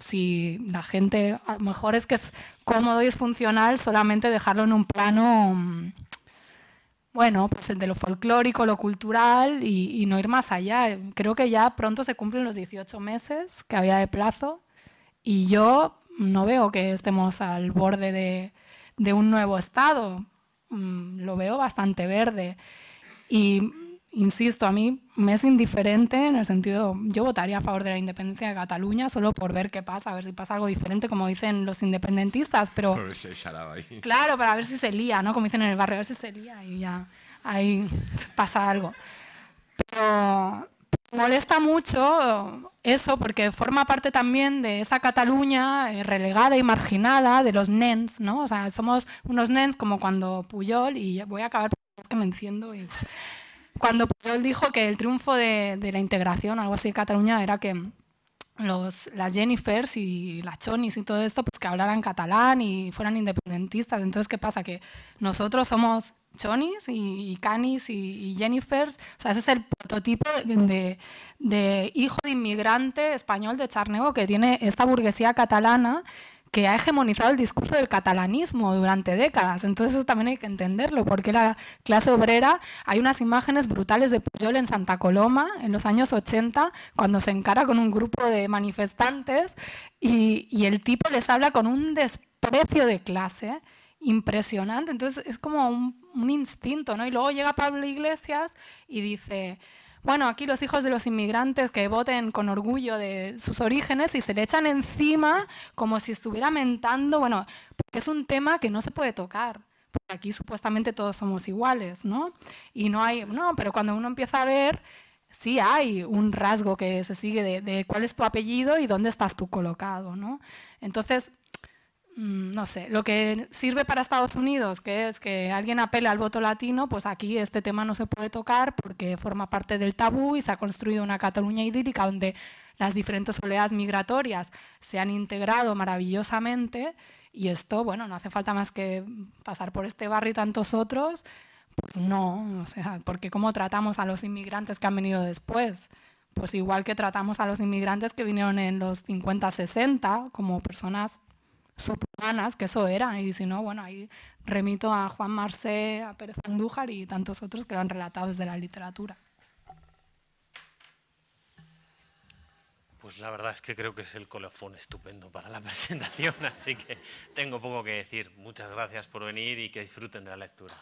si la gente, a lo mejor es que es cómodo y es funcional solamente dejarlo en un plano, mm, bueno, pues de lo folclórico, lo cultural y, no ir más allá. Creo que ya pronto se cumplen los 18 meses que había de plazo y yo no veo que estemos al borde de, de un nuevo Estado. Mm, lo veo bastante verde. Y insisto, a mí me es indiferente en el sentido, yo votaría a favor de la independencia de Cataluña solo por ver qué pasa, a ver si pasa algo diferente, como dicen los independentistas, pero... (laughs) Claro, para ver si se lía, ¿no? Como dicen en el barrio, a ver si se lía y ya ahí pasa algo. Pero molesta mucho eso porque forma parte también de esa Cataluña eh, relegada y marginada de los nens, ¿no? O sea, somos unos nens como cuando Puyol, y voy a acabar porque me enciendo y cuando Pujol dijo que el triunfo de, la integración, algo así en Cataluña, era que los, las Jennifers y las Chonis y todo esto, pues que hablaran catalán y fueran independentistas. Entonces, ¿qué pasa? Que nosotros somos Chonis y, Canis y, Jennifers. O sea, ese es el prototipo de, de, hijo de inmigrante español de Charnego que tiene esta burguesía catalana que ha hegemonizado el discurso del catalanismo durante décadas. Entonces eso también hay que entenderlo, porque la clase obrera, hay unas imágenes brutales de Pujol en Santa Coloma en los años 80, cuando se encara con un grupo de manifestantes y, y el tipo les habla con un desprecio de clase impresionante. Entonces es como un, instinto, ¿no? Y luego llega Pablo Iglesias y dice bueno, aquí los hijos de los inmigrantes que voten con orgullo de sus orígenes y se le echan encima como si estuviera mentando, bueno, porque es un tema que no se puede tocar. Porque aquí supuestamente todos somos iguales, ¿no? Y no hay, no, pero cuando uno empieza a ver, sí hay un rasgo que se sigue de, cuál es tu apellido y dónde estás tú colocado, ¿no? Entonces, no sé, lo que sirve para Estados Unidos, que es que alguien apele al voto latino, pues aquí este tema no se puede tocar porque forma parte del tabú y se ha construido una Cataluña idílica donde las diferentes oleadas migratorias se han integrado maravillosamente y esto, bueno, no hace falta más que pasar por este barrio y tantos otros, pues no, o sea, porque cómo tratamos a los inmigrantes que han venido después. Pues igual que tratamos a los inmigrantes que vinieron en los 50, 60 como personas subhumanas, que eso era, y si no, bueno, ahí remito a Juan Marsé, a Pérez Andújar y tantos otros que lo han relatado desde la literatura. Pues la verdad es que creo que es el colofón estupendo para la (laughs) presentación, así que tengo poco que decir. Muchas gracias por venir y que disfruten de la lectura.